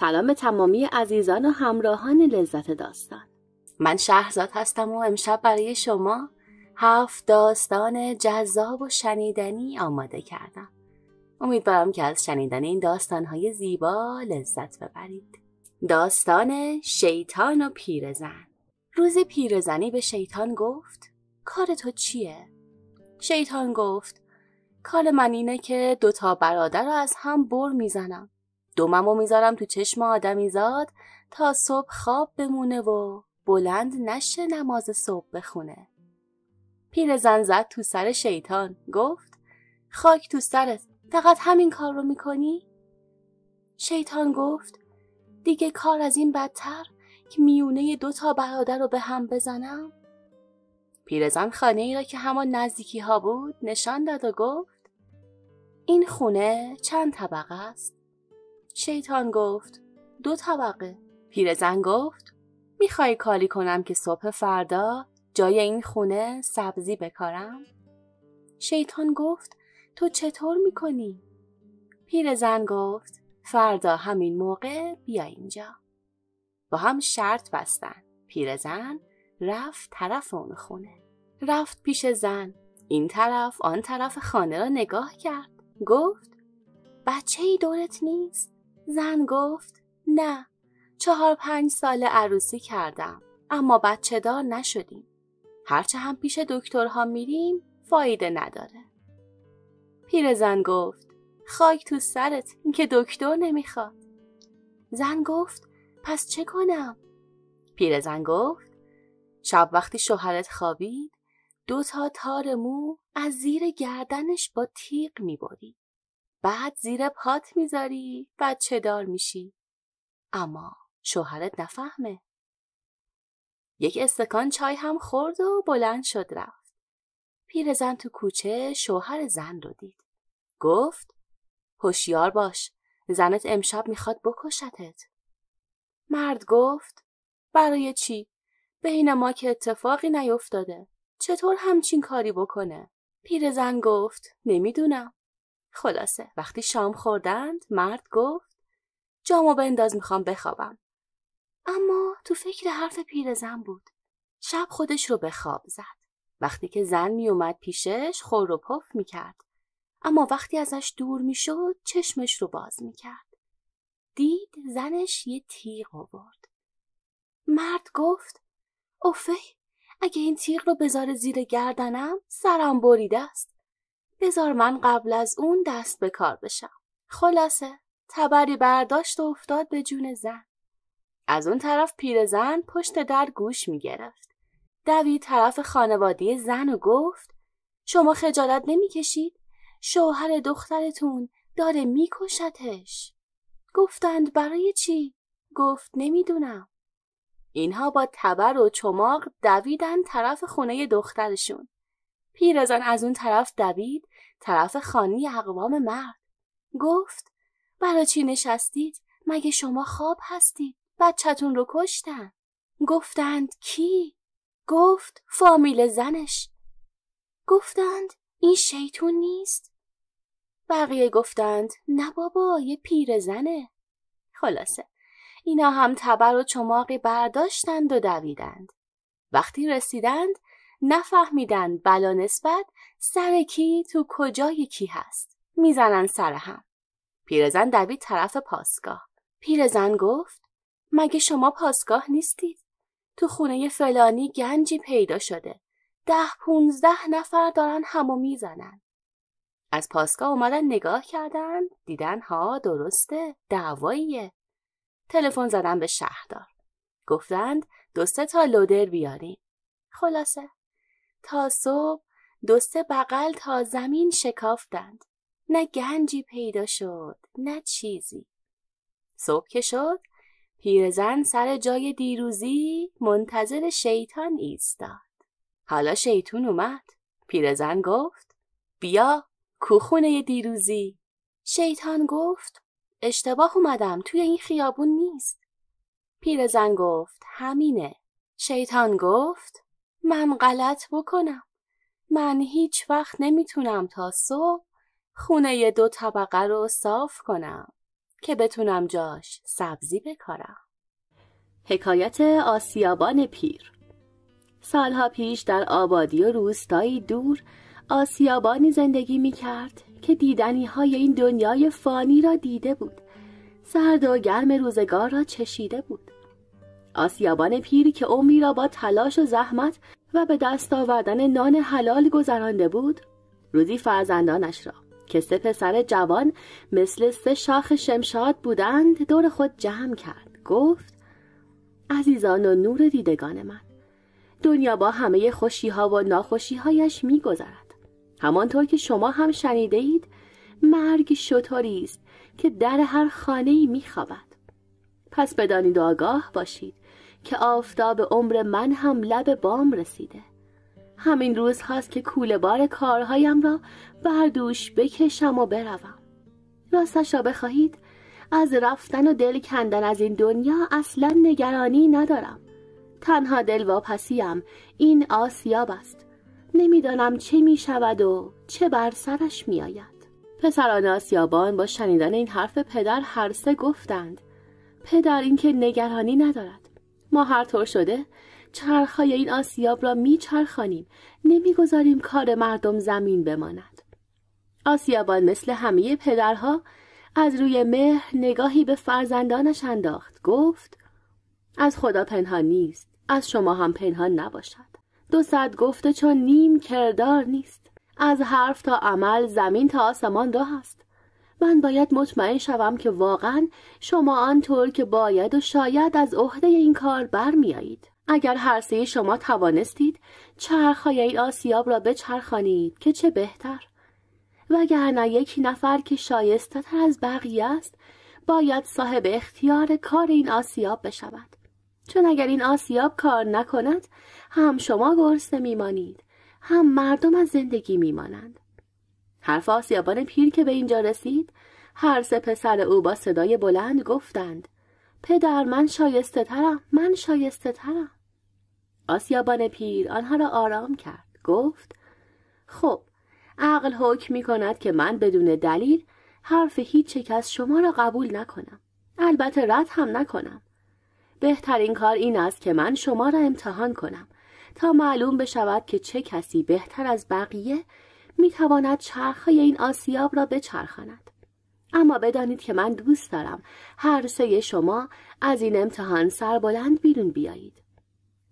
سلام به تمامی عزیزان و همراهان لذت داستان. من شهرزاد هستم و امشب برای شما هفت داستان جذاب و شنیدنی آماده کردم. امیدوارم که از شنیدن این داستانهای زیبا لذت ببرید. داستان شیطان و پیرزن. روز پیرزنی به شیطان گفت کار تو چیه؟ شیطان گفت کار من اینه که دوتا برادر رو از هم بر می‌زنم. دوممو می‌ذارم تو چشم آدمی زاد تا صبح خواب بمونه و بلند نشه نماز صبح بخونه. پیرزن زد تو سر شیطان گفت خاک تو سرت فقط همین کار رو می‌کنی؟ شیطان گفت دیگه کار از این بدتر که میونه دو تا برادر رو به هم بزنم؟ پیرزن خانه ای را که همان نزدیکی ها بود نشان داد و گفت این خونه چند طبقه است؟ شیطان گفت دو طبقه پیرزن گفت می‌خوای کاری کنم که صبح فردا جای این خونه سبزی بکارم؟ شیطان گفت تو چطور می‌کنی؟ پیرزن گفت فردا همین موقع بیا اینجا. با هم شرط بستن. پیرزن رفت طرف اون خونه. رفت پیش زن. این طرف آن طرف خانه را نگاه کرد. گفت بچه ای دورت نیست؟ زن گفت نه چهار پنج سال عروسی کردم اما بچه دار نشدیم. هرچه هم پیش دکترها میریم فایده نداره. پیرزن گفت خاک تو سرت که دکتر نمی‌خواد. زن گفت پس چه کنم؟ پیرزن گفت شب وقتی شوهرت خوابید دو تا تار مو از زیر گردنش با تیغ می‌بری. بعد زیر پات می‌ذاری بچه دار میشی. اما شوهرت نفهمه. یک استکان چای هم خورد و بلند شد رفت. پیرزن تو کوچه شوهر زن رو دید. گفت هوشیار باش زنت امشب می‌خواد بکشتت. مرد گفت برای چی؟ بین ما که اتفاقی نیفتاده. چطور همچین کاری بکنه؟ پیرزن گفت نمی‌دونم. خلاصه وقتی شام خوردند مرد گفت جامو بنداز می‌خوام بخوابم. اما تو فکر حرف پیرزن بود. شب خودش رو به خواب زد. وقتی که زن میومد پیشش خور و پف می‌کرد. اما وقتی ازش دور می‌شد چشمش رو باز می‌کرد. دید زنش یه تیغ آورد. مرد گفت اوفه اگه این تیغ رو بذاره زیر گردنم سرم بریده است. بذار من قبل از اون دست به کار بشم. خلاصه تبری برداشت و افتاد به جون زن. از اون طرف پیرزن پشت در گوش می‌گرفت. دوید طرف خانوادی زن و گفت شما خجالت نمی‌کشید؟ شوهر دخترتون داره میکشتش. گفتند برای چی؟ گفت نمی‌دونم. اینها با تبر و چماق دویدن طرف خونه دخترشون. پیرزن از اون طرف دوید طرف خانی اقوام مرد. گفت برای چی نشستید؟ مگه شما خواب هستید؟ بچهتون رو کشتن. گفتند کی؟ گفت فامیل زنش. گفتند این شیطون نیست؟ بقیه گفتند نه بابا یه پیر زنه. خلاصه اینا هم تبر و چماقی برداشتند و دویدند. وقتی رسیدند نفهمیدند بلا نسبت سر کی تو کجای کی هست. می‌زنن سر هم. پیرزن دوید طرف پاسگاه. پیرزن گفت مگه شما پاسگاه نیستید؟ تو خونه فلانی گنجی پیدا شده. ده پونزده نفر دارن همو می‌زنن. از پاسگاه اومدن نگاه کردن دیدن ها درسته دعواییه. تلفن زدن به شهردار. گفتند دو سه تا لودر بیارین. خلاصه تا صبح دو سه بغل تا زمین شکافتند. نه گنجی پیدا شد نه چیزی. صبح که شد پیرزن سر جای دیروزی منتظر شیطان ایستاد. حالا شیطون اومد. پیرزن گفت بیا کوخونه دیروزی. شیطان گفت اشتباه اومدم توی این خیابون نیست. پیرزن گفت همینه. شیطان گفت من غلط بکنم. من هیچ وقت نمی‌تونم تا صبح خونه دو طبقه رو صاف کنم. که بتونم جاش سبزی بکارم حکایت آسیابان پیر سالها پیش در آبادی و روستایی دور آسیابانی زندگی می کرد که دیدنی های این دنیای فانی را دیده بود سرد و گرم روزگار را چشیده بود آسیابان پیری که عمری را با تلاش و زحمت و به دست آوردن نان حلال گذرانده بود روزی فرزندانش را که سه پسر جوان مثل سه شاخ شمشاد بودند دور خود جمع کرد گفت عزیزان و نور دیدگان من دنیا با همه خوشی ها و ناخوشی هایش می گذرد. همانطور که شما هم شنیده اید مرگ شطوری است که در هر خانه ای می خوابد. پس بدانید و آگاه باشید که آفتاب عمر من هم لب بام رسیده. همین روز هاست که کوله بار کارهایم را بردوش بکشم و بروم. راستش را بخواهید از رفتن و دل کندن از این دنیا اصلا نگرانی ندارم. تنها دل واپسیم این آسیاب است. نمی‌دانم چه می شود و چه بر سرش می آید پسران آسیابان با شنیدن این حرف پدر هر سه گفتند. پدر اینکه نگرانی ندارد. ما هر طور شده چرخهای این آسیاب را میچرخانیم. نمی‌گذاریم کار مردم زمین بماند. آسیابان مثل همه پدرها از روی مهر نگاهی به فرزندانش انداخت. گفت از خدا پنهان نیست از شما هم پنهان نباشد. دو صد گفته چون نیم کردار نیست. از حرف تا عمل زمین تا آسمان راه است. من باید مطمئن شوم که واقعا شما آنطور که باید و شاید از عهده این کار برمیایید. اگر هر سه شما توانستید چرخهای این آسیاب را بچرخانید که چه بهتر. وگرنه یک نفر که شایسته تر از بقیه است باید صاحب اختیار کار این آسیاب بشود. چون اگر این آسیاب کار نکند هم شما گرسنه میمانید هم مردم از زندگی میمانند. حرف آسیابان پیر که به اینجا رسید هر سه پسر او با صدای بلند گفتند پدر من شایسته ترم من شایسته ترم. آسیابان پیر آنها را آرام کرد گفت خب عقل حکم می کند که من بدون دلیل حرف هیچ یک از شما را قبول نکنم. البته رد هم نکنم. بهترین کار این است که من شما را امتحان کنم تا معلوم بشود که چه کسی بهتر از بقیه می‌تواند چرخهای این آسیاب را بچرخاند. اما بدانید که من دوست دارم هر سه شما از این امتحان سربلند بیرون بیایید.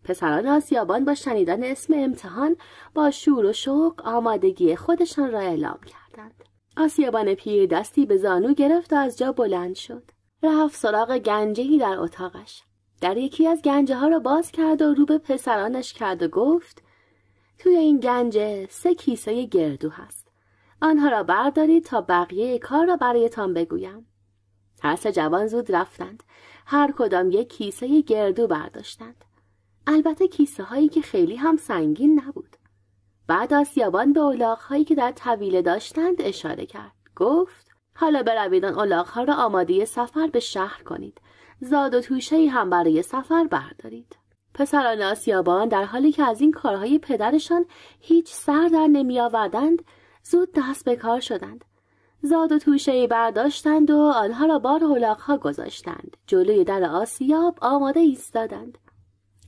پسران آسیابان با شنیدن اسم امتحان با شور و شوق آمادگی خودشان را اعلام کردند. آسیابان پیر دستی به زانو گرفت و از جا بلند شد. رفت سراغ گنجهی در اتاقش. در یکی از گنجه ها را باز کرد و رو به پسرانش کرد و گفت توی این گنجه سه کیسه گردو هست. آنها را بردارید تا بقیه کار را برایتان بگویم. هر سه جوان زود رفتند. هر کدام یک کیسه گردو برداشتند. البته کیسه هایی که خیلی هم سنگین نبود. بعد آسیابان به اولاغ هایی که در طویله داشتند اشاره کرد. گفت حالا بروید آن اولاغ ها را آماده سفر به شهر کنید. زاد و توشه هم برای سفر بردارید. پسران آسیابان در حالی که از این کارهای پدرشان هیچ سر در نمی آوردند زود دست به کار شدند. زاد و توشه برداشتند و آنها را بار ها گذاشتند. جلوی در آسیاب آماده ایستادند.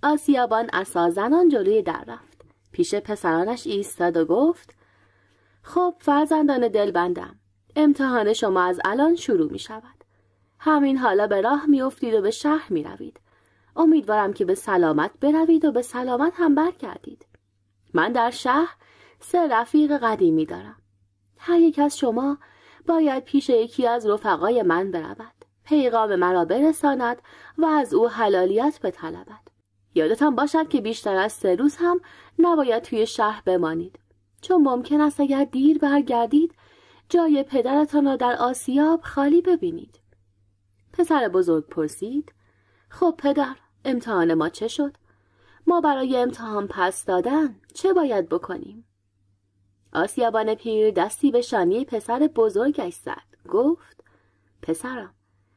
آسیابان اسا زنان جلوی در رفت. پیش پسرانش ایستاد و گفت خب فرزندان دلبندم امتحان شما از الان شروع می شود همین حالا به راه می افتید و به شهر می روید امیدوارم که به سلامت بروید و به سلامت هم برگردید. من در شهر سه رفیق قدیمی دارم. هر یک از شما باید پیش یکی از رفقای من برود. پیغام مرا برساند و از او حلالیت بطلبد. یادتان باشد که بیشتر از سه روز هم نباید توی شهر بمانید. چون ممکن است اگر دیر برگردید جای پدرتان را در آسیاب خالی ببینید. پسر بزرگ پرسید خب پدر امتحان ما چه شد؟ ما برای امتحان پس دادن چه باید بکنیم؟ آسیابان پیر دستی به شانی پسر بزرگش زد. گفت پسرم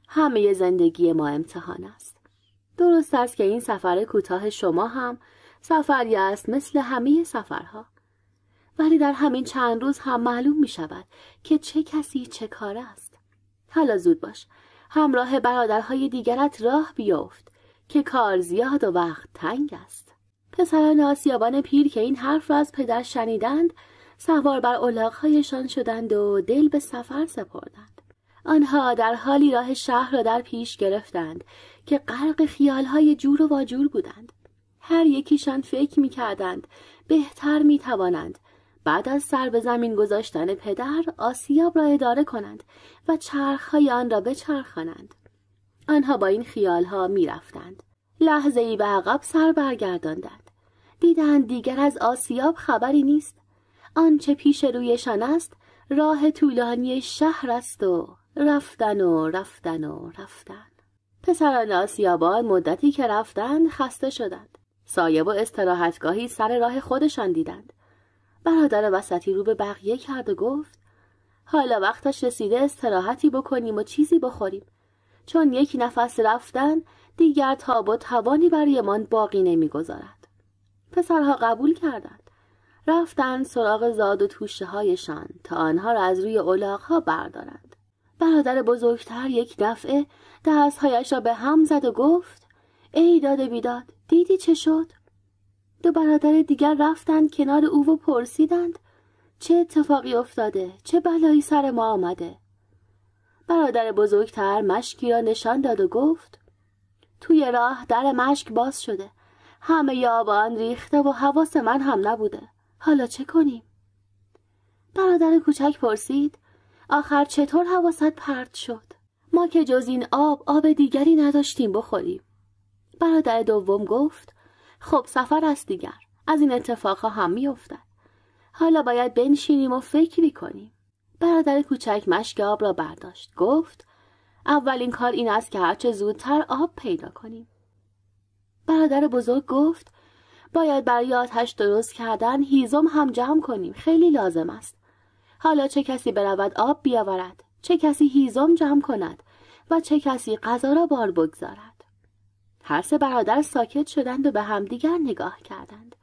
همه زندگی ما امتحان است. درست است که این سفر کوتاه شما هم سفری است مثل همه سفرها. ولی در همین چند روز هم معلوم می شود که چه کسی چه کار است. حالا زود باش. همراه برادرهای دیگرت راه بیفت که کار زیاد و وقت تنگ است. پسران آسیابان پیر که این حرف را از پدر شنیدند سوار بر الاغهایشان شدند و دل به سفر سپردند. آنها در حالی راه شهر را در پیش گرفتند که غرق خیالهای جور و واجور بودند. هر یکیشان فکر می کردند بهتر می توانند بعد از سر به زمین گذاشتن پدر آسیاب را اداره کنند و چرخهای آن را بچرخانند. آنها با این خیالها می رفتند. لحظه ای به عقب سر برگرداندند. دیدند دیگر از آسیاب خبری نیست. آنچه پیش رویشان است راه طولانی شهر است و رفتن و رفتن و رفتن. پسران آسیابان مدتی که رفتند خسته شدند. سایه و استراحتگاهی سر راه خودشان دیدند. برادر وسطی رو به بقیه کرد و گفت حالا وقتش رسیده استراحتی بکنیم و چیزی بخوریم. چون یک نفس رفتن دیگر تاب و توانی برایمان باقی نمی‌گذارد. پسرها قبول کردند. رفتند سراغ زاد و توشه هایشان تا آنها را از روی ها بردارند. برادر بزرگتر یک دفعه دستهایش را به هم زد و گفت ای داد بیداد دیدی چه شد؟ دو برادر دیگر رفتند کنار او و پرسیدند چه اتفاقی افتاده؟ چه بلایی سر ما آمده؟ برادر بزرگتر مشکی را نشان داد و گفت توی راه در مشک باز شده. همه یابان ریخته و حواس من هم نبوده. حالا چه کنیم؟ برادر کوچک پرسید آخر چطور حواست پرت شد؟ ما که جز این آب آب دیگری نداشتیم بخوریم. برادر دوم گفت خب سفر است دیگر. از این اتفاقها هم میافتد. حالا باید بنشینیم و فکری کنیم برادر کوچک مشک آب را برداشت. گفت اولین کار این است که هرچه زودتر آب پیدا کنیم. برادر بزرگ گفت باید برای آتش درست کردن هیزم هم جمع کنیم. خیلی لازم است. حالا چه کسی برود آب بیاورد؟ چه کسی هیزم جمع کند؟ و چه کسی غذا را بار بگذارد؟ هر سه برادر ساکت شدند و به همدیگر نگاه کردند.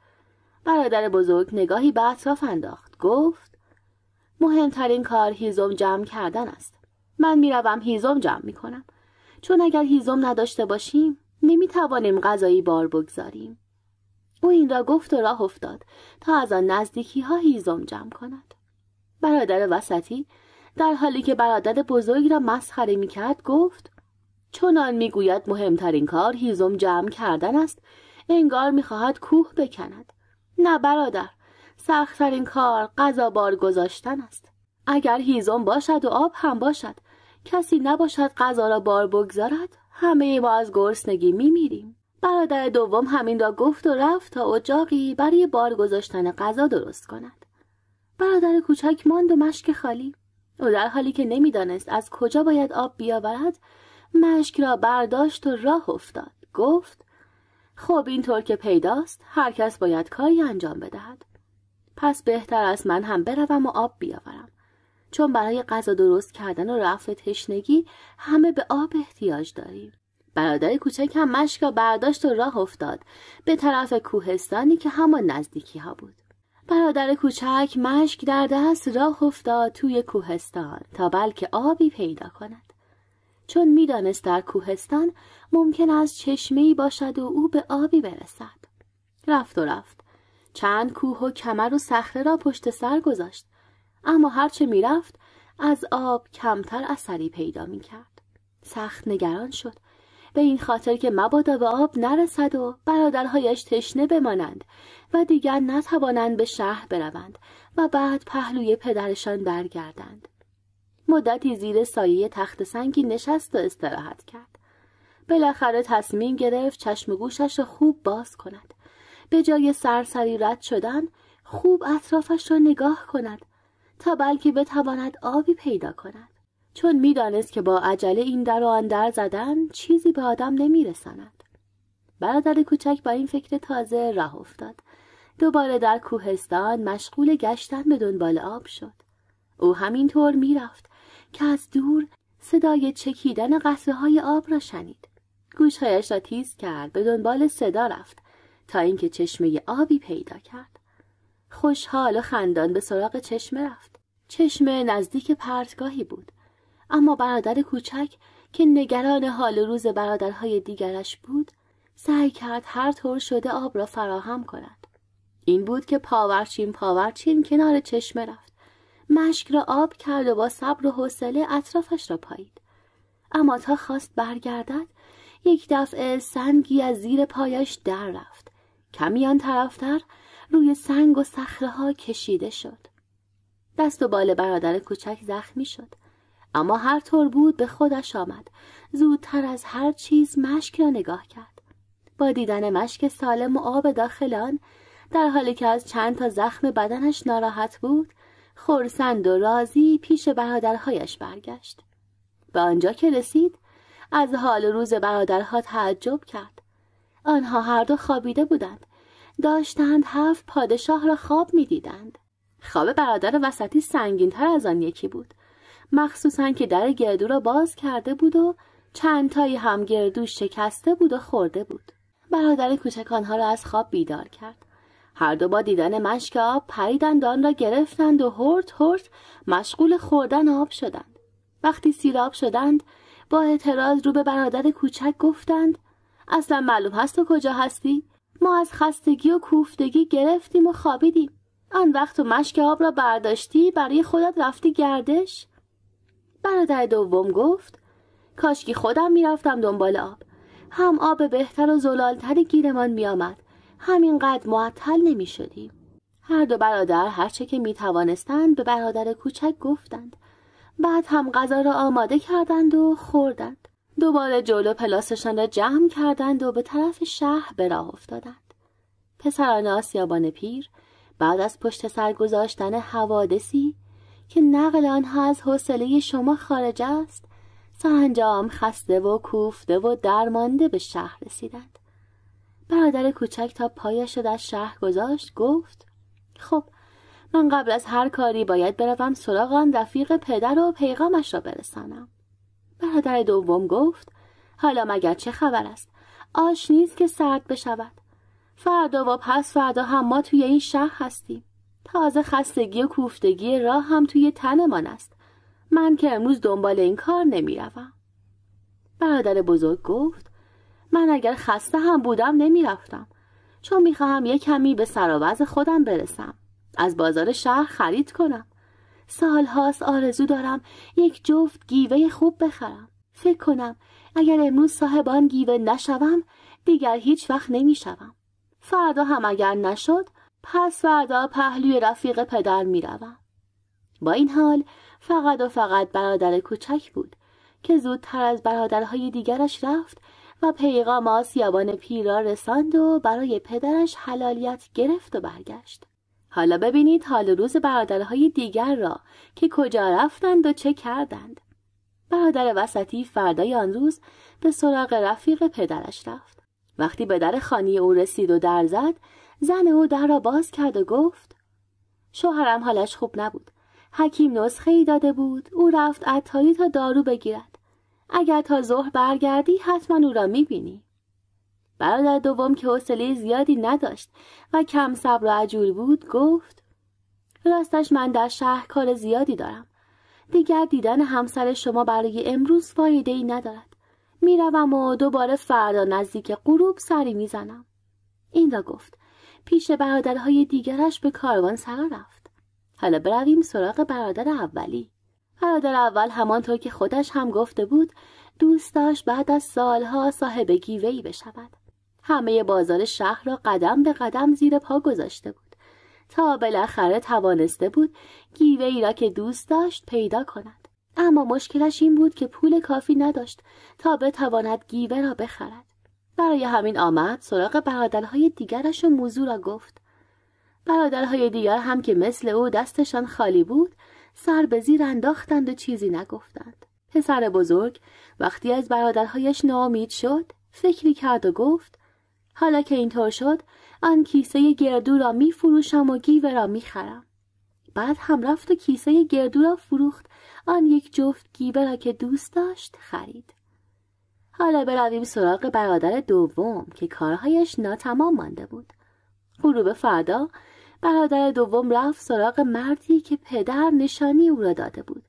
برادر بزرگ نگاهی به اطراف انداخت. گفت مهمترین کار هیزم جمع کردن است. من می‌روم هیزم جمع می کنم چون اگر هیزم نداشته باشیم نمی توانیم غذایی بار بگذاریم. او این را گفت و راه افتاد تا از آن نزدیکی ها هیزم جمع کند. برادر وسطی در حالی که برادر بزرگ را مسخره می کرد گفت چونان می‌گوید مهمترین کار هیزم جمع کردن است. انگار می‌خواهد کوه بکند. نه برادر. سختترین کار غذا بار گذاشتن است. اگر هیزم باشد و آب هم باشد کسی نباشد غذا را بار بگذارد همه ما از گرسنگی میمیریم. برادر دوم همین را گفت و رفت تا اجاقی برای بار گذاشتن غذا درست کند. برادر کوچک ماند و مشک خالی. او در حالی که نمی‌دانست از کجا باید آب بیاورد مشک را برداشت و راه افتاد. گفت خب اینطور که پیداست هر کس باید کاری انجام بدهد. پس بهتر است من هم بروم و آب بیاورم. چون برای غذا درست کردن و رفع تشنگی همه به آب احتیاج داریم. برادر کوچک هم مشک را برداشت و راه افتاد. به طرف کوهستانی که همان نزدیکی ها بود. برادر کوچک مشک در دست راه افتاد توی کوهستان تا بلکه آبی پیدا کند. چون می‌دانست در کوهستان ممکن است چشمه باشد و او به آبی برسد. رفت و رفت. چند کوه و کمر و صخره را پشت سر گذاشت اما هرچه می‌رفت از آب کمتر اثری پیدا می کرد. سخت نگران شد به این خاطر که مبادا به آب نرسد و برادرهایش تشنه بمانند و دیگر نتوانند به شهر بروند و بعد پهلوی پدرشان برگردند. مدتی زیر سایه تخت سنگی نشست و استراحت کرد. بالاخره تصمیم گرفت چشم گوشش را خوب باز کند. به جای سرسری رد شدن خوب اطرافش را نگاه کند تا بلکه بتواند آبی پیدا کند. چون می‌دانست که با عجله این در و آن در زدن چیزی به آدم نمیرساند. برادر کوچک با این فکر تازه راه افتاد. دوباره در کوهستان مشغول گشتن به دنبال آب شد. او همینطور می‌رفت که از دور صدای چکیدن قطره های آب را شنید. گوشهایش را تیز کرد به دنبال صدا رفت. تا اینکه چشمه آبی پیدا کرد. خوشحال و خندان به سراغ چشمه رفت. چشمه نزدیک پرتگاهی بود. اما برادر کوچک که نگران حال روز برادرهای دیگرش بود سعی کرد هر طور شده آب را فراهم کند. این بود که پاورچین پاورچین کنار چشمه رفت. مشک را آب کرد و با صبر و حوصله اطرافش را پایید اما تا خواست برگردد یک دفعه سنگی از زیر پایش در رفت. کمی آن طرفتر روی سنگ و صخره ها کشیده شد. دست و بال برادر کوچک زخمی شد. اما هر طور بود به خودش آمد. زودتر از هر چیز مشک را نگاه کرد. با دیدن مشک سالم و آب داخل آن در حالی که از چند تا زخم بدنش ناراحت بود خورسند و راضی پیش برادرهایش برگشت. به آنجا که رسید از حال روز برادرها تعجب کرد. آنها هر دو خوابیده بودند. داشتند هفت پادشاه را خواب می‌دیدند. خواب برادر وسطی سنگینتر از آن یکی بود. مخصوصا که در گردو را باز کرده بود و چند تایی هم گردو شکسته بود و خورده بود. برادر کوچک آنها را از خواب بیدار کرد. هر دو با دیدن مشک آب پریدند آن را گرفتند و هرت هرت مشغول خوردن آب شدند. وقتی سیراب شدند با اعتراض رو به برادر کوچک گفتند اصلا معلوم هست تو کجا هستی ما از خستگی و کوفتگی گرفتیم و خوابیدیم آن وقت و مشک آب را برداشتی برای خودت رفتی گردش برادر دوم گفت کاشکی خودم می‌رفتم دنبال آب هم آب بهتر و زلالتری گیرمان میآمد همینقدر معطل نمی شدیم. هر دو برادر هرچه که می توانستند به برادر کوچک گفتند. بعد هم غذا را آماده کردند و خوردند. دوباره جلو پلاسشان را جمع کردند و به طرف شهر به راه افتادند. پسران آسیابان پیر بعد از پشت سر گذاشتن حوادثی که نقل آنها از حوصله شما خارج است سرانجام خسته و کوفته و درمانده به شهر رسیدند برادر کوچک تا پایش را در شهر گذاشت گفت خب من قبل از هر کاری باید بروم سراغ آن رفیق پدر و پیغامش را برسانم برادر دوم گفت حالا مگر چه خبر است؟ آش نیست که سرد بشود. فردا و پس فردا هم ما توی این شهر هستیم. تازه خستگی و کوفتگی راه هم توی تنمان است. من که امروز دنبال این کار نمی‌روم. برادر بزرگ گفت من اگر خسته هم بودم نمی‌رفتم. چون می‌خواهم یک کمی به سراوز خودم برسم. از بازار شهر خرید کنم. سال هاست آرزو دارم یک جفت گیوه خوب بخرم. فکر کنم اگر امروز صاحبان گیوه نشوم دیگر هیچ وقت نمی‌شوم. فردا هم اگر نشد پس فردا پهلوی رفیق پدر می‌روم. با این حال فقط و فقط برادر کوچک بود که زودتر از برادرهای دیگرش رفت و پیغام آسیابان پیرا رساند و برای پدرش حلالیت گرفت و برگشت. حالا ببینید حال روز برادرهای دیگر را که کجا رفتند و چه کردند. برادر وسطی فردای آن روز به سراغ رفیق پدرش رفت. وقتی به در خانی او رسید و در زد، زن او در را باز کرد و گفت شوهرم حالش خوب نبود. حکیم نسخه ای داده بود او رفت عطاری تا دارو بگیرد اگر تا ظهر برگردی حتما او را می‌بینی برادر دوم که حوصله زیادی نداشت و کم صبر و عجول بود گفت راستش من در شهر کار زیادی دارم. دیگر دیدن همسر شما برای امروز فایده ای ندارد. می‌روم و دوباره فردا نزدیک غروب سری می‌زنم. این را گفت. پیش برادرهای دیگرش به کاروان سرا رفت. حالا برویم سراغ برادر اولی. برادر اول همانطور که خودش هم گفته بود دوست داشت بعد از سالها صاحب گیوهی بشود. همه بازار شهر را قدم به قدم زیر پا گذاشته بود. تا بالاخره توانسته بود گیوهی را که دوست داشت پیدا کند. اما مشکلش این بود که پول کافی نداشت تا بتواند گیوه را بخرد. برای همین آمد سراغ برادرهای دیگرش و موضوع را گفت. برادرهای دیگر هم که مثل او دستشان خالی بود سر به زیر انداختند و چیزی نگفتند. پسر بزرگ وقتی از برادرهایش ناامید شد فکری کرد و گفت حالا که اینطور شد آن کیسه گردو را می فروشم و گیوه را می خرم. بعد هم رفت و کیسه گردو را فروخت آن یک جفت گیوه را که دوست داشت خرید. حالا برویم سراغ برادر دوم که کارهایش ناتمام مانده بود. غروب فردا برادر دوم رفت سراغ مردی که پدر نشانی او را داده بود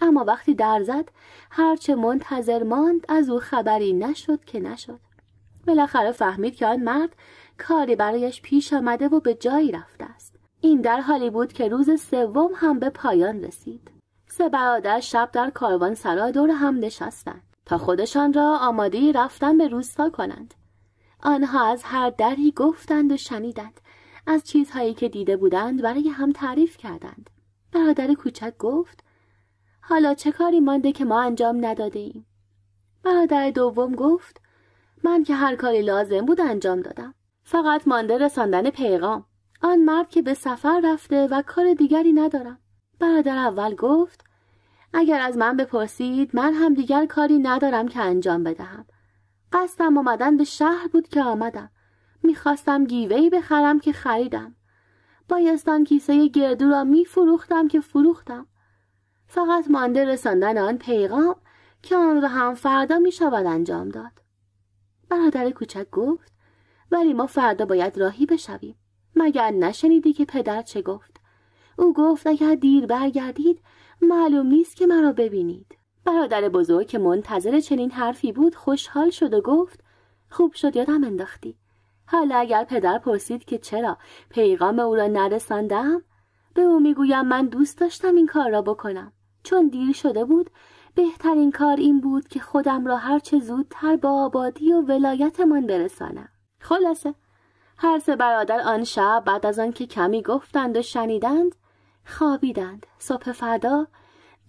اما وقتی در زد هرچه منتظر ماند از او خبری نشد که نشد بالاخره فهمید که آن مرد کاری برایش پیش آمده و به جایی رفته است. این در حالی بود که روز سوم هم به پایان رسید. سه برادر شب در کاروان سرا دور هم نشستند تا خودشان را آماده رفتن به روستا کنند. آنها از هر دری گفتند و شنیدند از چیزهایی که دیده بودند برای هم تعریف کردند. برادر کوچک گفت حالا چه کاری مانده که ما انجام نداده ایم؟ برادر دوم گفت من که هر کاری لازم بود انجام دادم. فقط مانده رساندن پیغام. آن مرد که به سفر رفته و کار دیگری ندارم. برادر اول گفت اگر از من بپرسید من هم دیگر کاری ندارم که انجام بدهم. قصدم آمدن به شهر بود که آمدم. می‌خواستم گیوهی بخرم که خریدم. بایستان کیسه گردو را میفروختم که فروختم. فقط مانده رساندن آن پیغام که آن را هم فردا می شود انجام داد. برادر کوچک گفت ولی ما فردا باید راهی بشویم. مگر نشنیدی که پدر چه گفت؟ او گفت اگر دیر برگردید معلوم نیست که مرا ببینید. برادر بزرگ که منتظر چنین حرفی بود خوشحال شد و گفت خوب شد یادم انداختی. حالا اگر پدر پرسید که چرا پیغام او را نرساندم به او می‌گویم من دوست داشتم این کار را بکنم چون دیر شده بود بهترین کار این بود که خودم را هرچه زودتر با آبادی و ولایتمان برسانم. خلاصه هر سه برادر آن شب بعد از آنکه کمی گفتند و شنیدند خوابیدند. صبح فردا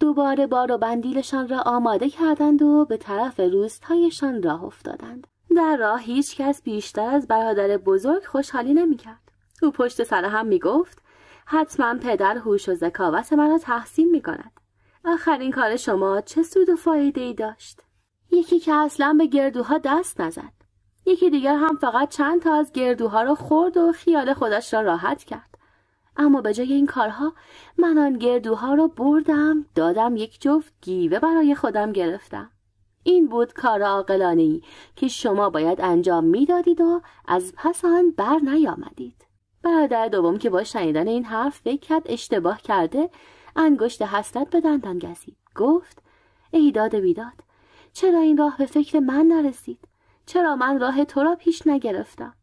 دوباره بار و بندیلشان را آماده کردند و به طرف روستایشان راه افتادند. در راه هیچ کس بیشتر از برادر بزرگ خوشحالی نمی‌کرد. او پشت سر هم می‌گفت حتما پدر هوش و ذکاوت مرا تحسین می کند. آخرین کار شما چه سود و فایده ای داشت؟ یکی که اصلا به گردوها دست نزد. یکی دیگر هم فقط چند تا از گردوها را خورد و خیال خودش را راحت کرد. اما به جای این کارها من آن گردوها را بردم دادم یک جفت گیوه برای خودم گرفتم. این بود کار عاقلانه که شما باید انجام می‌دادید و از پس آن بر نیامدید. برادر دوم که با شنیدن این حرف فکر کرد اشتباه کرده انگشت حسرت به دندان گزید. گفت ای داد بیداد چرا این راه به فکر من نرسید؟ چرا من راه تو را پیش نگرفتم؟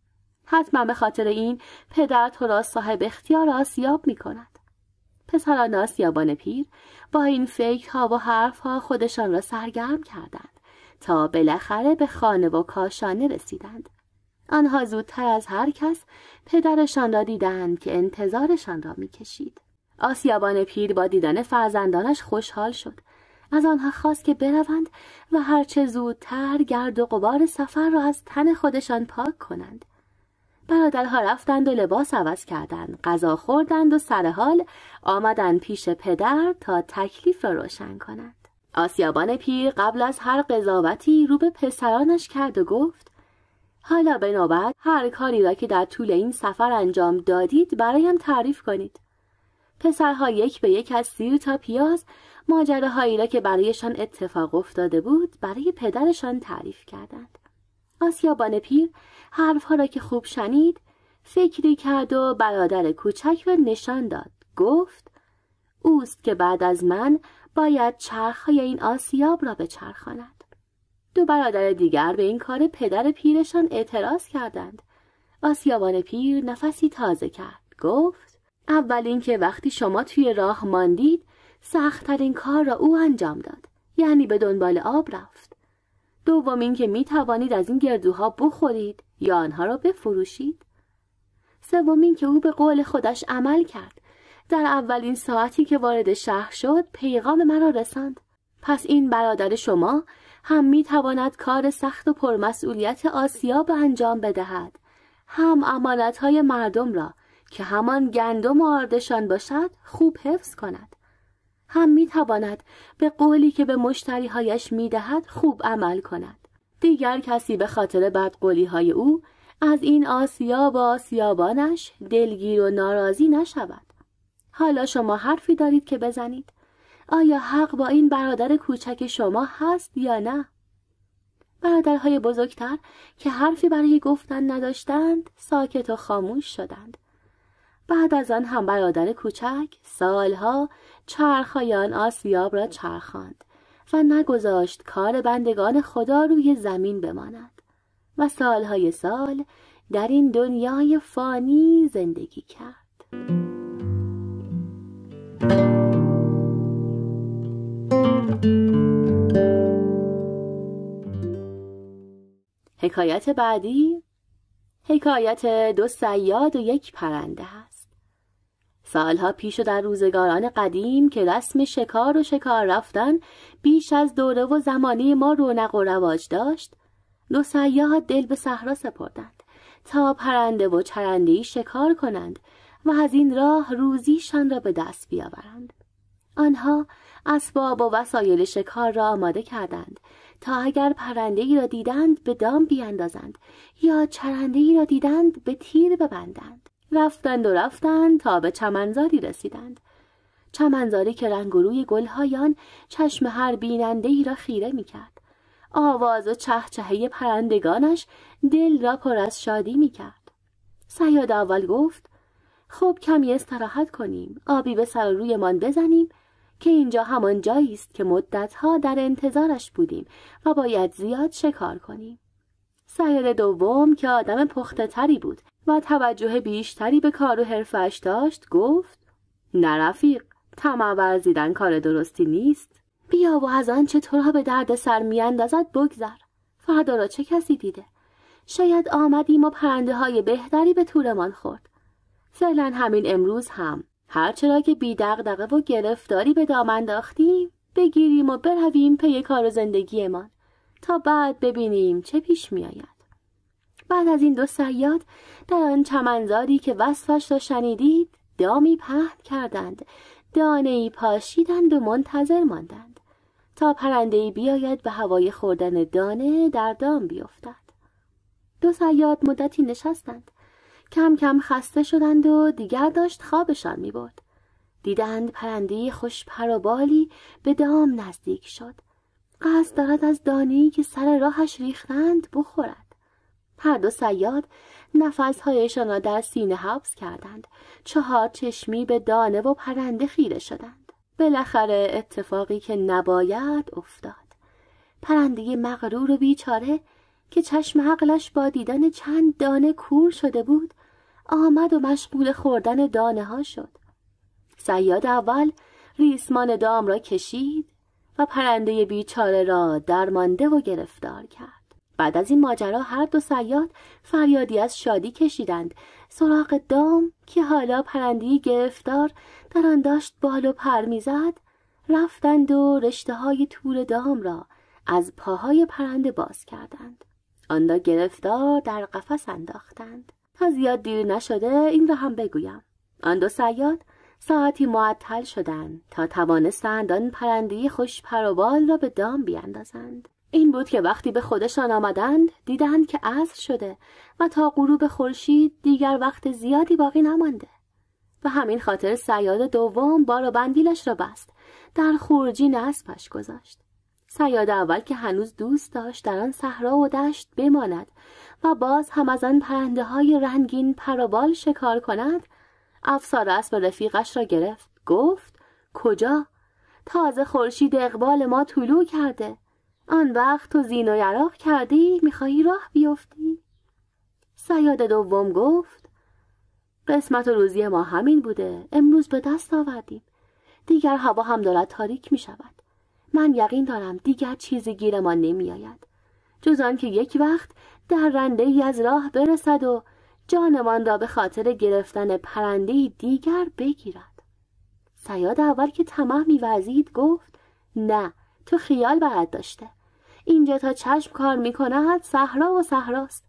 حتما به خاطر این پدر تو را صاحب اختیار آسیاب می کند. پسران آسیابان پیر با این فکرها و حرفها خودشان را سرگرم کردند تا بالاخره به خانه و کاشانه رسیدند. آنها زودتر از هر کس پدرشان را دیدند که انتظارشان را می‌کشید. آسیابان پیر با دیدن فرزندانش خوشحال شد. از آنها خواست که بروند و هرچه زودتر گرد و غبار سفر را از تن خودشان پاک کنند. برادرها رفتند و لباس عوض کردند، غذا خوردند و سر حال آمدند پیش پدر تا تکلیف را روشن کنند. آسیابان پیر قبل از هر قضاوتی رو به پسرانش کرد و گفت حالا به نوبت هر کاری را که در طول این سفر انجام دادید برایم تعریف کنید. پسرها یک به یک از سیر تا پیاز ماجراهایی را که برایشان اتفاق افتاده بود برای پدرشان تعریف کردند. آسیابان پیر حرفها را که خوب شنید فکری کرد و برادر کوچک را نشان داد. گفت اوست که بعد از من باید چرخهای این آسیاب را بچرخاند. دو برادر دیگر به این کار پدر پیرشان اعتراض کردند. آسیابان پیر نفسی تازه کرد. گفت اول اینکه وقتی شما توی راه ماندید سختترین کار را او انجام داد. یعنی به دنبال آب رفت. دوم اینکه می توانید از این گردوها بخورید یا آنها را بفروشید. سوم اینکه او به قول خودش عمل کرد. در اولین ساعتی که وارد شهر شد پیغام مرا رساند. پس این برادر شما هم می تواند کار سخت و پرمسئولیت آسیا به انجام بدهد هم امانت های مردم را که همان گندم و آردشان باشد خوب حفظ کند هم می تواند به قولی که به مشتری هایش می دهد خوب عمل کند دیگر کسی به خاطر بدقولی های او از این آسیا و آسیابانش دلگیر و ناراضی نشود حالا شما حرفی دارید که بزنید آیا حق با این برادر کوچک شما هست یا نه؟ برادرهای بزرگتر که حرفی برای گفتن نداشتند ساکت و خاموش شدند. بعد از آن هم برادر کوچک سالها چرخهای آن آسیاب را چرخاند و نگذاشت کار بندگان خدا روی زمین بماند و سالهای سال در این دنیای فانی زندگی کرد. حکایت بعدی حکایت دو سیاد و یک پرنده است. سالها پیش و در روزگاران قدیم که رسم شکار و شکار رفتن بیش از دوره و زمانی ما رونق و رواج داشت دو سیاد دل به صحرا سپردند تا پرنده و چرندهی شکار کنند و از این راه روزیشان را به دست بیاورند. آنها اسباب و وسایل شکار را آماده کردند تا اگر پرنده ای را دیدند به دام بیاندازند یا چرنده ای را دیدند به تیر ببندند. رفتند و رفتند تا به چمنزاری رسیدند. چمنزاری که رنگ روی گلهایان چشم هر بیننده ای را خیره می‌کرد. آواز و چهچهه پرندگانش دل را پر از شادی می‌کرد. سیاد اول گفت خوب کمی استراحت کنیم آبی به سر رویمان بزنیم که اینجا همان جایی است که مدتها در انتظارش بودیم و باید زیاد شکار کنیم. سیاد دوم که آدم پخته تری بود و توجه بیشتری به کار و حرفش داشت گفت نه رفیق طمع ورزیدن کار درستی نیست. بیا و از آنچه تو را به درد سر میاندازد بگذر فردا را چه کسی دیده؟ شاید آمدیم و پرنده های بهتری به طورمان خورد. فعلا همین امروز هم. هرچرا که بی دغدغه و گرفتاری به دام انداختیم بگیریم و برویم پی کار و زندگیمان تا بعد ببینیم چه پیش میآید. بعد از این دو سیاد در آن چمنزاری که وصفش را شنیدید دامی پهن کردند دانه ای پاشیدند و منتظر ماندند تا پرنده ای بیاید به هوای خوردن دانه در دام بیفتد دو سیاد مدتی نشستند کم کم خسته شدند و دیگر داشت خوابشان می برد. دیدند پرنده خوش پر و بالی به دام نزدیک شد. قصد دارد از دانی که سر راهش ریختند بخورد. هر دو سیاد نفسهایشان را در سینه حبس کردند. چهار چشمی به دانه و پرنده خیره شدند. بالاخره اتفاقی که نباید افتاد. پرنده مغرور و بیچاره که چشم عقلش با دیدن چند دانه کور شده بود آمد و مشغول خوردن دانه ها شد. سیاد اول ریسمان دام را کشید و پرنده بیچاره را درمانده و گرفتار کرد. بعد از این ماجرا هر دو سیاد فریادی از شادی کشیدند. سراغ دام که حالا پرنده گرفتار در آن داشت بال و پر می‌زد رفتند و رشته های تور دام را از پاهای پرنده باز کردند. آن را گرفتار در قفس انداختند. تا زیاد دیر نشده این را هم بگویم. آن دو سیاد ساعتی معطل شدند تا توانستند آن پرنده خوش پروبال را به دام بیاندازند. این بود که وقتی به خودشان آمدند دیدند که عصر شده و تا غروب خورشید دیگر وقت زیادی باقی نمانده. و همین خاطر سیاد دوم بار و بندیلش را بست. در خورجین اسبش گذاشت. سیاد اول که هنوز دوست داشت در آن صحرا و دشت بماند و باز هم از آن پرنده های رنگین پروبال شکار کند افسار اسب رفیقش را گرفت. گفت کجا؟ تازه خورشید اقبال ما طلوع کرده. آن وقت تو زین و یراق کردی می‌خواهی راه بیفتی؟ سیاد دوم گفت قسمت و روزی ما همین بوده امروز به دست آوردیم. دیگر هوا هم دارد تاریک می شود من یقین دارم دیگر چیزی گیرمان نمی آید جز آنکه یک وقت در رنده ای از راه برسد و جانمان را به خاطر گرفتن پرنده دیگر بگیرد. سیاد اول که طمع میورزید گفت نه. تو خیال برد داشته. اینجا تا چشم کار می‌کند صحرا و صحراست.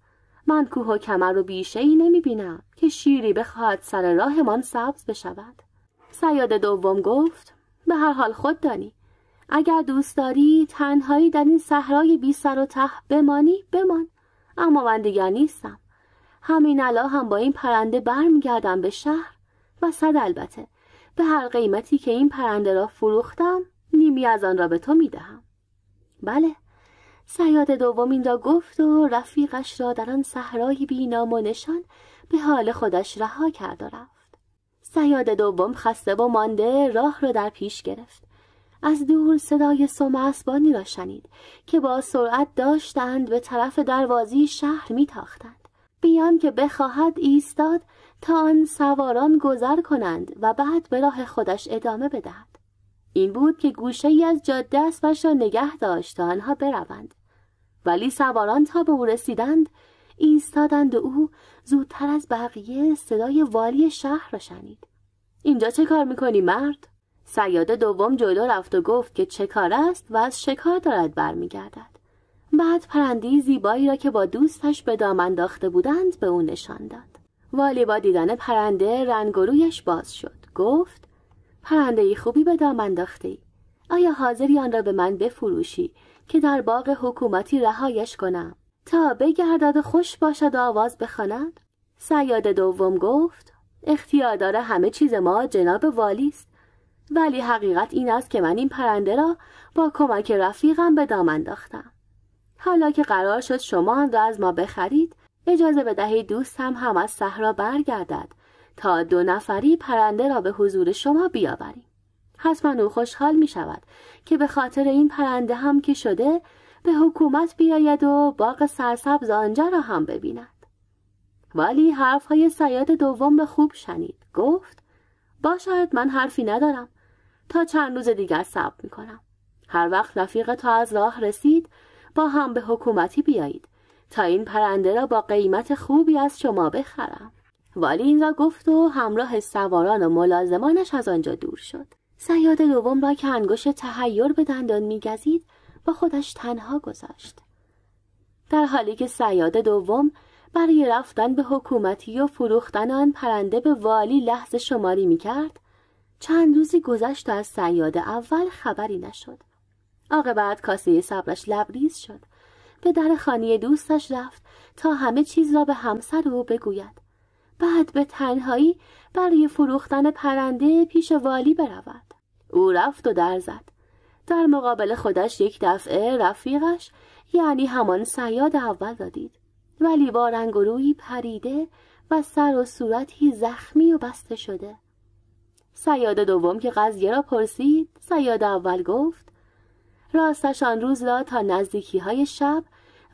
من کوه و کمر و بیشه ای نمی بینم که شیری بخواهد سر راهمان سبز بشود. سیاد دوم گفت به هر حال خود دانی. اگر دوست داری تنهایی در این صحرای بی سر و ته بمانی بمان. اما من دیگر نیستم. همین الان هم با این پرنده برمیگردم به شهر. و صد البته. به هر قیمتی که این پرنده را فروختم نیمی از آن را به تو می‌دهم. بله. سیاد دوم این را گفت و رفیقش را در آن صحرای بینام و نشان به حال خودش رها کرد و رفت. سیاد دوم خسته و مانده راه را در پیش گرفت. از دور صدای سم اسبانی را شنید که با سرعت داشتند به طرف دروازی شهر میتاختند. بیان که بخواهد ایستاد تا آن سواران گذر کنند و بعد به راه خودش ادامه بدهد. این بود که گوشه ای از جاده اسبش را نگه داشت تا آنها بروند. ولی سواران تا به او رسیدند ایستادند و او زودتر از بقیه صدای والی شهر را شنید. اینجا چه کار می‌کنی مرد؟ سیاد دوم جلو رفت و گفت که چه کار است و از شکار دارد برمیگردد. بعد پرندی زیبایی را که با دوستش به دام انداخته بودند به او نشان داد. والی با دیدن پرنده رنگ رویش باز شد. گفت پرنده خوبی به دام انداخته ای. آیا حاضری آن را به من بفروشی که در باغ حکومتی رهایش کنم؟ تا بگردد و خوش باشد و آواز بخواند؟ سیاد دوم گفت اختیار داره همه چیز ما جناب والی است. ولی حقیقت این است که من این پرنده را با کمک رفیقم به دام انداختم. حالا که قرار شد شما آن را از ما بخرید اجازه بدهید دوستم هم از صحرا برگردد تا دو نفری پرنده را به حضور شما بیاوریم. حتما او خوشحال می شود که به خاطر این پرنده هم که شده به حکومت بیاید و باغ سرسبز آنجا را هم ببیند. ولی حرفهای سیاد دوم به خوب شنید. گفت باشد من حرفی ندارم. تا چند روز دیگر صبر می کنم. هر وقت رفیق تا از راه رسید با هم به حکومتی بیایید. تا این پرنده را با قیمت خوبی از شما بخرم. ولی این را گفت و همراه سواران و ملازمانش از آنجا دور شد. سیاد دوم را که انگشت تهیر به دندان میگزید با خودش تنها گذاشت. در حالی که سیاد دوم برای رفتن به حکومتی و فروختن آن پرنده به والی لحظه شماری می‌کرد چند روزی گذشت و از سیاد اول خبری نشد. عاقبت کاسه صبرش لبریز شد. به در خانه دوستش رفت تا همه چیز را به همسر او بگوید. بعد به تنهایی برای فروختن پرنده پیش والی برود. او رفت و در زد. در مقابل خودش یک دفعه رفیقش یعنی همان سیاد اول را دید ولی با رنگ پریده و سر و صورتی زخمی و بسته شده. سیاد دوم که قضیه را پرسید سیاد اول گفت راستش آن روز را تا نزدیکی های شب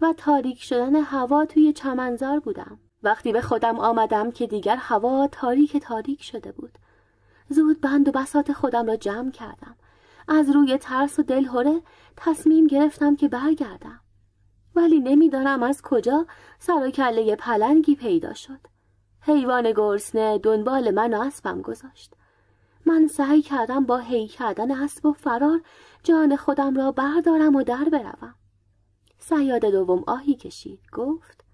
و تاریک شدن هوا توی چمنزار بودم. وقتی به خودم آمدم که دیگر هوا تاریک تاریک شده بود. زود بند و بسات خودم را جمع کردم. از روی ترس و دلهوره تصمیم گرفتم که برگردم. ولی نمی‌دانم از کجا سر و کله پلنگی پیدا شد. حیوان گرسنه دنبال من و اسبم گذاشت. من سعی کردم با هی کردن اسب و فرار جان خودم را بردارم و در بروم. سیاد دوم آهی کشید. گفت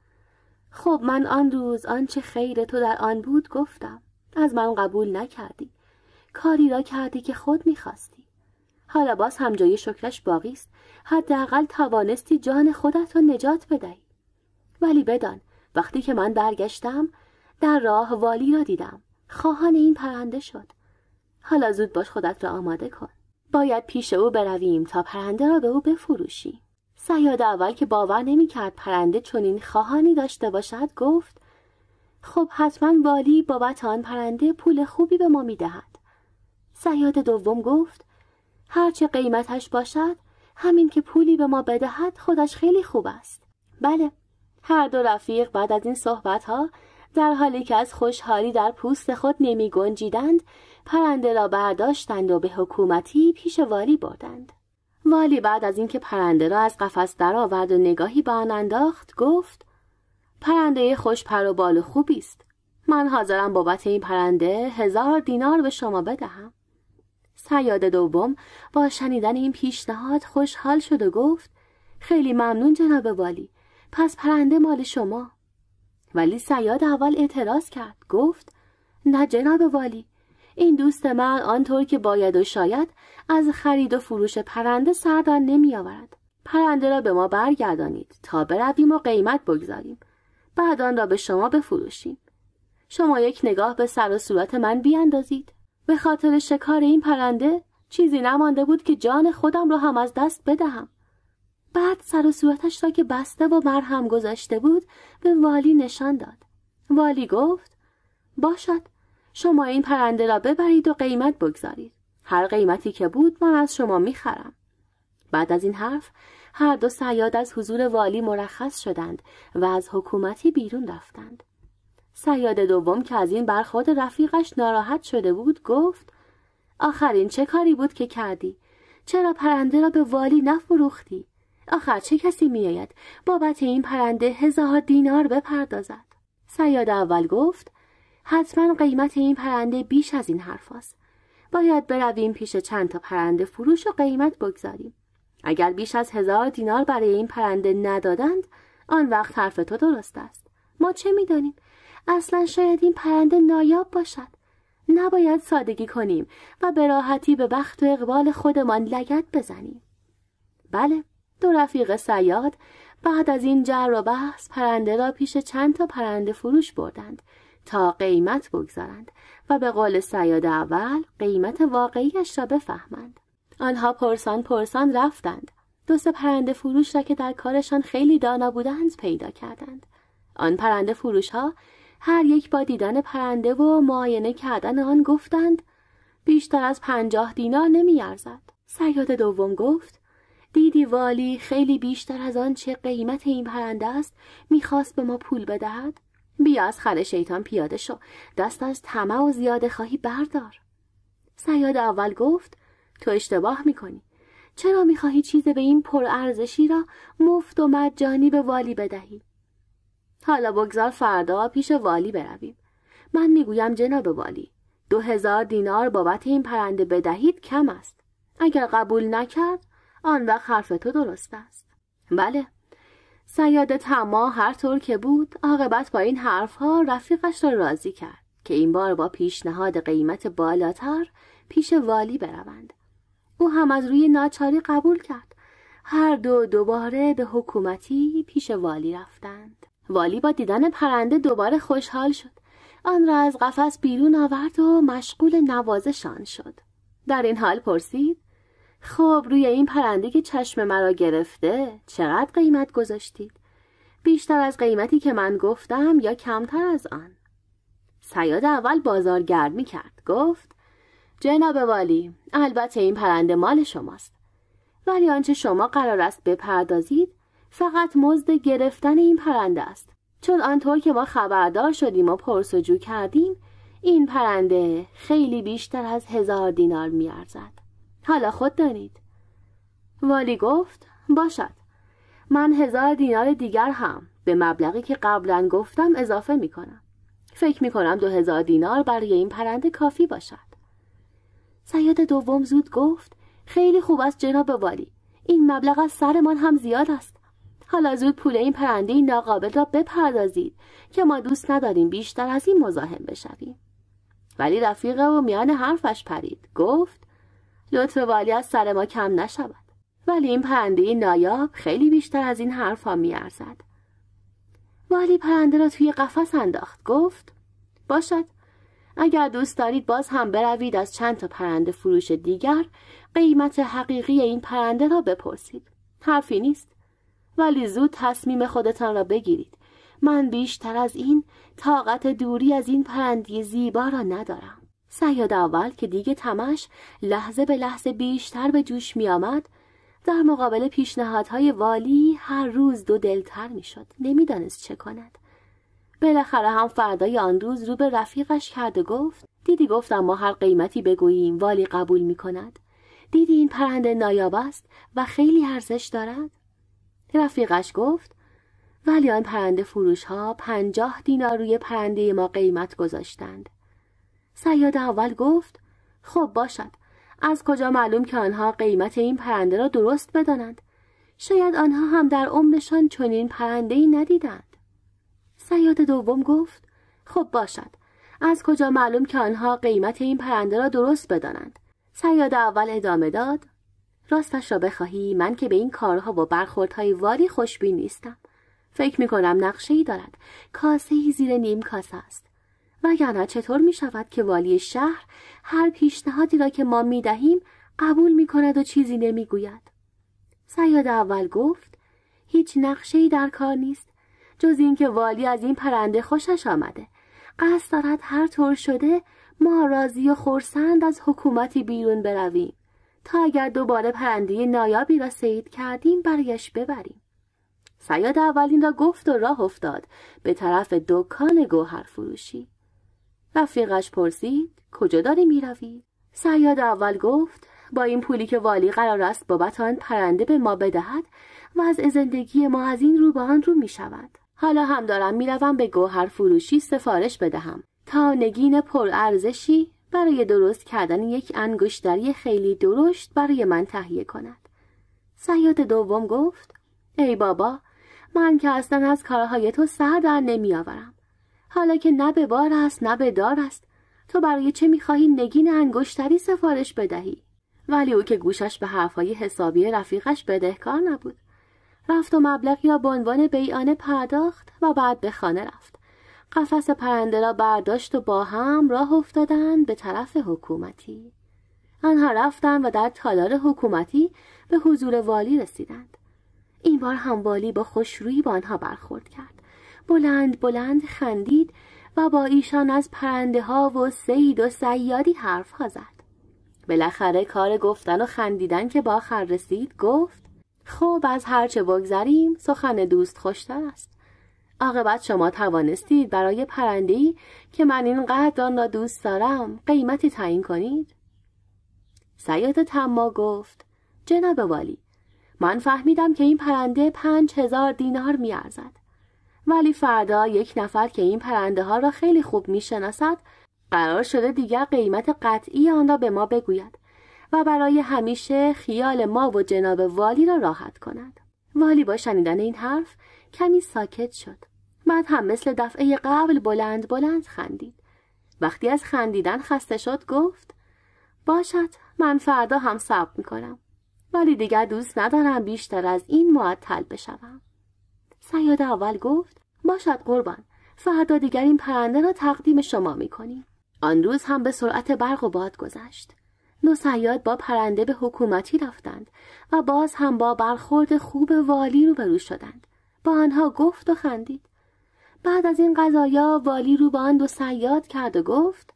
خب من آن روز آنچه خیر تو در آن بود گفتم. از من قبول نکردی. کاری را کردی که خود می‌خواستی. حالا باز هم جای شکرش باقی است. حداقل توانستی جان خودت را نجات بدهی. ولی بدان وقتی که من برگشتم در راه والی را دیدم. خواهان این پرنده شد. حالا زود باش خودت را آماده کن. باید پیش او برویم تا پرنده را به او بفروشیم سیاد اول که باور نمی‌کرد پرنده چنین خواهانی داشته باشد گفت خب حتما والی بابت آن پرنده پول خوبی به ما می‌دهد. سیاد دوم گفت هرچه قیمتش باشد همین که پولی به ما بدهد خودش خیلی خوب است. بله هر دو رفیق بعد از این صحبت ها در حالی که از خوشحالی در پوست خود نمی گنجیدند پرنده را برداشتند و به حکومتی پیش والی بردند. والی بعد از اینکه پرنده را از قفس درآورد و نگاهی به آن انداخت گفت پرنده خوش پر و بال خوبی است. من حاضرم بابت این پرنده هزار دینار به شما بدهم. سیاد دوم با شنیدن این پیشنهاد خوشحال شد و گفت خیلی ممنون جناب والی. پس پرنده مال شما. ولی سیاد اول اعتراض کرد گفت نه جناب والی. این دوست من آنطور که باید و شاید از خرید و فروش پرنده سردن نمی آورد. پرنده را به ما برگردانید تا برویم و قیمت بگذاریم. بعد آن را به شما بفروشیم. شما یک نگاه به سر و صورت من بیاندازید. به خاطر شکار این پرنده چیزی نمانده بود که جان خودم را هم از دست بدهم. بعد سر و صورتش را که بسته و مرهم گذاشته بود به والی نشان داد. والی گفت باشد شما این پرنده را ببرید و قیمت بگذارید. هر قیمتی که بود من از شما می‌خرم. بعد از این حرف هر دو سیاد از حضور والی مرخص شدند و از حکومتی بیرون رفتند. سیاد دوم که از این برخورد رفیقش ناراحت شده بود گفت آخرین چه کاری بود که کردی؟ چرا پرنده را به والی نفروختی؟ آخر چه کسی میآید بابت این پرنده هزار دینار بپردازد؟ سیاد اول گفت حتما قیمت این پرنده بیش از این حرف است. باید برویم پیش چند تا پرنده فروش و قیمت بگذاریم. اگر بیش از هزار دینار برای این پرنده ندادند آن وقت حرف تو درست است. ما چه می‌دانیم؟ اصلا شاید این پرنده نایاب باشد. نباید سادگی کنیم و به راحتی به بخت و اقبال خودمان لگت بزنیم. بله دو رفیق سیاد بعد از این جر و بحث پرنده را پیش چند تا پرنده فروش بردند. تا قیمت بگذارند و به قول سیاد اول قیمت واقعیش را بفهمند. آنها پرسان پرسان رفتند. دو سه پرنده فروش را که در کارشان خیلی دانا بودند پیدا کردند. آن پرنده فروش ها هر یک با دیدن پرنده و معاینه کردن آن گفتند بیشتر از پنجاه دینار نمیارزد. سیاد دوم گفت دیدی والی خیلی بیشتر از آن چه قیمت این پرنده است می‌خواست به ما پول بدهد؟ بیا از خر شیطان پیاده شو. دست از طمع و زیاده خواهی بردار. سیاد اول گفت تو اشتباه می‌کنی. چرا می‌خواهی چیز به این پرارزشی را مفت و مجانی به والی بدهی؟ حالا بگذار فردا پیش والی برویم. من می‌گویم جناب والی دو هزار دینار بابت این پرنده بدهید کم است. اگر قبول نکرد آن وقت حرف تو درست است. بله. سیاد تما هر طور که بود عاقبت با این حرفها رفیقش را راضی کرد که این بار با پیشنهاد قیمت بالاتر پیش والی بروند. او هم از روی ناچاری قبول کرد. هر دو دوباره به حکومتی پیش والی رفتند. والی با دیدن پرنده دوباره خوشحال شد. آن را از قفس بیرون آورد و مشغول نوازشان شد. در این حال پرسید خب روی این پرنده که چشم مرا گرفته چقدر قیمت گذاشتید؟ بیشتر از قیمتی که من گفتم یا کمتر از آن؟ سیاد اول بازارگرد می کرد گفت جناب والی البته این پرنده مال شماست. ولی آنچه شما قرار است بپردازید فقط مزد گرفتن این پرنده است. چون آنطور که ما خبردار شدیم و پرسجو کردیم این پرنده خیلی بیشتر از هزار دینار میارزد. حالا خود دانید والی گفت باشد من هزار دینار دیگر هم به مبلغی که قبلا گفتم اضافه می کنم. فکر می کنم دو هزار دینار برای این پرنده کافی باشد. سیاد دوم زود گفت خیلی خوب است جناب والی. این مبلغ از سرمان هم زیاد است. حالا زود پول این پرنده ناقابل را بپردازید که ما دوست نداریم بیشتر از این مزاحم بشویم. ولی رفیق و میان حرفش پرید. گفت لطف والی از سر ما کم نشود. ولی این پرنده نایاب خیلی بیشتر از این حرفها میارزد. والی پرنده را توی قفس انداخت. گفت باشد اگر دوست دارید باز هم بروید از چند تا پرنده فروش دیگر قیمت حقیقی این پرنده را بپرسید. حرفی نیست. ولی زود تصمیم خودتان را بگیرید. من بیشتر از این طاقت دوری از این پرنده زیبا را ندارم. سیاد اول که دیگه تمش لحظه به لحظه بیشتر به جوش می آمد در مقابل پیشنهادهای والی هر روز دو دلتر می شد. نمی‌دانست چه کند. بالاخره هم فردای آن روز رو به رفیقش کرد و گفت دیدی گفتم ما هر قیمتی بگوییم والی قبول می کند. دیدی این پرنده نایاب است و خیلی ارزش دارد؟ رفیقش گفت ولی آن پرنده فروش ها پنجاه دینار روی پرنده ما قیمت گذاشتند. سیاد اول گفت خب باشد. از کجا معلوم که آنها قیمت این پرنده را درست بدانند؟ شاید آنها هم در عمرشان چنین پرنده ای ندیدند. سیاد دوم گفت خب باشد. از کجا معلوم که آنها قیمت این پرنده را درست بدانند؟ سیاد اول ادامه داد راستش را بخواهی من که به این کارها و برخوردهای واری خوشبین نیستم. فکر می کنم نقشه ای دارد. کاسه ای زیر نیم کاسه است. وگرنه چطور می شود که والی شهر هر پیشنهادی را که ما می دهیم قبول می کند و چیزی نمی گوید. سیاد اول گفت هیچ نقشه در کار نیست جز اینکه والی از این پرنده خوشش آمده. قصد دارد هر طور شده ما راضی و خورسند از حکومتی بیرون برویم. تا اگر دوباره پرنده نایابی را سید کردیم برایش ببریم. سیاد اولین را گفت و راه افتاد به طرف دکان گوهر فروشی رفیقش پرسید کجا داری می‌روی سیاد اول گفت با این پولی که والی قرار است بابت آن پرنده به ما بدهد و از زندگی ما از این رو به آن رو می شود. حالا هم دارم می‌روم به گوهر فروشی سفارش بدهم تا نگین پر ارزشی برای درست کردن یک انگشتری خیلی درشت برای من تهیه کند. سیاد دوم گفت ای بابا من که اصلا از کارهای تو سر در نمیآورم. حالا که نه به بار است نه به دار است. تو برای چه می‌خواهی نگین انگشتری سفارش بدهی؟ ولی او که گوشش به حرفهای حسابی رفیقش بدهکار نبود. رفت و مبلغی را به عنوان بیانه پرداخت و بعد به خانه رفت. قفس پرنده را برداشت و با هم راه افتادند به طرف حکومتی. آنها رفتند و در تالار حکومتی به حضور والی رسیدند. این بار هم والی با خوشرویی با آنها برخورد کرد. بلند بلند خندید و با ایشان از پرنده ها و سید و سیادی حرف ها زد. بالاخره کار گفتن و خندیدن که با آخر رسید گفت خب از هرچه بگذریم سخن دوست خوشتر است. عاقبت شما توانستید برای پرندهی که من اینقدر آن را دوست دارم قیمتی تعیین کنید؟ سیاد تما گفت جناب والی من فهمیدم که این پرنده پنج هزار دینار میارزد. ولی فردا یک نفر که این پرنده ها را خیلی خوب می‌شناسد قرار شده دیگر قیمت قطعی آن را به ما بگوید و برای همیشه خیال ما و جناب والی را راحت کند. والی با شنیدن این حرف کمی ساکت شد. بعد هم مثل دفعه قبل بلند بلند خندید. وقتی از خندیدن خسته شد گفت باشد من فردا هم صبر می‌کنم. ولی دیگر دوست ندارم بیشتر از این معطل بشوم. سیاد اول گفت باشد قربان فردا دیگر این پرنده را تقدیم شما می‌کنیم. آن روز هم به سرعت برق و باد گذشت. دو سیاد با پرنده به حکومتی رفتند و باز هم با برخورد خوب والی روبرو شدند. با آنها گفت و خندید. بعد از این قضایا والی رو با آن دو سیاد کرد و گفت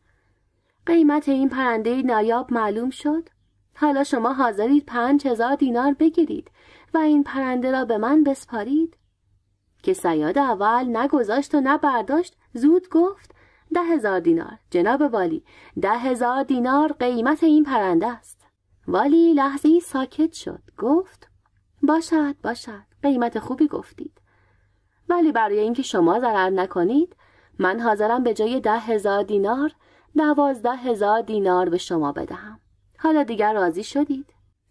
قیمت این پرنده نایاب معلوم شد. حالا شما حاضرید پنج هزار دینار بگیرید و این پرنده را به من بسپارید. که سیاد اول نگذاشت و نه برداشت زود گفت ده هزار دینار. جناب والی ده هزار دینار قیمت این پرنده است. والی لحظه ساکت شد گفت باشد باشد قیمت خوبی گفتید. ولی برای اینکه شما ضرر نکنید من حاضرم به جای ده هزار دینار دوازده هزار دینار به شما بدهم. حالا دیگر راضی شدید.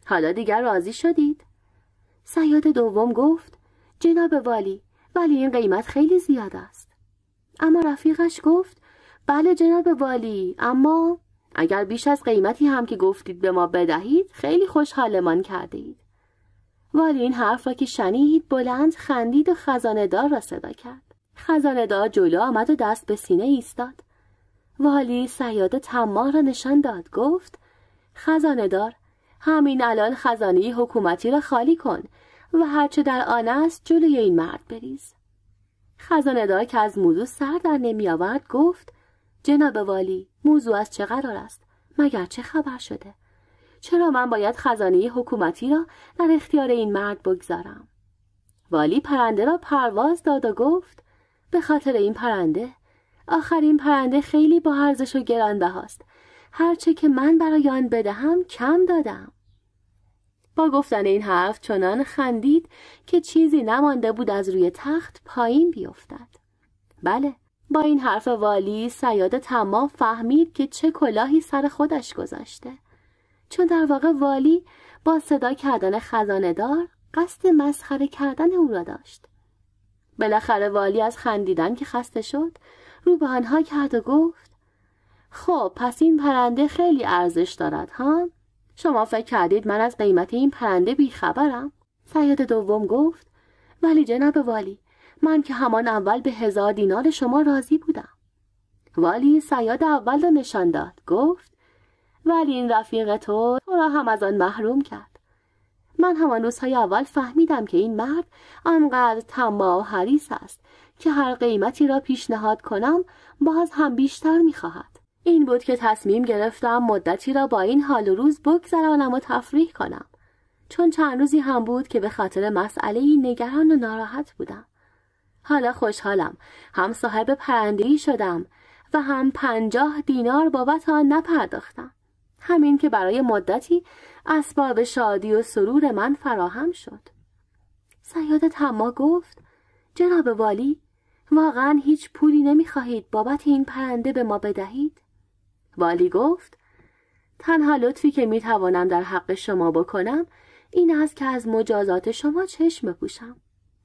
حالا دیگر راضی شدید. سیاد دوم گفت جناب والی ولی این قیمت خیلی زیاد است. اما رفیقش گفت بله جناب والی اما اگر بیش از قیمتی هم که گفتید به ما بدهید خیلی خوشحالمان کرده اید والی این حرف را که شنید بلند خندید و خزانه دار را صدا کرد. خزانه دار جلو آمد و دست به سینه ایستاد. والی سیاد تمام را نشان داد گفت خزانه دار همین الان خزانه حکومتی را خالی کن. و هرچه در آن است جلوی این مرد بریز. خزانه دار که از موضوع سر در نمی آورد گفت جناب والی موضوع از چه قرار است؟ مگر چه خبر شده؟ چرا من باید خزانه حکومتی را در اختیار این مرد بگذارم؟ والی پرنده را پرواز داد و گفت به خاطر این پرنده آخر این پرنده خیلی با ارزش و گرانبهاست. هرچه که من برای آن بدهم کم دادم. با گفتن این حرف چنان خندید که چیزی نمانده بود از روی تخت پایین بیفتد. بله با این حرف والی سیاد تمام فهمید که چه کلاهی سر خودش گذاشته. چون در واقع والی با صدا کردن خزانه دار قصد مسخره کردن او را داشت. بالاخره والی از خندیدن که خسته شد رو به آنها کرد و گفت خب پس این پرنده خیلی ارزش دارد ها؟ شما فکر کردید من از قیمت این پرنده بیخبرم؟ سیاد دوم گفت ولی جناب والی من که همان اول به هزار دینار شما راضی بودم. والی سیاد اول را نشان داد گفت ولی این رفیق تو تو را هم از آن محروم کرد. من همان روزهای اول فهمیدم که این مرد آنقدر طماع و حریص است که هر قیمتی را پیشنهاد کنم باز هم بیشتر می‌خواهد. این بود که تصمیم گرفتم مدتی را با این حال و روز بگذرانم و تفریح کنم. چون چند روزی هم بود که به خاطر مسئله نگران و ناراحت بودم. حالا خوشحالم. هم صاحب پرندهی شدم و هم پنجاه دینار بابت آن نپرداختم. همین که برای مدتی اسباب شادی و سرور من فراهم شد. سیاد تما گفت جناب والی واقعا هیچ پولی نمی‌خواهید بابت این پرنده به ما بدهید؟ والی گفت تنها لطفی که می‌توانم در حق شما بکنم این است که از مجازات شما چشم بپوشم.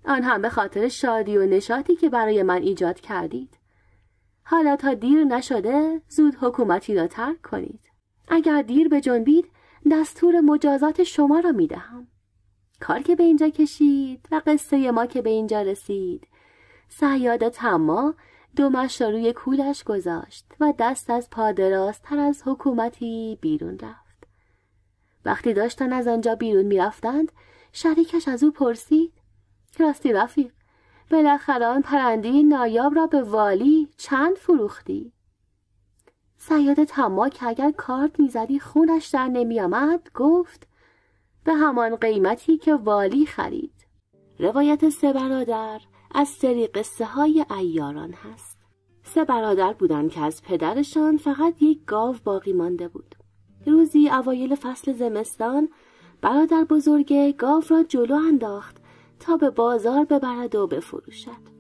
آن هم به خاطر شادی و نشاطی که برای من ایجاد کردید. حالا تا دیر نشده زود حکومتی را ترک کنید. اگر دیر به جنبید دستور مجازات شما را می دهم. کار که به اینجا کشید و قصه ما که به اینجا رسید. سیاد تما دومش را روی کولش گذاشت و دست از تر از حکومتی بیرون رفت. وقتی داشتن از آنجا بیرون می‌رفتند شریکش از او پرسید راستی رفیق بالاخره آن پرنده نایاب را به والی چند فروختی؟ سیاد تما که اگر کارت می‌زدی خونش در نمیآمد گفت به همان قیمتی که والی خرید. روایت سه برادر از سری قصه های ایاران هست. سه برادر بودند که از پدرشان فقط یک گاو باقی مانده بود. روزی اوایل فصل زمستان برادر بزرگ گاو را جلو انداخت تا به بازار ببرد و بفروشد.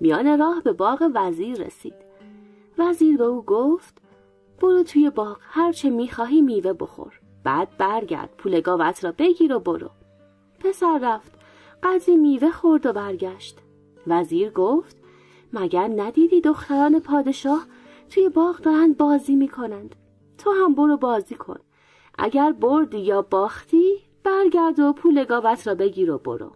میان راه به باغ وزیر رسید. وزیر به او گفت برو توی باغ هرچه می‌خواهی میوه بخور. بعد برگرد پول گاوت را بگیر و برو. پسر رفت قضی میوه خورد و برگشت. وزیر گفت مگر ندیدی دختران پادشاه توی باغ دارند بازی می‌کنند؟ تو هم برو بازی کن. اگر بردی یا باختی برگرد و پول گاوت را بگیر و برو.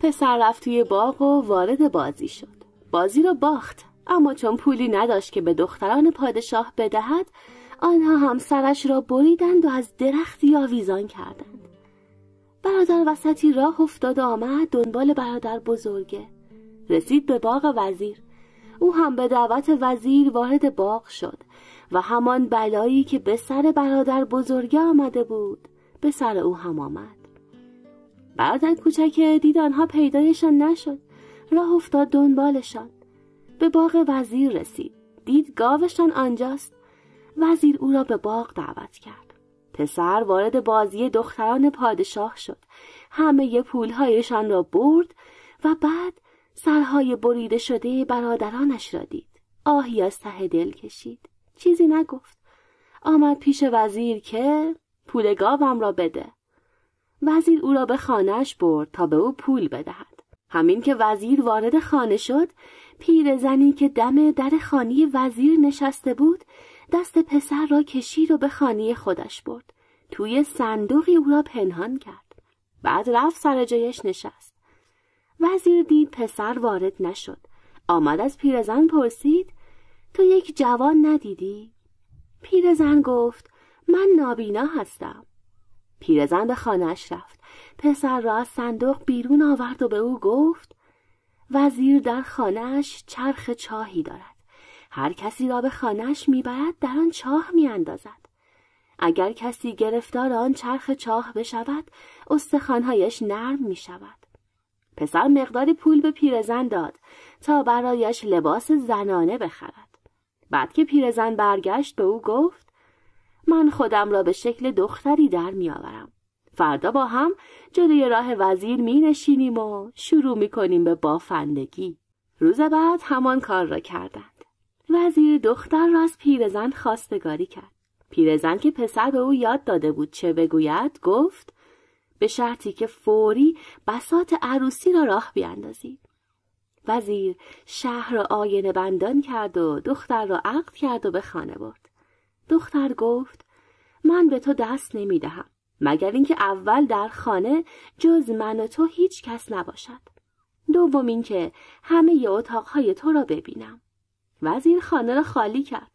پسر رفت توی باغ و وارد بازی شد. بازی را باخت اما چون پولی نداشت که به دختران پادشاه بدهد آنها هم سرش را بریدند و از درختی آویزان کردند. برادر وسطی راه افتاد آمد دنبال برادر بزرگه. رسید به باغ وزیر. او هم به دعوت وزیر وارد باغ شد و همان بلایی که به سر برادر بزرگه آمده بود به سر او هم آمد. برادر کوچک دید آنها پیدایشان نشد. راه افتاد دنبالشان. به باغ وزیر رسید. دید گاوشان آنجاست. وزیر او را به باغ دعوت کرد. پسر وارد بازی دختران پادشاه شد. همه پولهایشان را برد و بعد سرهای بریده شده برادرانش را دید. آهی از ته دل کشید. چیزی نگفت. آمد پیش وزیر که پول گاوم را بده. وزیر او را به خانهش برد تا به او پول بدهد. همین که وزیر وارد خانه شد پیرزنی که دم در خانه وزیر نشسته بود دست پسر را کشید و به خانه خودش برد. توی صندوقی او را پنهان کرد. بعد رفت سر جایش نشست. وزیر دید پسر وارد نشد. آمد از پیرزن پرسید تو یک جوان ندیدی؟ پیرزن گفت من نابینا هستم. پیرزن به خانهش رفت. پسر را از صندوق بیرون آورد و به او گفت وزیر در خانهش چرخ چاهی دارد. هر کسی را به خانهش می‌برد در آن چاه میاندازد. اگر کسی گرفتار آن چرخ چاه بشود استخوانهایش نرم می‌شود. پسر مقداری پول به پیرزن داد تا برایش لباس زنانه بخرد بعد که پیرزن برگشت به او گفت من خودم را به شکل دختری در میآورم فردا با هم جلوی راه وزیر می نشینیم و شروع می کنیم به بافندگی. روز بعد همان کار را کردند. وزیر دختر را از پیرزن خواستگاری کرد. پیرزن که پسر به او یاد داده بود چه بگوید گفت به شرطی که فوری بسات عروسی را راه بیاندازید. وزیر شهر را آینه بندان کرد و دختر را عقد کرد و به خانه برد. دختر گفت من به تو دست نمی دهم. مگر اینکه اول در خانه جز من و تو هیچ کس نباشد دوم اینکه همه اتاقهای تو را ببینم وزیر خانه را خالی کرد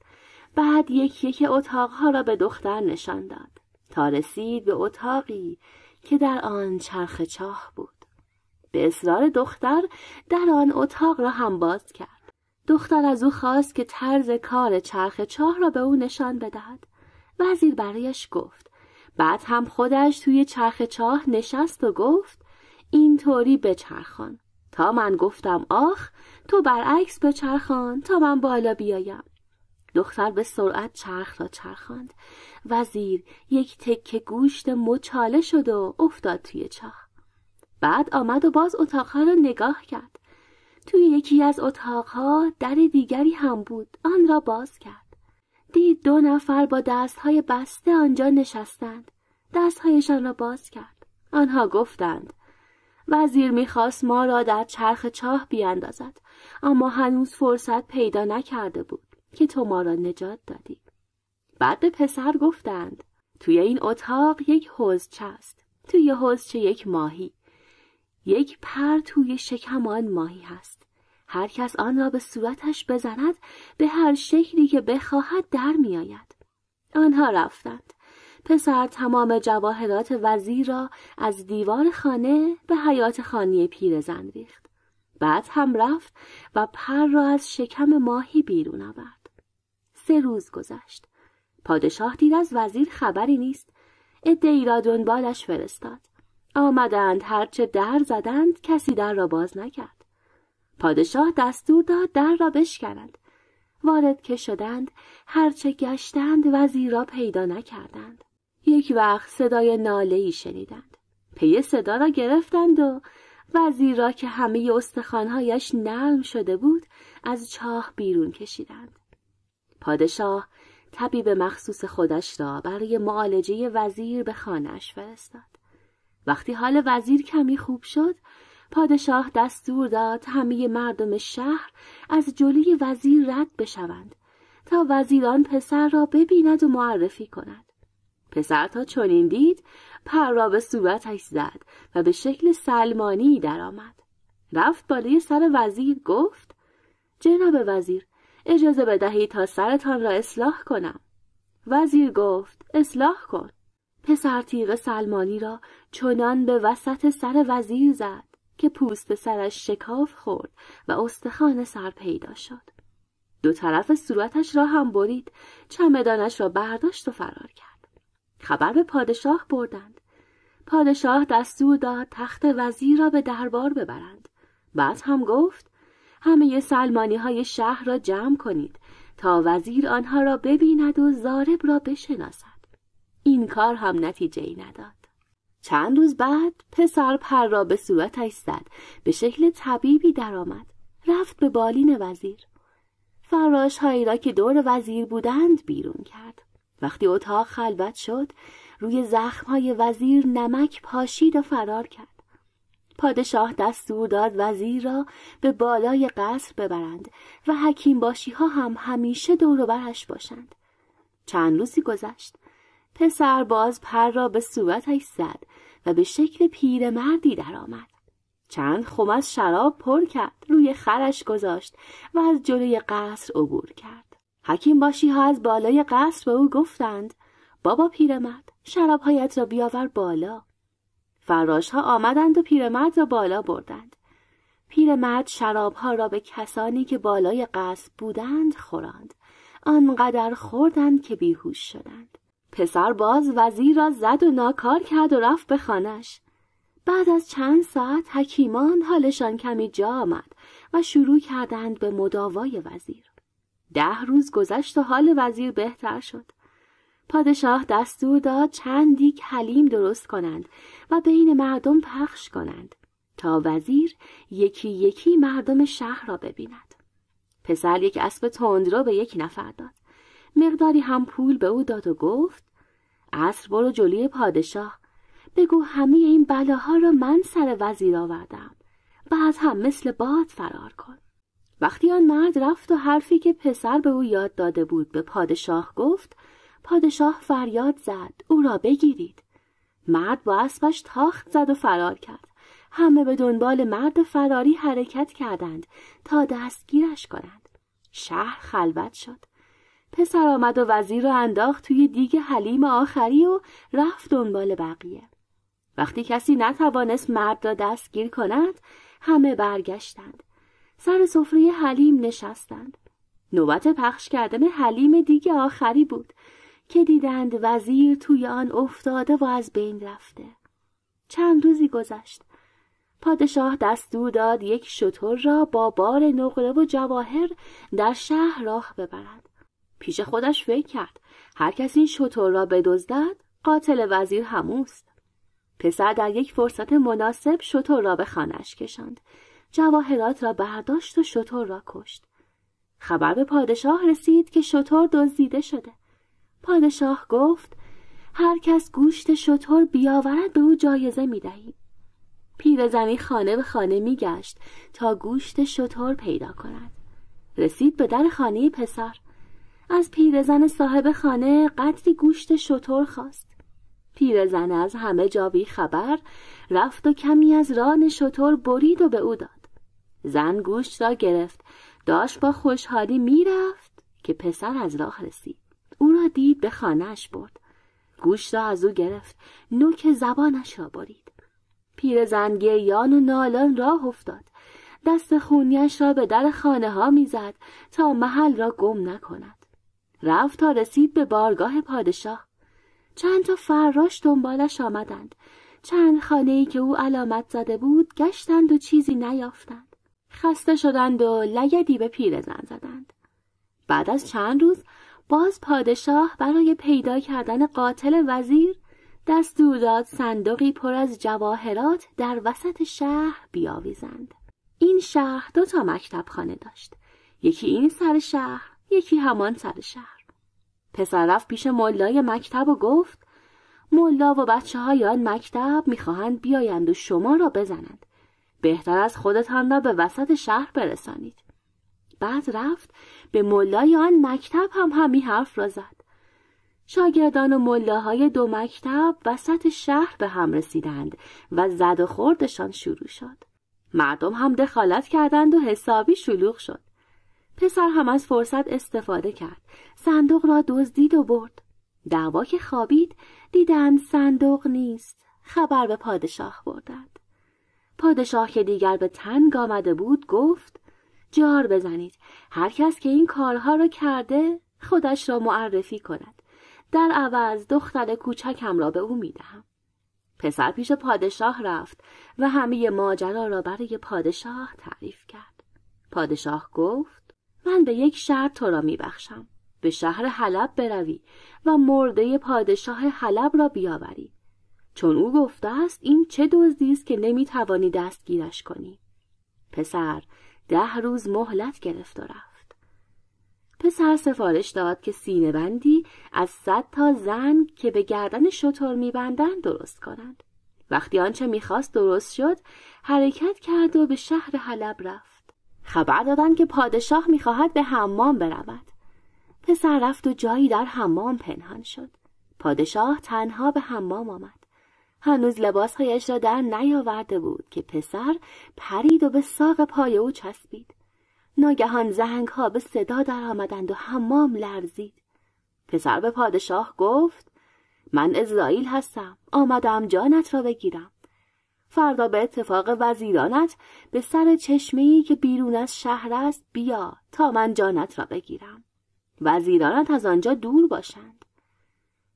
بعد یک یک اتاقها را به دختر نشان داد تا رسید به اتاقی که در آن چرخ چاه بود. به اصرار دختر در آن اتاق را هم باز کرد. دختر از او خواست که طرز کار چرخ چاه را به او نشان بدهد. وزیر برایش گفت بعد هم خودش توی چرخ چاه نشست و گفت اینطوری بچرخان. تا من گفتم آخ تو برعکس بچرخان تا من بالا بیایم. دختر به سرعت چرخ را چرخاند. وزیر یک تکه گوشت مچاله شد و افتاد توی چاه. بعد آمد و باز اتاقها را نگاه کرد. توی یکی از اتاقها در دیگری هم بود. آن را باز کرد. دید دو نفر با دستهای بسته آنجا نشستند. دستهایشان را باز کرد. آنها گفتند وزیر می‌خواست ما را در چرخ چاه بیاندازد اما هنوز فرصت پیدا نکرده بود. که تو ما را نجات دادی. بعد به پسر گفتند توی این اتاق یک حوزچه است توی حوزچه یک ماهی. یک پر توی شکم آن ماهی هست. هر کس آن را به صورتش بزند به هر شکلی که بخواهد در میآید آنها رفتند. پسر تمام جواهرات وزیر را از دیوار خانه به حیات خانی پیرزن ریخت. بعد هم رفت و پر را از شکم ماهی بیرون آورد. سه روز گذشت. پادشاه دید از وزیر خبری نیست. ادعی را دنبالش فرستاد. آمدند هرچه در زدند کسی در را باز نکرد. پادشاه دستور داد در را بشکنند. وارد که شدند هرچه گشتند وزیر را پیدا نکردند. یک وقت صدای ناله ای شنیدند. پی صدا را گرفتند و وزیر را که همه استخوانهایش نرم شده بود از چاه بیرون کشیدند. پادشاه طبیب مخصوص خودش را برای معالجه وزیر به خانهاش فرستاد. وقتی حال وزیر کمی خوب شد پادشاه دستور داد همه مردم شهر از جلوی وزیر رد بشوند تا وزیران پسر را ببیند و معرفی کند. پسر تا چنین دید پر را به صورتش زد و به شکل سلمانی درآمد. رفت بالای سر وزیر گفت جناب وزیر اجازه بدهید تا سرتان را اصلاح کنم. وزیر گفت اصلاح کن. پسر تیغ سلمانی را چنان به وسط سر وزیر زد که پوست سرش شکاف خورد و استخوان سر پیدا شد. دو طرف صورتش را هم برید چمدانش را برداشت و فرار کرد. خبر به پادشاه بردند. پادشاه دستور داد تخت وزیر را به دربار ببرند. بعد هم گفت همه سلمانی های شهر را جمع کنید تا وزیر آنها را ببیند و زارب را بشناسد. این کار هم نتیجه ای نداد. چند روز بعد پسر پر را به صورتش زد به شکل طبیبی درآمد. رفت به بالین وزیر. فراش هایی را که دور وزیر بودند بیرون کرد. وقتی اتاق خلوت شد روی زخم های وزیر نمک پاشید و فرار کرد. پادشاه دستور داد وزیر را به بالای قصر ببرند و حکیم باشی ها هم همیشه دور برش باشند. چند روزی گذشت. پسر باز پر را به صورتش زد و به شکل پیرمردی درآمد. چند خم از شراب پر کرد روی خرش گذاشت و از جلوی قصر عبور کرد. حکیم باشی ها از بالای قصر به او گفتند بابا پیرمرد شرابهایت را بیاور بالا. فراش ها آمدند و پیرمرد را بالا بردند. پیرمرد شرابها را به کسانی که بالای قصب بودند خوراند. آنقدر خوردند که بیهوش شدند. پسر باز وزیر را زد و ناکار کرد و رفت به خانش بعد از چند ساعت حکیمان حالشان کمی جا آمد و شروع کردند به مداوای وزیر. ده روز گذشت و حال وزیر بهتر شد. پادشاه دستور داد چند دیگ حلیم درست کنند و بین مردم پخش کنند تا وزیر یکی یکی مردم شهر را ببیند. پسر یک اسب تندرو به یک نفر داد. مقداری هم پول به او داد و گفت عصر برو جلوی پادشاه. بگو همه این بلاها را من سر وزیر آوردم بعد هم مثل باد فرار کن. وقتی آن مرد رفت و حرفی که پسر به او یاد داده بود به پادشاه گفت پادشاه فریاد زد. او را بگیرید. مرد با اسبش تاخت زد و فرار کرد. همه به دنبال مرد فراری حرکت کردند تا دستگیرش کنند. شهر خلوت شد. پسر آمد و وزیر را انداخت توی دیگ حلیم آخری و رفت دنبال بقیه. وقتی کسی نتوانست مرد را دستگیر کند همه برگشتند. سر سفره حلیم نشستند. نوبت پخش کردن حلیم دیگ آخری بود. که دیدند وزیر توی آن افتاده و از بین رفته. چند روزی گذشت. پادشاه دستور داد یک شتر را با بار نقره و جواهر در شهر راه ببرد. پیش خودش فکر کرد هر کس این شتر را بدزدد قاتل وزیر هموست. پسر در یک فرصت مناسب شتر را به خانش کشاند. جواهرات را برداشت و شتر را کشت. خبر به پادشاه رسید که شتر دزدیده شده. پادشاه گفت هر کس گوشت شتر بیاورد به او جایزه می‌دهیم. پیرزنی خانه به خانه میگشت تا گوشت شتر پیدا کند. رسید به در خانه پسر. از پیرزن صاحب خانه قدری گوشت شتر خواست. پیرزن از همه جا خبر رفت و کمی از ران شتر برید و به او داد. زن گوشت را گرفت. داشت با خوشحالی می‌رفت که پسر از راه رسید. او را دید به خانهاش برد. گوشت را از او گرفت. نوک زبانش را برید. پیرزن گریان و نالان راه افتاد. دست خونیش را به در خانه ها می‌زد تا محل را گم نکند. رفت تا رسید به بارگاه پادشاه. چند تا فراش دنبالش آمدند. چند خانه ای که او علامت زده بود گشتند و چیزی نیافتند. خسته شدند و لگدی به پیرزن زدند. بعد از چند روز باز پادشاه برای پیدا کردن قاتل وزیر دستور داد صندوقی پر از جواهرات در وسط شهر بیاویزند. این شهر دو تا مکتب خانه داشت. یکی این سر شهر یکی همان سر شهر. پسر رفت پیش ملای مکتب و گفت ملا و بچه های آن مکتب می‌خواهند بیایند و شما را بزنند. بهتر از خودتان را به وسط شهر برسانید. بعد رفت به ملای آن مکتب هم همی حرف را زد. شاگردان و ملاهای دو مکتب وسط شهر به هم رسیدند و زد و خوردشان شروع شد. مردم هم دخالت کردند و حسابی شلوغ شد. پسر هم از فرصت استفاده کرد. صندوق را دزدید و برد. دعوا که خوابید دیدند صندوق نیست. خبر به پادشاه بردند. پادشاه که دیگر به تنگ آمده بود گفت جار بزنید. هر کس که این کارها را کرده خودش را معرفی کند. در عوض دختر کوچکم را به او می‌دهم. پسر پیش پادشاه رفت و همه ماجرا را برای پادشاه تعریف کرد. پادشاه گفت من به یک شرط تو را میبخشم. به شهر حلب بروی و مرده پادشاه حلب را بیاوری. چون او گفته است این چه دزدی است که نمی‌توانی دستگیرش کنی. پسر ده روز مهلت گرفت و رفت. پسر سفارش داد که سینه بندی از صد تا زنگ که به گردن شطور میبندند درست کنند. وقتی آنچه می‌خواست درست شد حرکت کرد و به شهر حلب رفت. خبر دادند که پادشاه می‌خواهد به حمام برود. پسر رفت و جایی در حمام پنهان شد. پادشاه تنها به حمام آمد. هنوز لباسهایش را در نیاورده بود که پسر پرید و به ساق پای او چسبید. ناگهان زنگ ها به صدا در آمدند و حمام لرزید. پسر به پادشاه گفت من ازرائیل هستم آمدم جانت را بگیرم. فردا به اتفاق وزیرانت به سر چشمه‌ای که بیرون از شهر است بیا تا من جانت را بگیرم. وزیرانت از آنجا دور باشند.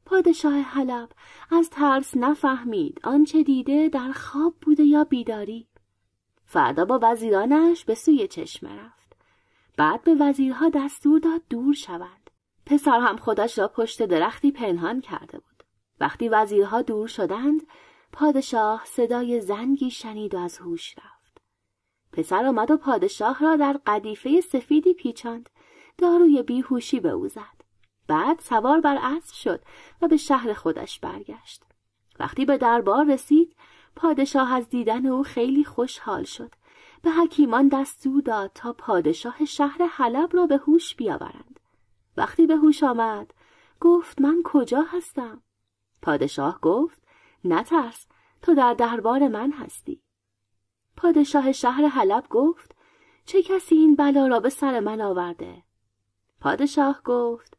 پادشاه حلب از ترس نفهمید آنچه دیده در خواب بوده یا بیداری. فردا با وزیرانش به سوی چشمه رفت. بعد به وزیرها دستور داد دور شوند. پسر هم خودش را پشت درختی پنهان کرده بود. وقتی وزیرها دور شدند پادشاه صدای زنگی شنید و از هوش رفت. پسر آمد و پادشاه را در قدیفه سفیدی پیچاند. داروی بیهوشی به او زد. بعد سوار بر اسب شد و به شهر خودش برگشت. وقتی به دربار رسید پادشاه از دیدن او خیلی خوشحال شد. به حکیمان دستور داد تا پادشاه شهر حلب را به هوش بیاورند. وقتی به هوش آمد گفت من کجا هستم؟ پادشاه گفت نترس تو در دربار من هستی. پادشاه شهر حلب گفت چه کسی این بلا را به سر من آورده؟ پادشاه گفت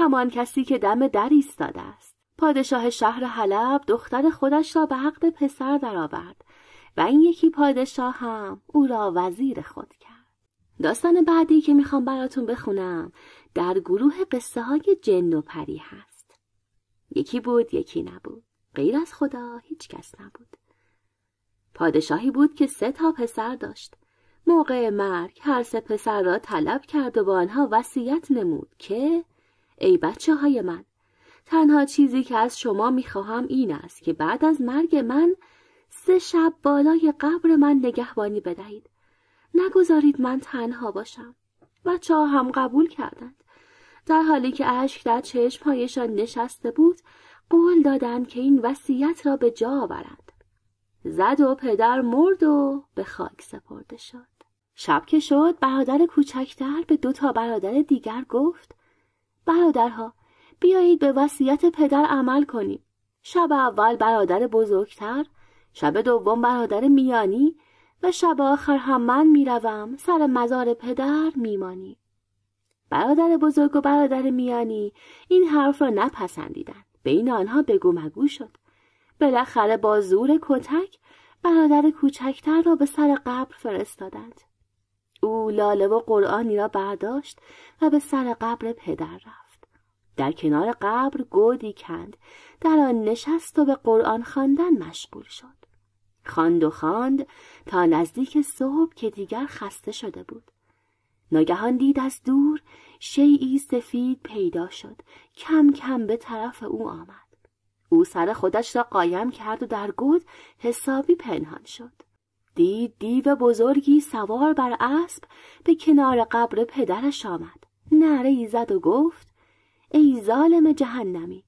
همان کسی که دم در ایستاده است. پادشاه شهر حلب دختر خودش را به عقد پسر درآورد و این یکی پادشاه هم او را وزیر خود کرد. داستان بعدی که می‌خوام براتون بخونم در گروه قصه های جن و پری هست. یکی بود یکی نبود. غیر از خدا هیچ کس نبود. پادشاهی بود که سه تا پسر داشت. موقع مرگ هر سه پسر را طلب کرد و با آنها وصیت نمود که ای بچه های من تنها چیزی که از شما می‌خواهم این است که بعد از مرگ من سه شب بالای قبر من نگهبانی بدهید. نگذارید من تنها باشم. بچه ها هم قبول کردند. در حالی که اشک در چشمهایشان نشسته بود قول دادند که این وصیت را به جا آورند. زد و پدر مرد و به خاک سپرده شد. شب که شد برادر کوچکتر به دو تا برادر دیگر گفت برادرها بیایید به وصیت پدر عمل کنیم. شب اول برادر بزرگتر شب دوم برادر میانی و شب آخر هم من می‌روم سر مزار پدر میمانی. برادر بزرگ و برادر میانی این حرف را نپسندیدند. بین آنها بگو مگو شد. بالاخره با زور کتک برادر کوچکتر را به سر قبر فرستادند. او لاله و قرآنی را برداشت و به سر قبر پدر رفت. در کنار قبر گودی کند. در آن نشست و به قرآن خواندن مشغول شد. خواند و خواند تا نزدیک صبح که دیگر خسته شده بود. ناگهان دید از دور شیعی سفید پیدا شد. کم کم به طرف او آمد. او سر خودش را قایم کرد و در گود حسابی پنهان شد. دید دیو بزرگی سوار بر اسب به کنار قبر پدرش آمد. نره زد و گفت ای ظالم جهنمی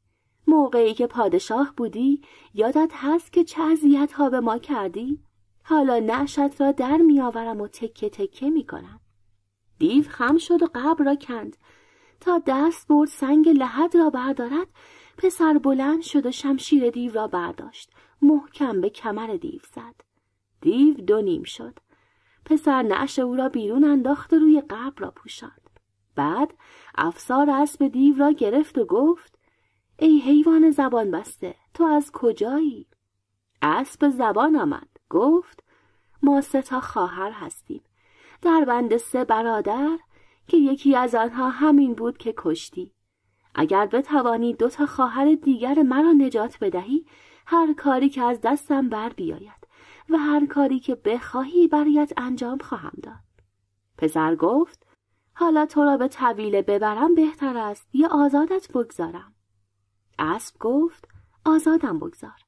موقعی که پادشاه بودی یادت هست که چه اذیت ها به ما کردی؟ حالا نعشت را در میآورم و تکه تکه می‌کنم. دیو خم شد و قبر را کند. تا دست برد سنگ لحد را بردارد پسر بلند شد و شمشیر دیو را برداشت. محکم به کمر دیو زد. دیو دو نیم شد. پسر نعش او را بیرون انداخت و روی قبر را پوشاند. بعد افسار اسب دیو را گرفت و گفت ای حیوان زبان بسته تو از کجایی؟ اسب زبان آمد. گفت ما سه تا خواهر هستیم. در بند سه برادر که یکی از آنها همین بود که کشتی. اگر بتوانی دو تا خواهر دیگر مرا نجات بدهی هر کاری که از دستم بر بیاید. و هر کاری که بخواهی برایت انجام خواهم داد. پسر گفت حالا تو را به طویله ببرم بهتر است. یا آزادت بگذارم. اسب گفت آزادم بگذار.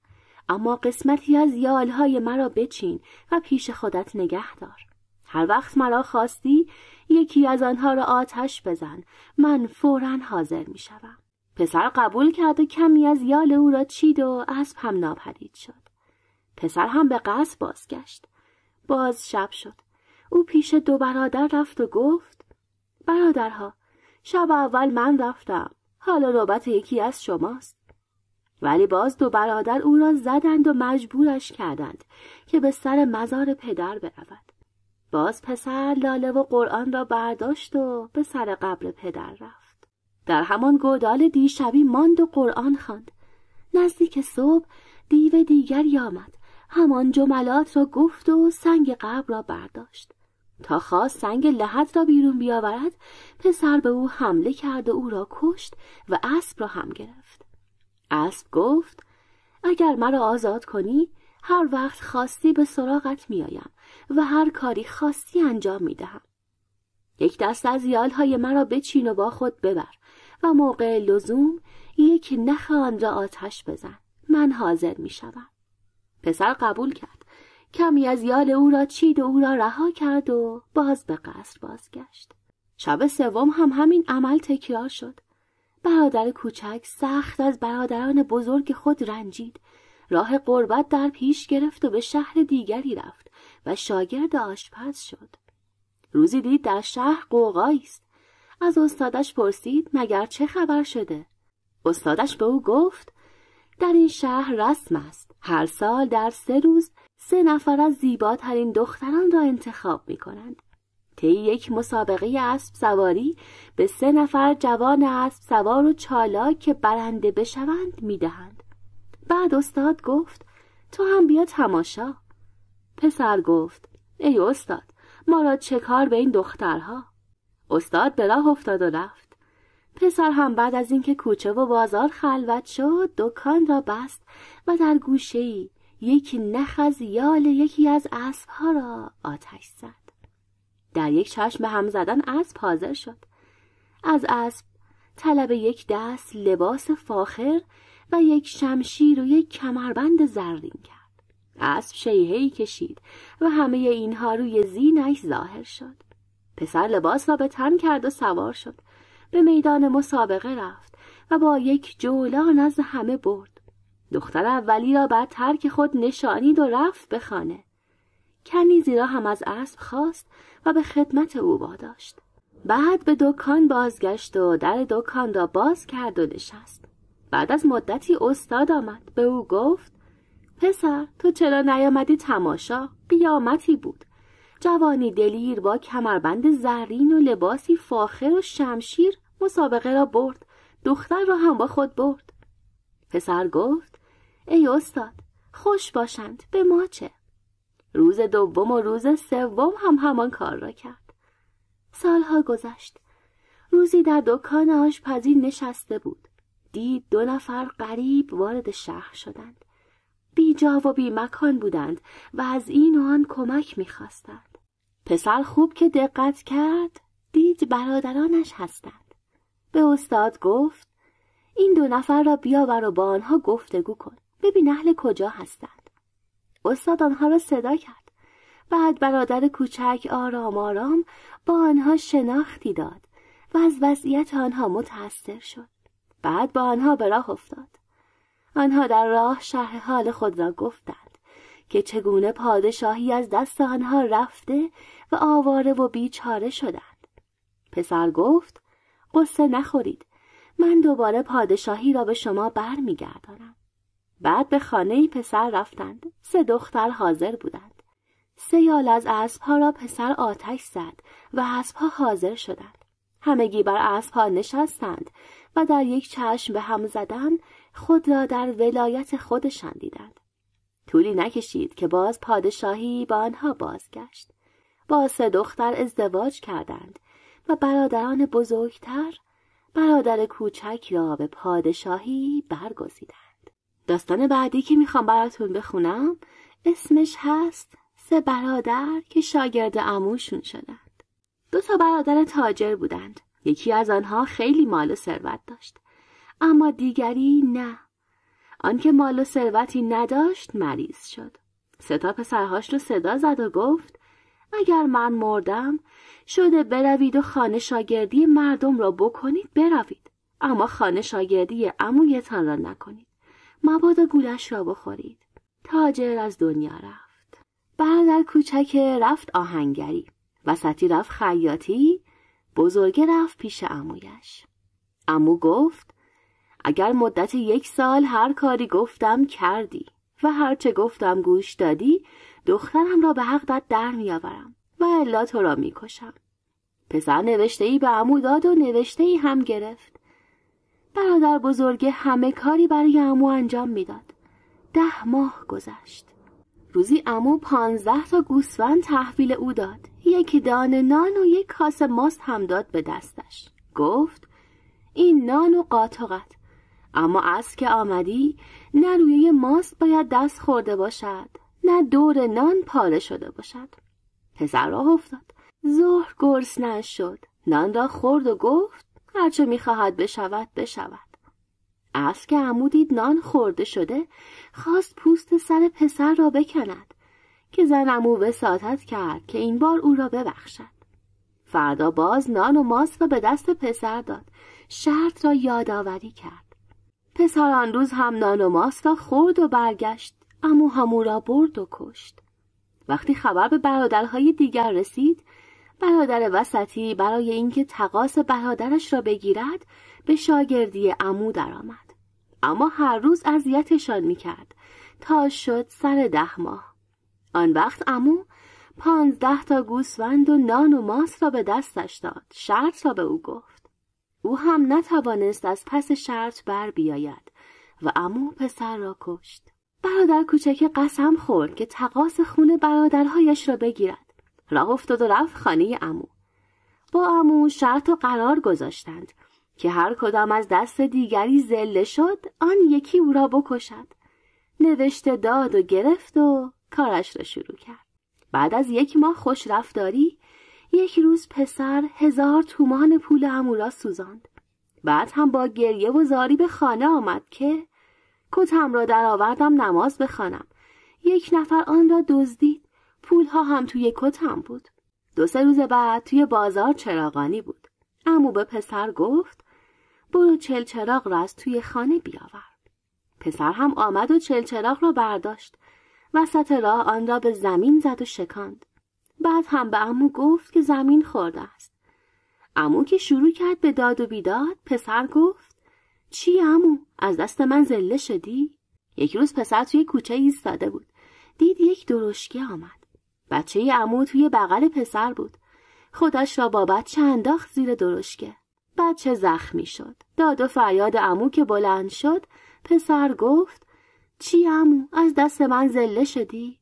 اما قسمتی از یالهای مرا بچین و پیش خودت نگه دار. هر وقت مرا خواستی یکی از آنها را آتش بزن. من فورا حاضر می شوم. پسر قبول کرد و کمی از یال او را چید و اسب هم ناپدید شد. پسر هم به قصد بازگشت. باز شب شد. او پیش دو برادر رفت و گفت برادرها شب اول من رفتم. حالا نوبت یکی از شماست. ولی باز دو برادر او را زدند و مجبورش کردند که به سر مزار پدر برود. باز پسر لاله و قرآن را برداشت و به سر قبر پدر رفت. در همان گودال دیشبی ماند و قرآن خواند. نزدیک صبح دیو دیگری آمد همان جملات را گفت و سنگ قبر را برداشت. تا خواست سنگ لحد را بیرون بیاورد پسر به او حمله کرد و او را کشت و اسب را هم گرفت. اسب گفت اگر مرا آزاد کنی هر وقت خواستی به سراغت میآیم و هر کاری خواستی انجام می‌دهم. یک دست از یالهای مرا بچین و با خود ببر و موقع لزوم یک نخ را آتش بزن. من حاضر می‌شوم. پسر قبول کرد. کمی از یال او را چید و او را رها کرد و باز به قصر بازگشت. شب سوم هم همین عمل تکرار شد. برادر کوچک سخت از برادران بزرگ خود رنجید. راه قربت در پیش گرفت و به شهر دیگری رفت و شاگرد آشپز شد. روزی دید در شهر قوقایی است. از استادش پرسید مگر چه خبر شده؟ استادش به او گفت در این شهر رسم است. هر سال در سه روز سه نفر از زیباترین دختران را انتخاب می کنند. طی یک مسابقه اسب سواری به سه نفر جوان اسب سوار و چالاک که برنده بشوند می‌دهند. بعد استاد گفت تو هم بیا تماشا. پسر گفت ای استاد ما را چه کار به این دخترها استاد به راه افتاد و رفت پسر هم بعد از اینکه کوچه و بازار خلوت شد دکان را بست و در گوشه ای یک نخ از یال یکی از اسبها را آتش زد. در یک چشم به هم زدن اسب حاضر شد. از اسب طلب یک دست لباس فاخر و یک شمشیر و یک کمربند زرین کرد. اسب شیهی کشید و همه اینها روی زینش ظاهر شد. پسر لباس را به تن کرد و سوار شد. به میدان مسابقه رفت و با یک جولان از همه برد. دختر اولی را بعد ترک خود نشانید و رفت به خانه. کنی زیرا هم از اسب خواست و به خدمت او واداشت. بعد به دکان بازگشت و در دکان را باز کرد و نشست. بعد از مدتی استاد آمد. به او گفت پسر تو چرا نیامدی تماشا؟ قیامتی بود. جوانی دلیر با کمربند زرین و لباسی فاخر و شمشیر مسابقه را برد دختر را هم با خود برد. پسر گفت ای استاد خوش باشند به ما چه؟ روز دوم و روز سوم هم همان کار را کرد. سالها گذشت. روزی در دکان آشپزی نشسته بود. دید دو نفر غریب وارد شهر شدند. بی جا و بی مکان بودند و از این و آن کمک می‌خواستند. پسر خوب که دقت کرد دید برادرانش هستند. به استاد گفت این دو نفر را بیاور و با آنها گفتگو کن. ببین اهل کجا هستند. استاد آنها را صدا کرد. بعد برادر کوچک آرام آرام با آنها شناختی داد و از وضعیت آنها متأثر شد. بعد با آنها به راه افتاد. آنها در راه شرح حال خود را گفتند که چگونه پادشاهی از دست آنها رفته و آواره و بیچاره شدند. پسر گفت قصه نخورید. من دوباره پادشاهی را به شما بر میگردانم بعد به خانه پسر رفتند. سه دختر حاضر بودند. سه یال از اسبها را پسر آتش زد و اسبها حاضر شدند. همگی بر اسبها نشستند و در یک چشم به هم زدن خود را در ولایت خودشان دیدند. طولی نکشید که باز پادشاهی با آنها بازگشت. با سه دختر ازدواج کردند. و برادران بزرگتر برادر کوچک را به پادشاهی برگزیدند. داستان بعدی که می‌خوام براتون بخونم اسمش هست سه برادر که شاگرد اموشون شدند. دو تا برادر تاجر بودند. یکی از آنها خیلی مال و ثروت داشت اما دیگری نه. آنکه مال و ثروتی نداشت مریض شد. سه تا پسرهاش رو صدا زد و گفت اگر من مردم شده بروید و خانه شاگردی مردم را بکنید بروید. اما خانه شاگردی عمویتان را نکنید. مبادا گولش را بخورید. تاجر از دنیا رفت. برادر کوچک رفت آهنگری. وسطی رفت خیاطی بزرگه رفت پیش امویش امو گفت اگر مدت یک سال هر کاری گفتم کردی و هرچه گفتم گوش دادی دخترم را به حقدت در میآورم. و الا تو را می‌کشم پسر نوشته ای به امو داد و نوشته ای هم گرفت. برادر بزرگه همه کاری برای امو انجام می‌داد ده ماه گذشت. روزی امو پانزده تا گوسفند تحویل او داد. یک دانه نان و یک کاسه ماست هم داد به دستش. گفت این نان و قاطقت. اما از که آمدی نه روی ماست باید دست خورده باشد نه دور نان پاره شده باشد. پسر راه افتاد. ظهر گرسنه شد نان را خورد و گفت هرچه می‌خواهد بشود بشود. از که عمودید نان خورده شده خواست پوست سر پسر را بکند که زن امو وساطت کرد که این بار او را ببخشد. فردا باز نان و ماست را به دست پسر داد. شرط را یادآوری کرد. پسر آن روز هم نان و ماست را خورد و برگشت. امو همو را برد و کشت. وقتی خبر به برادرهای دیگر رسید برادر وسطی برای اینکه تقاس برادرش را بگیرد به شاگردی امو درآمد. اما هر روز اذیتشان می‌کرد. تا شد سر ده ماه. آن وقت امو پانزده تا گوسفند و نان و ماست را به دستش داد. شرط را به او گفت. او هم نتوانست از پس شرط بر بیاید و امو پسر را کشت. برادر کوچک قسم خورد که تقاس خون برادرهایش را بگیرد. راه افتاد و رفت خانه امو با امو شرط و قرار گذاشتند که هر کدام از دست دیگری زله شد آن یکی او را بکشد. نوشته داد و گرفت و کارش را شروع کرد. بعد از یک ماه خوش رفتاری یک روز پسر هزار تومان پول امو را سوزاند. بعد هم با گریه و زاری به خانه آمد که کتم را در آوردم نماز بخوانم. یک نفر آن را دزدید. پولها هم توی کتم بود. دو سه روز بعد توی بازار چراغانی بود. امو به پسر گفت برو چل چراغ را از توی خانه بیاور پسر هم آمد و چل چراغ را برداشت. وسط راه آن را به زمین زد و شکاند. بعد هم به امو گفت که زمین خورده است. امو که شروع کرد به داد و بیداد پسر گفت چی امو از دست من زله شدی؟ یک روز پسر توی کوچه ایستاده بود. دید یک درشکه آمد. بچه امو توی بغل پسر بود. خودش را با بچه انداخت زیر درشکه. بچه زخمی شد. داد و فریاد امو که بلند شد پسر گفت چی امو از دست من زله شدی؟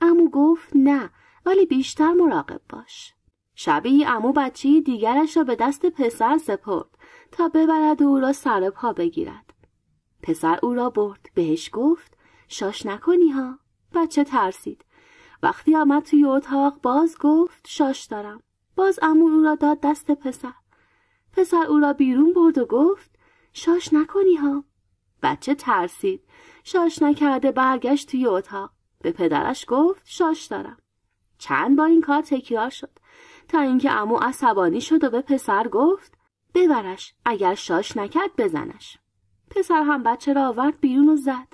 امو گفت نه ولی بیشتر مراقب باش. شبی امو بچه دیگرش را به دست پسر سپرد. تا ببرد او را سر پا بگیرد. پسر او را برد بهش گفت شاش نکنی ها بچه ترسید. وقتی آمد توی اتاق باز گفت شاش دارم. باز امو او را داد دست پسر. پسر او را بیرون برد و گفت شاش نکنی ها بچه ترسید. شاش نکرده برگشت توی اتاق. به پدرش گفت شاش دارم. چند بار این کار تکرار شد. تا اینکه امو عصبانی شد و به پسر گفت ببرش اگر شاش نکرد بزنش. پسر هم بچه را آورد بیرون و زد.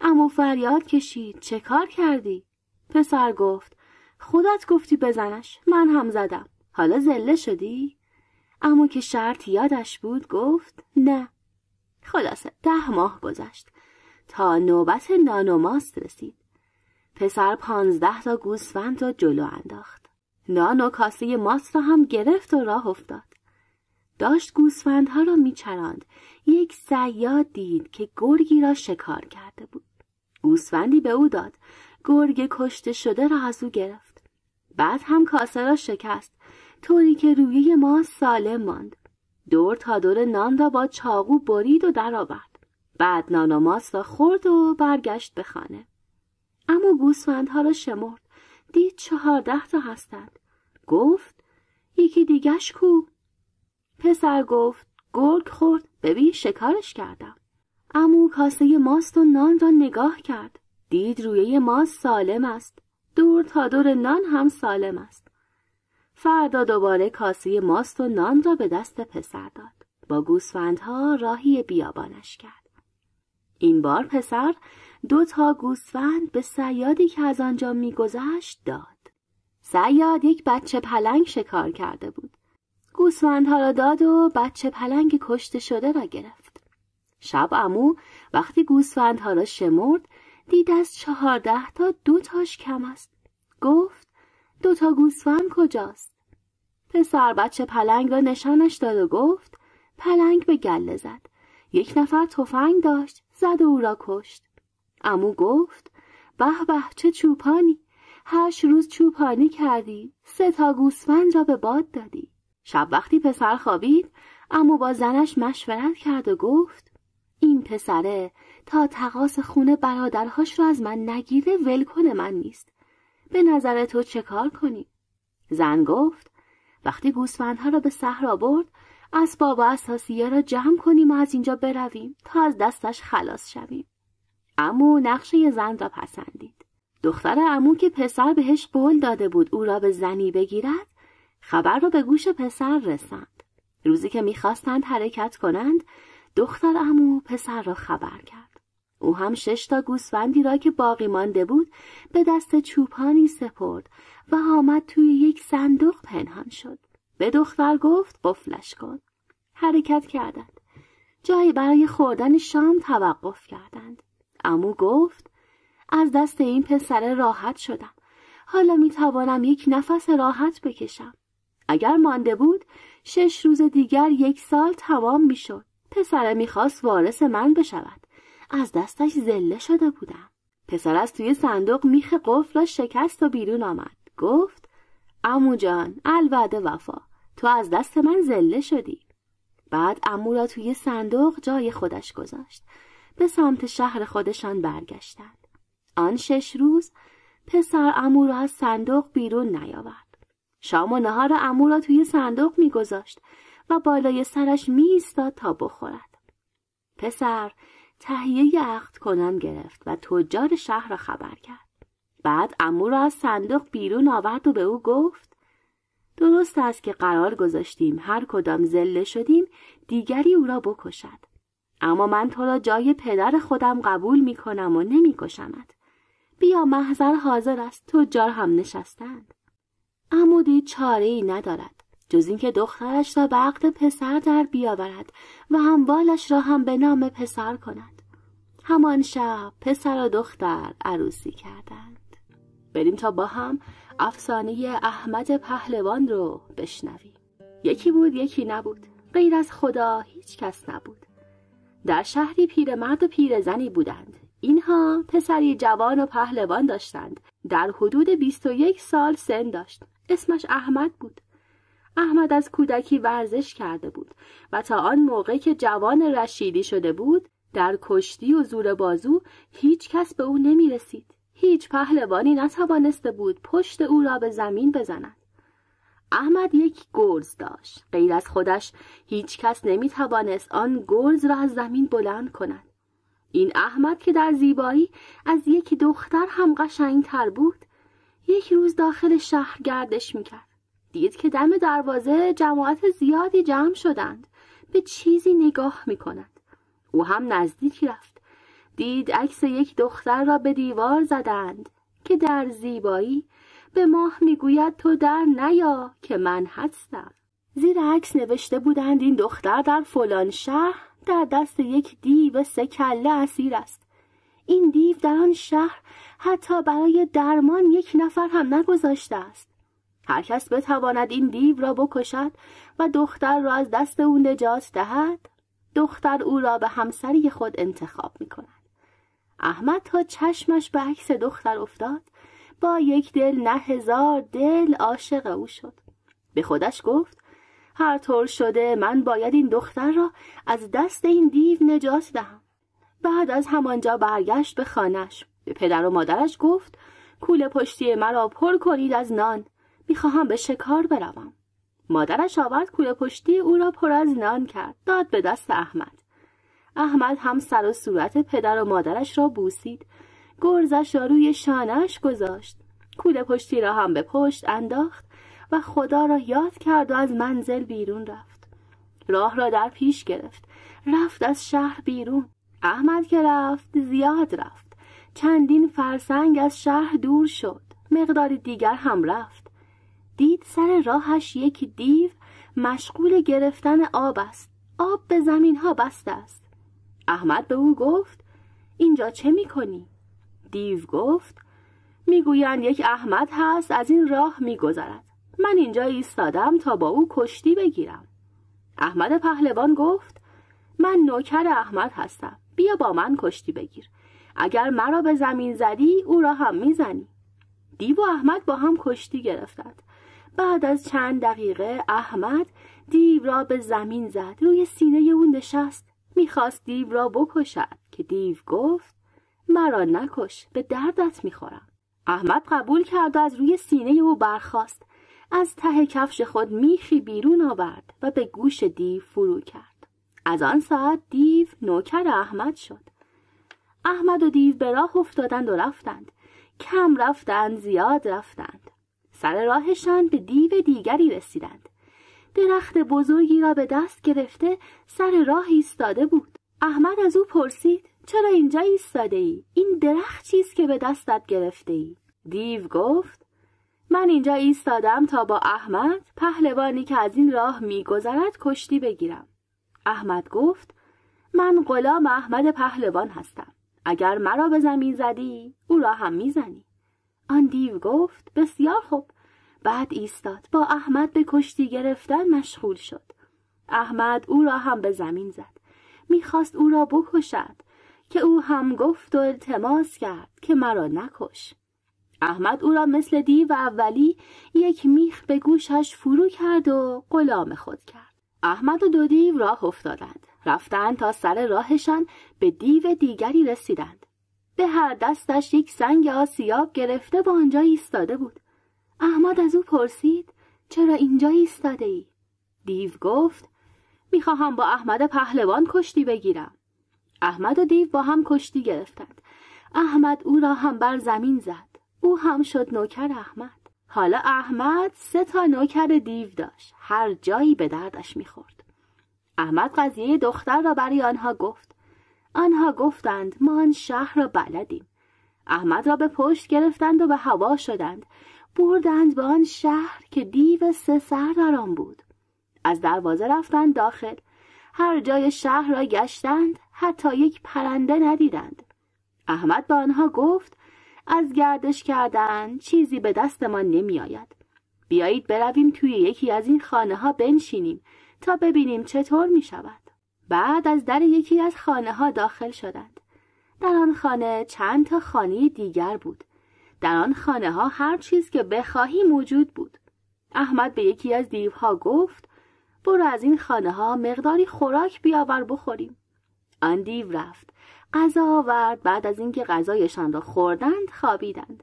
امو فریاد کشید چه کار کردی؟ پسر گفت خودت گفتی بزنش من هم زدم. حالا زله شدی؟ امو که شرط یادش بود گفت نه. خلاصه ده ماه گذشت. تا نوبت نان و ماست رسید. پسر پانزده تا گوسفند را جلو انداخت. نان و کاسه ماست را هم گرفت و راه افتاد. داشت گوسفندها را میچراند. یک سیاد دید که گرگی را شکار کرده بود. گوسفندی به او داد. گرگ کشته شده را از او گرفت. بعد هم کاسه را شکست. طوری که روی ما سالم ماند. دور تا دور نان را با چاقو برید و درآورد بعد نان و ماست را خورد و برگشت به خانه. اما گوسفندها را شمرد. دید چهارده تا هستند. گفت یکی دیگش کو؟ پسر گفت گرگ خورد ببین شکارش کردم. امو کاسه ماست و نان را نگاه کرد. دید روی ماست سالم است. دور تا دور نان هم سالم است. فردا دوباره کاسه ماست و نان را به دست پسر داد. با گوسفندها راهی بیابانش کرد. این بار پسر دو تا گوسفند به سیادی که از آنجا میگذشت داد. سیاد یک بچه پلنگ شکار کرده بود. گوسفندها را داد و بچه پلنگ کشته شده را گرفت. شب امو وقتی گوسفندها را شمرد دید از چهارده تا دو تاش کم است. گفت دو تا گوسفند کجاست؟ پسر بچه پلنگ را نشانش داد و گفت پلنگ به گله زد. یک نفر تفنگ داشت زد و او را کشت. امو گفت به به چه چوپانی؟ هشت روز چوپانی کردی سه تا گوسفند را به باد دادی. شب وقتی پسر خوابید امو با زنش مشورت کرد و گفت این پسره تا تقاس خونه برادرهاش را از من نگیره ولکن من نیست. به نظر تو چه کار کنی؟ زن گفت وقتی گوسفندها را به صحرا برد اسباب و اساسیه را جمع کنیم و از اینجا برویم تا از دستش خلاص شویم. امو نقشه زن را پسندید. دختر امو که پسر بهش قول داده بود او را به زنی بگیرد خبر را به گوش پسر رساند. روزی که می‌خواستند حرکت کنند دختر امو پسر را خبر کرد. او هم شش تا گوسفندی را که باقی مانده بود به دست چوپانی سپرد و آمد توی یک صندوق پنهان شد. به دختر گفت قفلش کن. حرکت کردند. جایی برای خوردن شام توقف کردند. امو گفت از دست این پسر راحت شدم. حالا می توانم یک نفس راحت بکشم. اگر مانده بود شش روز دیگر یک سال تمام می شد پسر می‌خواست وارث من بشود. از دستش زله شده بودم. پسر از توی صندوق میخ قفل را شکست و بیرون آمد. گفت امو جان الوعده وفا. تو از دست من زله شدی. بعد امو را توی صندوق جای خودش گذاشت. به سمت شهر خودشان برگشتند. آن شش روز پسر امو را از صندوق بیرون نیاورد. شام و نهار امو را توی صندوق میگذاشت و بالای سرش میایستاد تا بخورد. پسر تهیه عقد کنان گرفت و تجار شهر را خبر کرد. بعد امو را از صندوق بیرون آورد و به او گفت درست است که قرار گذاشتیم هر کدام زله شدیم دیگری او را بکشد. اما من تو را جای پدر خودم قبول می کنم و نمی کشمد. بیا محضر حاضر است. تجار هم نشستند. عمودی چاره ای ندارد جز اینکه دخترش را به عقد پسر در بیاورد و هموالش را هم به نام پسر کند. همان شب پسر و دختر عروسی کردند. بریم تا با هم افسانه احمد پهلوان رو بشنویم. یکی بود یکی نبود. غیر از خدا هیچ کس نبود. در شهری پیرمرد و پیرزنی بودند. اینها پسری جوان و پهلوان داشتند. در حدود بیست و یک سال سن داشت. اسمش احمد بود احمد از کودکی ورزش کرده بود و تا آن موقع که جوان رشیدی شده بود در کشتی و زور بازو هیچ کس به او نمی رسید. هیچ پهلوانی نتوانسته بود پشت او را به زمین بزند. احمد یک گرز داشت. غیر از خودش هیچ کس نمی توانست آن گرز را از زمین بلند کند. این احمد که در زیبایی از یک دختر هم قشنگتر بود یک روز داخل شهر گردش می‌کرد. دید که دم دروازه جماعت زیادی جمع شدند. به چیزی نگاه می‌کنند او هم نزدیک رفت. دید عکس یک دختر را به دیوار زدند که در زیبایی به ماه می‌گوید تو در نیا که من هستم. زیر عکس نوشته بودند این دختر در فلان شهر در دست یک دیو سه کله اسیر است. این دیو در آن شهر حتی برای درمان یک نفر هم نگذاشته است. هر کس بتواند این دیو را بکشد و دختر را از دست او نجات دهد دختر او را به همسری خود انتخاب می کند. احمد تا چشمش به عکس دختر افتاد. با یک دل نه هزار دل عاشق او شد. به خودش گفت هر طور شده من باید این دختر را از دست این دیو نجات دهم. بعد از همانجا برگشت به خانش به پدر و مادرش گفت کوله پشتی مرا پر کنید از نان می‌خواهم به شکار بروم. مادرش آورد کوله پشتی او را پر از نان کرد داد به دست احمد. احمد هم سر و صورت پدر و مادرش را بوسید گرزش را روی شانهش گذاشت. کوله پشتی را هم به پشت انداخت و خدا را یاد کرد و از منزل بیرون رفت. راه را در پیش گرفت رفت از شهر بیرون. احمد که رفت زیاد رفت. چندین فرسنگ از شهر دور شد. مقداری دیگر هم رفت. دید سر راهش یک دیو مشغول گرفتن آب است. آب به زمین ها بسته است. احمد به او گفت اینجا چه می‌کنی؟ دیو گفت می‌گویند یک احمد هست از این راه میگذرد. من اینجا ایستادم تا با او کشتی بگیرم. احمد پهلوان گفت من نوکر احمد هستم. بیا با من کشتی بگیر. اگر مرا به زمین زدی او را هم می‌زنی. دیو و احمد با هم کشتی گرفتند. بعد از چند دقیقه احمد دیو را به زمین زد. روی سینه او نشست. می‌خواست دیو را بکشد که دیو گفت مرا نکش به دردت می‌خورم. احمد قبول کرد و از روی سینه او برخاست. از ته کفش خود میخی بیرون آورد و به گوش دیو فرو کرد. از آن ساعت دیو نوکر احمد شد. احمد و دیو به راه افتادند و رفتند. کم رفتند زیاد رفتند. سر راهشان به دیو دیگری رسیدند. درخت بزرگی را به دست گرفته سر راه ایستاده بود. احمد از او پرسید چرا اینجا ایستاده ای؟ این درخت چیست که به دستت گرفته ای؟ دیو گفت من اینجا ایستادم تا با احمد پهلوانی که از این راه میگذرد کشتی بگیرم. احمد گفت من غلام احمد پهلوان هستم. اگر مرا به زمین زدی او را هم می‌زنی. آن دیو گفت بسیار خوب. بعد ایستاد با احمد به کشتی گرفتن مشغول شد. احمد او را هم به زمین زد. می‌خواست او را بکشد که او هم گفت و التماس کرد که مرا نکش. احمد او را مثل دیو اولی یک میخ به گوشش فرو کرد و غلام خود کرد. احمد و دو دیو راه افتادند. رفتند تا سر راهشان به دیو دیگری رسیدند. به هر دستش یک سنگ آسیاب گرفته و آنجا ایستاده بود. احمد از او پرسید چرا اینجا ایستاده ای؟ دیو گفت می‌خواهم با احمد پهلوان کشتی بگیرم. احمد و دیو با هم کشتی گرفتند. احمد او را هم بر زمین زد. او هم شد نوکر احمد. حالا احمد سه تا نوکر دیو داشت. هر جایی به دردش می‌خورد. احمد قضیه دختر را برای آنها گفت. آنها گفتند ما آن شهر را بلدیم. احمد را به پشت گرفتند و به هوا شدند. بردند به آن شهر که دیو سه سر در آن بود. از دروازه رفتند داخل. هر جای شهر را گشتند حتی یک پرنده ندیدند. احمد به آنها گفت از گردش کردن چیزی به دستمان نمی آید. بیایید برویم توی یکی از این خانه ها بنشینیم تا ببینیم چطور می شود. بعد از در یکی از خانه ها داخل شدند. در آن خانه چند تا خانه دیگر بود. در آن خانه ها هر چیز که بخواهی موجود بود. احمد به یکی از دیوها گفت برو از این خانه ها مقداری خوراک بیاور بخوریم. آن دیو رفت. غذا آورد بعد از اینکه غذایشان را خوردند خوابیدند.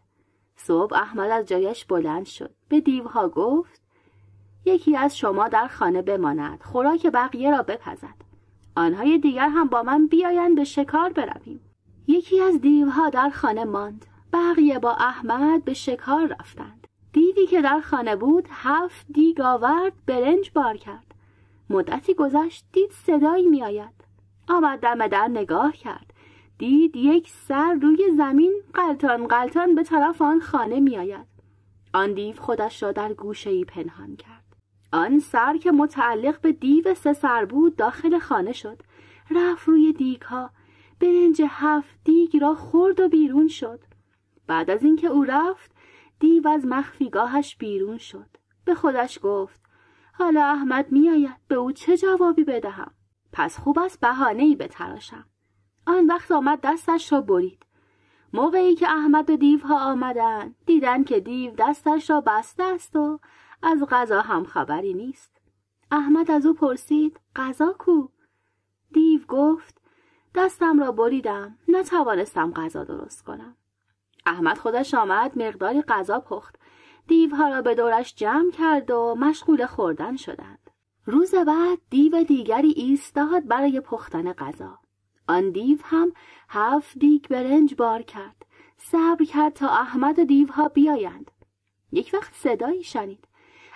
صبح احمد از جایش بلند شد. به دیوها گفت یکی از شما در خانه بماند خوراک بقیه را بپزد. آنهای دیگر هم با من بیایند به شکار برویم. یکی از دیوها در خانه ماند. بقیه با احمد به شکار رفتند. دیوی که در خانه بود هفت دیگ آورد برنج بار کرد. مدتی گذشت دید صدایی میآید. آمد دم در نگاه کرد. دید یک سر روی زمین قلتان قلتان به طرف آن خانه میآید. آن دیو خودش را در گوشه ای پنهان کرد. آن سر که متعلق به دیو سه سر بود داخل خانه شد. رفت روی دیگ ها. برنج هفت دیگ را خورد و بیرون شد. بعد از اینکه او رفت دیو از مخفیگاهش بیرون شد. به خودش گفت حالا احمد میآید به او چه جوابی بدهم پس خوب است بهانه ای بتراشم آن وقت آمد دستش را برید. موقعی که احمد و دیوها آمدند دیدند که دیو دستش را بسته است و از غذا هم خبری نیست. احمد از او پرسید غذا کو؟ دیو گفت دستم را بریدم نتوانستم غذا درست کنم. احمد خودش آمد مقداری غذا پخت. دیوها را به دورش جمع کرد و مشغول خوردن شدند. روز بعد دیو دیگری ایستاد برای پختن غذا. آن دیو هم هفت دیگ برنج بار کرد. صبر کرد تا احمد و دیوها بیایند. یک وقت صدایی شنید.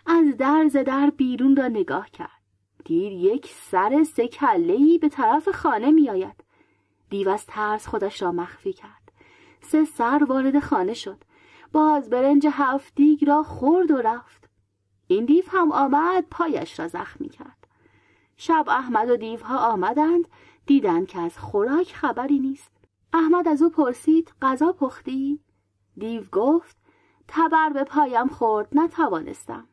از درز در بیرون را نگاه کرد. دید یک سر سه کلهای به طرف خانه میآید. دیو از ترس خودش را مخفی کرد. سه سر وارد خانه شد. باز برنج هفت دیگ را خورد و رفت. این دیو هم آمد پایش را زخمی کرد. شب احمد و دیوها آمدند. دیدند که از خوراک خبری نیست. احمد از او پرسید غذا پختی؟ دیو گفت تبر به پایم خورد نتوانستم.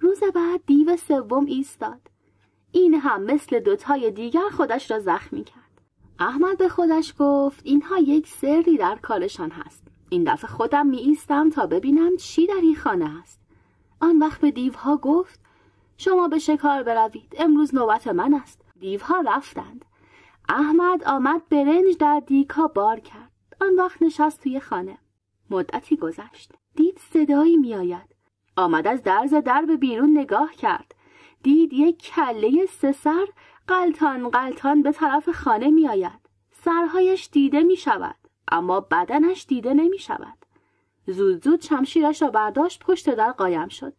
روز بعد دیو سوم ایستاد. این هم مثل دوتای دیگر خودش را زخمی کرد. احمد به خودش گفت اینها یک سری در کارشان هست. این دفعه خودم می ایستم تا ببینم چی در این خانه است. آن وقت به دیوها گفت شما به شکار بروید. امروز نوبت من است. دیوها رفتند. احمد آمد برنج در دیکا بار کرد. آن وقت نشست توی خانه. مدتی گذشت. دید صدایی میآید. آمد از درز در به بیرون نگاه کرد. دید یک کله سه سر قلتان قلتان به طرف خانه میآید. سرهایش دیده می شود اما بدنش دیده نمی شود زود زود شمشیرش را برداشت پشت در قایم شد.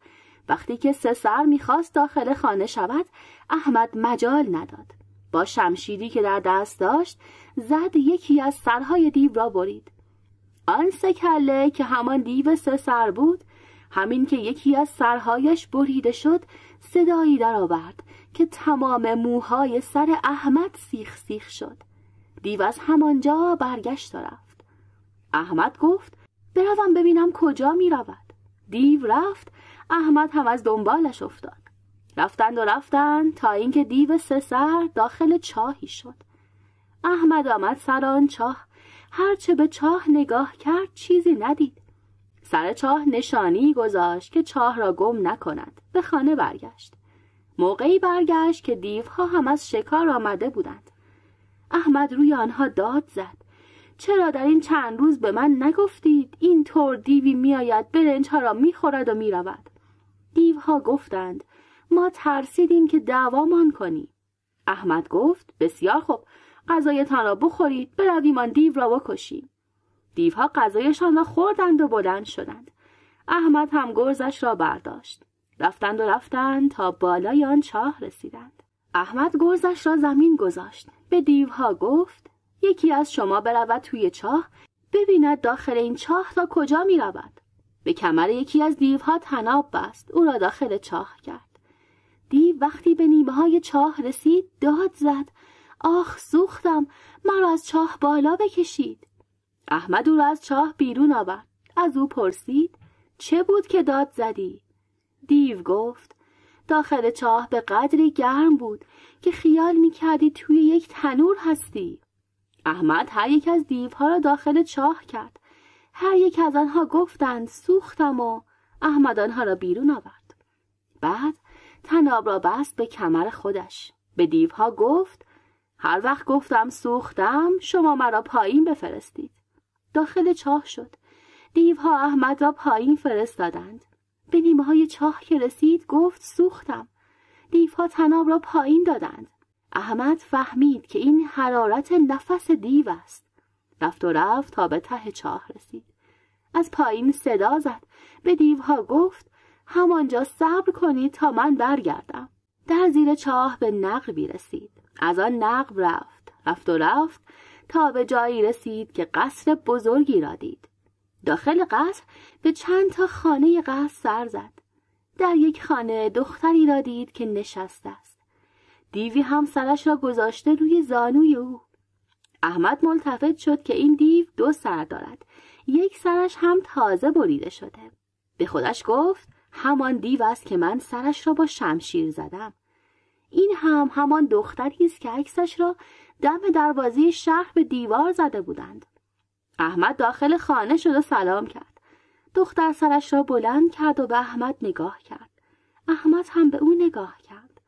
وقتی که سه سر می‌خواست داخل خانه شود احمد مجال نداد. با شمشیری که در دست داشت زد یکی از سرهای دیو را برید. آن سه کله که همان دیو سه سر بود همین که یکی از سرهایش بریده شد صدایی درآورد که تمام موهای سر احمد سیخ سیخ شد. دیو از همانجا برگشت و رفت. احمد گفت بروم ببینم کجا می رود دیو رفت احمد هم از دنبالش افتاد. رفتند و رفتند تا اینکه دیو سه سر داخل چاهی شد. احمد آمد سر آن چاه. هرچه به چاه نگاه کرد چیزی ندید. سر چاه نشانی گذاشت که چاه را گم نکند. به خانه برگشت. موقعی برگشت که دیوها هم از شکار آمده بودند. احمد روی آنها داد زد. چرا در این چند روز به من نگفتید؟ این طور دیوی میآید برنج را می‌خورد و می‌رود. دیوها گفتند ما ترسیدیم که دعوامان کنی. احمد گفت بسیار خوب. غذایتان را بخورید برویم آن دیو را بکشیم. دیوها غذایشان را خوردند و بلند شدند. احمد هم گرزش را برداشت. رفتند و رفتند تا بالای آن چاه رسیدند. احمد گرزش را زمین گذاشت. به دیوها گفت یکی از شما برود توی چاه ببیند داخل این چاه تا کجا می رود. به کمر یکی از دیوها تناب بست. او را داخل چاه کرد. دیو وقتی به نیمه های چاه رسید داد زد. آخ سوختم مرا از چاه بالا بکشید. احمد او را از چاه بیرون آورد. از او پرسید چه بود که داد زدی؟ دیو گفت داخل چاه به قدری گرم بود که خیال می‌کردی توی یک تنور هستی. احمد هر یک از دیوها را داخل چاه کرد. هر یک از آنها گفتند سوختم و احمد آنها را بیرون آورد. بعد تناب را بست به کمر خودش. به دیوها گفت هر وقت گفتم سوختم شما مرا پایین بفرستید. داخل چاه شد. دیوها احمد را پایین فرستادند. به نیمه های چاه که رسید گفت سوختم. دیوها تناب را پایین دادند. احمد فهمید که این حرارت نفس دیو است. رفت و رفت تا به ته چاه رسید. از پایین صدا زد. به دیوها گفت همانجا صبر کنید تا من برگردم. در زیر چاه به نقبی رسید. از آن نقب رفت. رفت و رفت تا به جایی رسید که قصر بزرگی را دید. داخل قصر به چند تا خانه قصر سر زد. در یک خانه دختری را دید که نشسته است. دیوی هم سرش را گذاشته روی زانوی او. احمد ملتفت شد که این دیو دو سر دارد. یک سرش هم تازه بریده شده. به خودش گفت همان دیو است که من سرش را با شمشیر زدم. این هم همان دختری است که عکسش را دم دروازه شهر به دیوار زده بودند. احمد داخل خانه شد و سلام کرد. دختر سرش را بلند کرد و به احمد نگاه کرد. احمد هم به او نگاه کرد.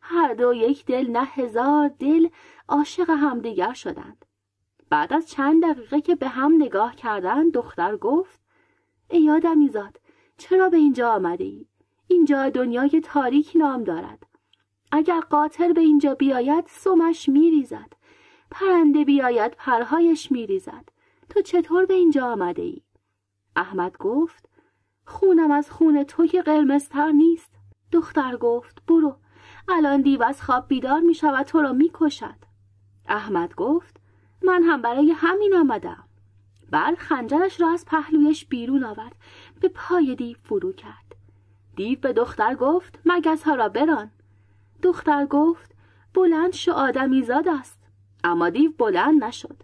هر دو یک دل نه هزار دل عاشق همدیگر شدند. بعد از چند دقیقه که به هم نگاه کردند دختر گفت ای آدمیزاد چرا به اینجا آمده ای؟ اینجا دنیای تاریک نام دارد. اگر قاطر به اینجا بیاید سمش میریزد. پرنده بیاید پرهایش میریزد. تو چطور به اینجا آمده ای؟ احمد گفت خونم از خون تو که قرمزتر نیست. دختر گفت برو. الان دیو از خواب بیدار می شود تو را می کشد. احمد گفت من هم برای همین آمدم. بعد خنجرش را از پهلویش بیرون آورد. به پای دیو فرو کرد. دیو به دختر گفت مگس ها را بران. دختر گفت بلند شو آدمی زاد است. اما دیو بلند نشد.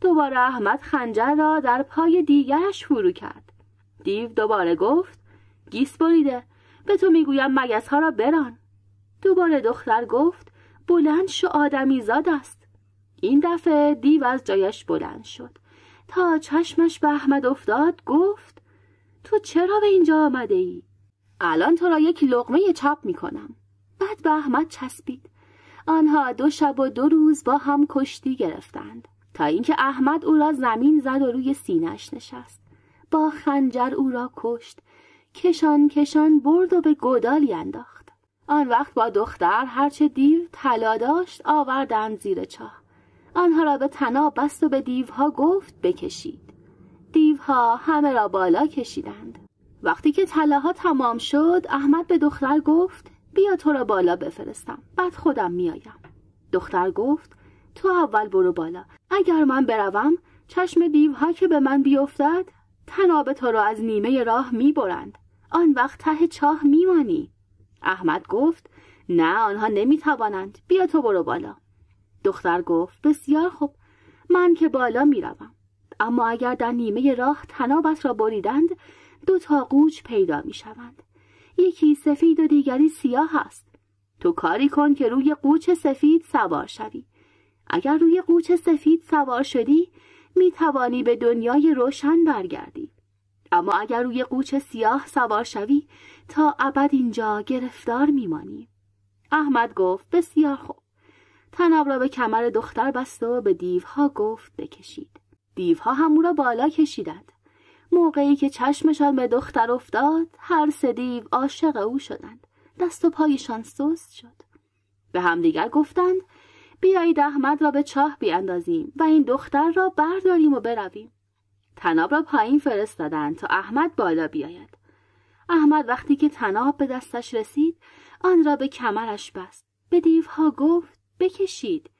دوباره احمد خنجر را در پای دیگرش فرو کرد. دیو دوباره گفت گیس بریده به تو می‌گویم مگس ها را بران. دوباره دختر گفت بلند شو آدمی زاد است. این دفعه دیو از جایش بلند شد. تا چشمش به احمد افتاد گفت تو چرا به اینجا آمده ای؟ الان تو را یک لغمه چپ می کنم. بعد به احمد چسبید. آنها دو شب و دو روز با هم کشتی گرفتند تا اینکه احمد او را زمین زد و روی سینش نشست. با خنجر او را کشت. کشان کشان برد و به گودالی انداخت. آن وقت با دختر هرچه دیو طلا داشت آوردند زیر چاه. آنها را به تناب بست و به دیوها گفت بکشید. دیوها همه را بالا کشیدند. وقتی که طلاها تمام شد احمد به دختر گفت بیا تو را بالا بفرستم بعد خودم میآیم. دختر گفت تو اول برو بالا. اگر من بروم چشم دیوها که به من بیفتد تناب تو را از نیمه راه می‌برند. آن وقت ته چاه میمانی. احمد گفت نه آنها نمی‌توانند. بیا تو برو بالا. دختر گفت بسیار خوب. من که بالا می‌روم. اما اگر در نیمه راه تنابت را بریدند دو تا قوچ پیدا می شوند. یکی سفید و دیگری سیاه است. تو کاری کن که روی قوچ سفید سوار شوی. اگر روی قوچ سفید سوار شدی می توانی به دنیای روشن برگردی. اما اگر روی قوچ سیاه سوار شوی تا ابد اینجا گرفتار میمانی احمد گفت بسیار خوب تناب را به کمر دختر بست و به دیوها گفت بکشید دیوها هم او را بالا کشیدند. موقعی که چشمشان به دختر افتاد هر سه دیو عاشق او شدند. دست و پایشان سست شد. به همدیگر گفتند بیایید احمد را به چاه بیاندازیم و این دختر را برداریم و برویم. تناب را پایین فرستادند تا احمد بالا بیاید. احمد وقتی که تناب به دستش رسید آن را به کمرش بست. به دیوها گفت بکشید.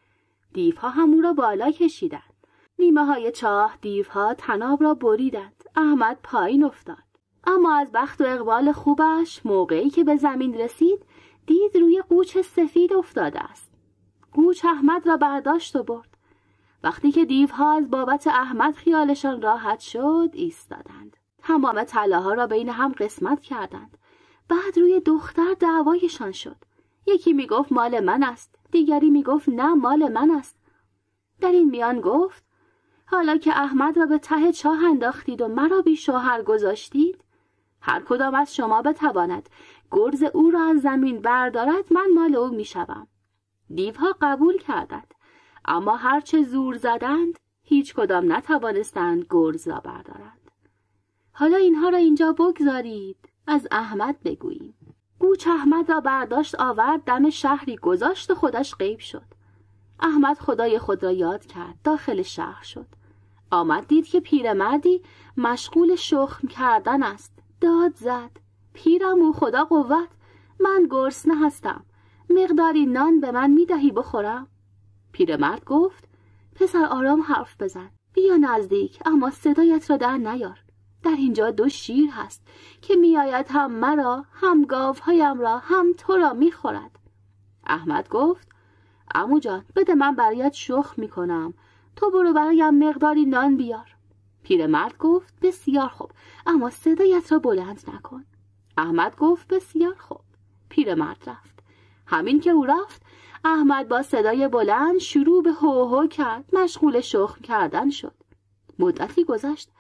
دیوها هم او را بالا کشیدند. نیمه های چاه دیوها تناب را بریدند. احمد پایین افتاد. اما از بخت و اقبال خوبش موقعی که به زمین رسید دید روی قوچ سفید افتاده است. قوچ احمد را برداشت و برد. وقتی که دیوها از بابت احمد خیالشان راحت شد ایستادند. تمام طلاها را بین هم قسمت کردند. بعد روی دختر دعوایشان شد. یکی می‌گفت مال من است. دیگری می‌گفت نه مال من است. در این میان گفت حالا که احمد را به ته چاه انداختید و مرا بی شوهر گذاشتید هر کدام از شما بتواند گرز او را از زمین بردارد من مال او می‌شوم. دیوها قبول کردند اما هرچه زور زدند هیچ کدام نتوانستند گرز را بردارند. حالا اینها را اینجا بگذارید از احمد بگوییم. گوچ احمد را برداشت آورد دم شهری گذاشت و خودش غیب شد. احمد خدای خود را یاد کرد داخل شهر شد. آمد دید که پیرمردی مشغول شخم کردن است. داد زد. پیرم او خدا قوت. من گرسنه هستم. مقداری نان به من می‌دهی بخورم. پیرمرد گفت پسر آرام حرف بزن. بیا نزدیک اما صدایت را در نیار. در اینجا دو شیر هست که میآید هم مرا هم گاوهایم را هم تو را می‌خورد. احمد گفت امو جان بده من برایت شخ می‌کنم. تو برو برایم مقداری نان بیار. پیرمرد گفت بسیار خوب اما صدایت را بلند نکن. احمد گفت بسیار خوب. پیرمرد رفت. همین که او رفت احمد با صدای بلند شروع به هو کرد مشغول شخم کردن شد. مدتی گذشت.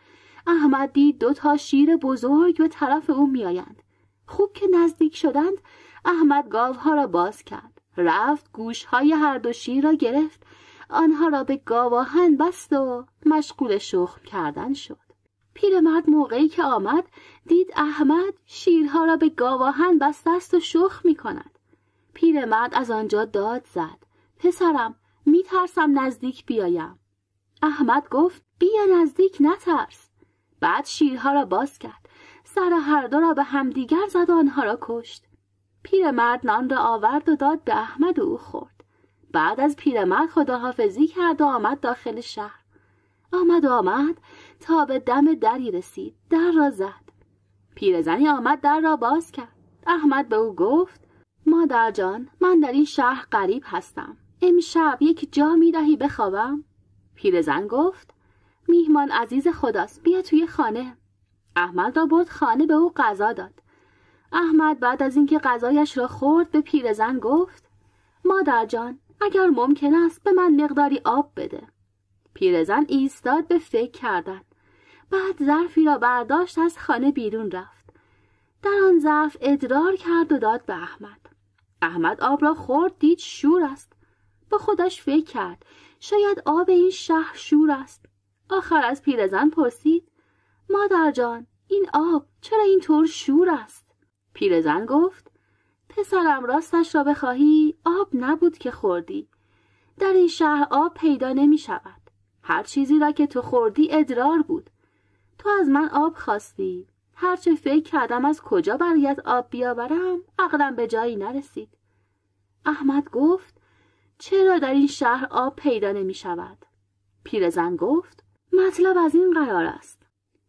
احمد دید دو تا شیر بزرگ به طرف او میآیند. خوب که نزدیک شدند احمد گاوها را باز کرد. رفت گوشهای هر دو شیر را گرفت. آنها را به گاواهن بست و مشغول شخم کردن شد. پیرمرد موقعی که آمد دید احمد شیرها را به گاواهن بسته است و شخم می کند. پیرمرد از آنجا داد زد. پسرم می ترسم نزدیک بیایم. احمد گفت بیا نزدیک نترس. بعد شیرها را باز کرد. سر هر دو را به همدیگر زد و آنها را کشت. پیرمرد نان را آورد و داد به احمد و او خورد. بعد از پیرمرد خداحافظی کرد و آمد داخل شهر. آمد و آمد تا به دم دری رسید در را زد. پیرزنی آمد در را باز کرد. احمد به او گفت مادر جان من در این شهر غریب هستم. امشب یک جا می دهی بخوابم؟ پیرزن گفت میهمان عزیز خداست بیا توی خانه. احمد را برد خانه به او غذا داد. احمد بعد از اینکه غذایش را خورد به پیرزن گفت مادر جان اگر ممکن است به من مقداری آب بده. پیرزن ایستاد به فکر کردن. بعد ظرفی را برداشت از خانه بیرون رفت. در آن ظرف ادرار کرد و داد به احمد. احمد آب را خورد دید شور است. با خودش فکر کرد. شاید آب این شهر شور است. آخر از پیرزن پرسید. مادر جان این آب چرا اینطور شور است؟ پیرزن گفت. پسرم راستش را بخواهی آب نبود که خوردی. در این شهر آب پیدا نمی شود. هر چیزی را که تو خوردی ادرار بود. تو از من آب خواستی. هرچه فکر کردم از کجا برایت آب بیاورم عقلم به جایی نرسید. احمد گفت چرا در این شهر آب پیدا نمی شود؟ پیرزن گفت مطلب از این قرار است.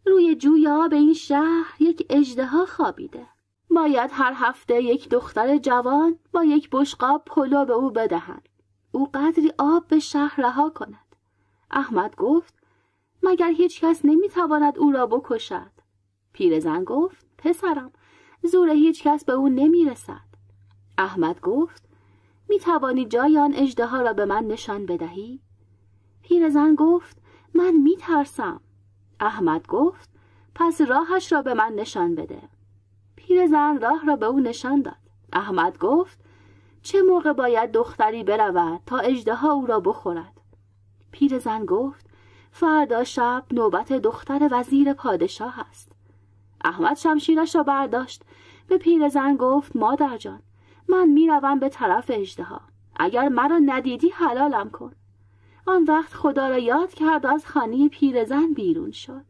روی جوی آب این شهر یک اجدها خوابیده. باید هر هفته یک دختر جوان با یک بشقاب پلو به او بدهند او قدری آب به شهر رها کند. احمد گفت مگر هیچ کس نمی‌تواند او را بکشد؟ پیرزن گفت پسرم زور هیچ کس به او نمی‌رسد. احمد گفت می توانی جای آن اجده را به من نشان بدهی؟ پیرزن گفت من می ترسم. احمد گفت پس راهش را به من نشان بده. پیرزن راه را به او نشان داد. احمد گفت چه موقع باید دختری برود تا اجدها او را بخورد؟ پیرزن گفت فردا شب نوبت دختر وزیر پادشاه است. احمد شمشیرش را برداشت. به پیرزن گفت مادر جان من می‌روم به طرف اجدها اگر مرا ندیدی حلالم کن. آن وقت خدا را یاد کرد از خانه پیرزن بیرون شد.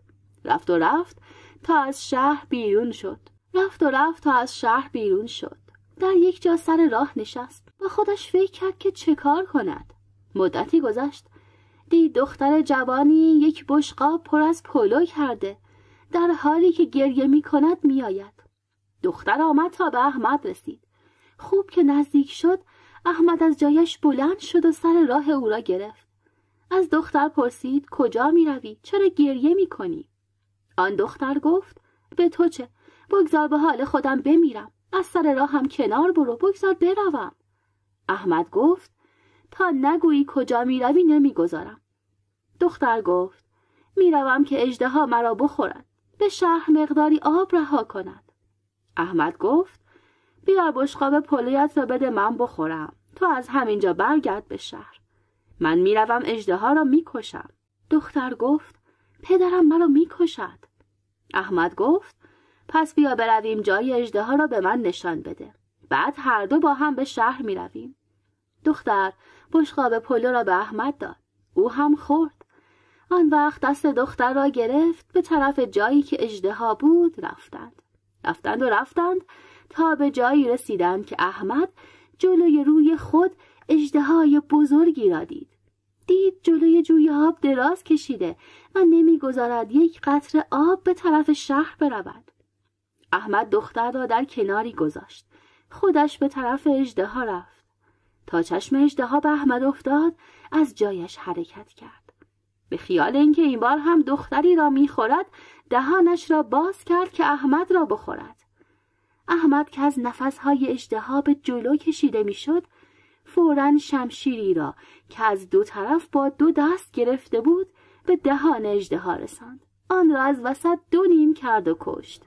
رفت و رفت تا از شهر بیرون شد. رفت و رفت تا از شهر بیرون شد در یک جا سر راه نشست و خودش فکر کرد که چه کار کند مدتی گذشت دید دختر جوانی یک بشقاب پر از پلو کرده در حالی که گریه می کند می آید. دختر آمد تا به احمد رسید خوب که نزدیک شد احمد از جایش بلند شد و سر راه او را گرفت از دختر پرسید کجا می روی؟ چرا گریه می کنی؟ آن دختر گفت به تو چه؟ بگذار به حال خودم بمیرم. از سر راه هم کنار برو. بگذار بروم. احمد گفت تا نگویی کجا می‌روی نمی‌گذارم. دختر گفت می‌روم که اجدها مرا بخورد به شهر مقداری آب رها کند احمد گفت بیار بشقاب پلیت را بده من بخورم. تو از همینجا برگرد به شهر. من می‌روم اجدها را می‌کشم. دختر گفت پدرم مرا می‌کشد. احمد گفت پس بیا برویم جای اجدها را به من نشان بده. بعد هر دو با هم به شهر می‌رویم. دختر بشقاب پلو را به احمد داد. او هم خورد. آن وقت دست دختر را گرفت به طرف جایی که اجدها بود رفتند. رفتند و رفتند تا به جایی رسیدند که احمد جلوی روی خود اجدهای بزرگی را دید. دید جلوی جوی آب دراز کشیده و نمی‌گذارد یک قطره آب به طرف شهر برود. احمد دختر را در کناری گذاشت. خودش به طرف اجدها رفت. تا چشم اجدها به احمد افتاد از جایش حرکت کرد. به خیال اینکه این بار هم دختری را می‌خورد دهانش را باز کرد که احمد را بخورد. احمد که از نفسهای اجدها به جلو کشیده می‌شد فورا شمشیری را که از دو طرف با دو دست گرفته بود به دهان اجدها رساند. آن را از وسط دو نیم کرد و کشت.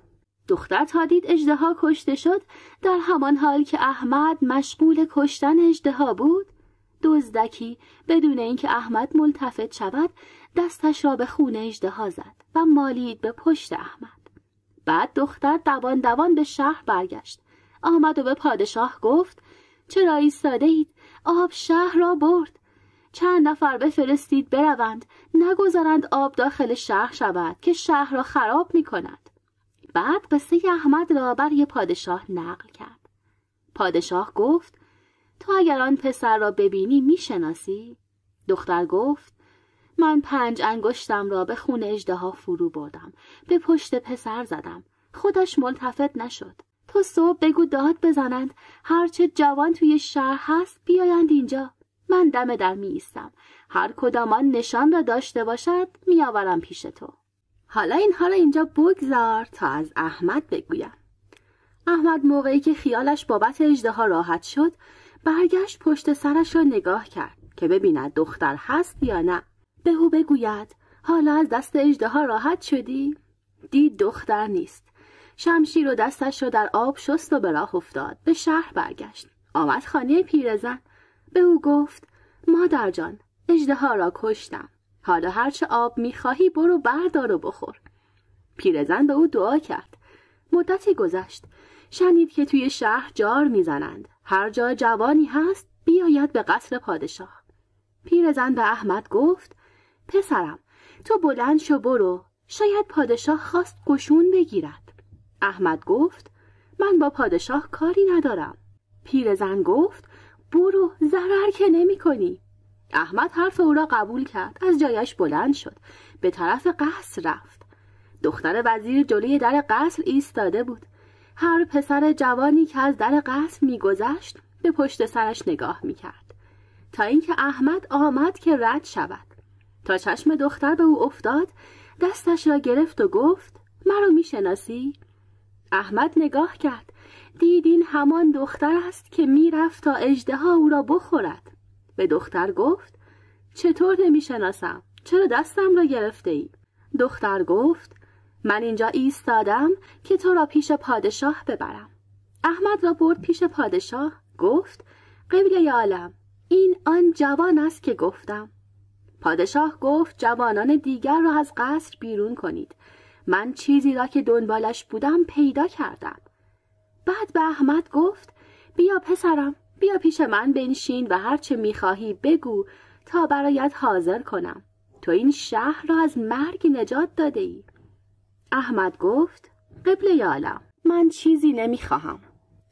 دختر تا دید اجدها کشته شد در همان حال که احمد مشغول کشتن اجدها بود. دزدکی بدون اینکه احمد ملتفت شود دستش را به خون اجدها زد و مالید به پشت احمد. بعد دختر دوان دوان به شهر برگشت. آمد و به پادشاه گفت چرا ایستاده اید آب شهر را برد. چند نفر بفرستید بروند. نگذارند آب داخل شهر شود که شهر را خراب می کند بعد قصه احمد را برای پادشاه نقل کرد. پادشاه گفت تو اگر آن پسر را ببینی می‌شناسی؟ دختر گفت من پنج انگشتم را به خون اجدها فرو بردم به پشت پسر زدم. خودش ملتفت نشد. تو صبح بگو داد بزنند. هرچه جوان توی شهر هست بیایند اینجا. من دم در می ایستم هر کدامان نشان را داشته باشد میآورم پیش تو. حالا اینها را اینجا بگذار تا از احمد بگویم. احمد موقعی که خیالش بابت اجدها راحت شد برگشت پشت سرش را نگاه کرد که ببیند دختر هست یا نه. به او بگوید حالا از دست اجدها راحت شدی؟ دید دختر نیست. شمشیر و دستش را در آب شست و به راه افتاد. به شهر برگشت. آمد خانه پیرزن. به او گفت مادر جان اجدها را کشتم. حالا هرچه آب می‌خواهی برو بردار و بخور. پیرزن به او دعا کرد. مدتی گذشت. شنید که توی شهر جار می‌زنند. هر جا جوانی هست بیاید به قصر پادشاه. پیرزن به احمد گفت پسرم تو بلند شو برو. شاید پادشاه خواست قشون بگیرد. احمد گفت من با پادشاه کاری ندارم. پیرزن گفت برو ضرر که نمی کنی. احمد حرف او را قبول کرد. از جایش بلند شد. به طرف قصر رفت. دختر وزیر جلوی در قصر ایستاده بود. هر پسر جوانی که از در قصر میگذشت به پشت سرش نگاه می‌کرد. تا اینکه احمد آمد که رد شود. تا چشم دختر به او افتاد دستش را گرفت و گفت مرا می‌شناسی؟ احمد نگاه کرد. دید این همان دختر است که می‌رفت تا اجدها او را بخورد. به دختر گفت چطور نمی‌شناسم؟ چرا دستم را گرفته ای؟ دختر گفت من اینجا ایستادم که تو را پیش پادشاه ببرم. احمد را برد پیش پادشاه گفت قبله عالم این آن جوان است که گفتم. پادشاه گفت جوانان دیگر را از قصر بیرون کنید. من چیزی را که دنبالش بودم پیدا کردم. بعد به احمد گفت بیا پسرم. بیا پیش من بنشین و هرچه می‌خواهی بگو تا برایت حاضر کنم. تو این شهر را از مرگ نجات داده ای احمد گفت قبل یالم من چیزی نمی‌خواهم.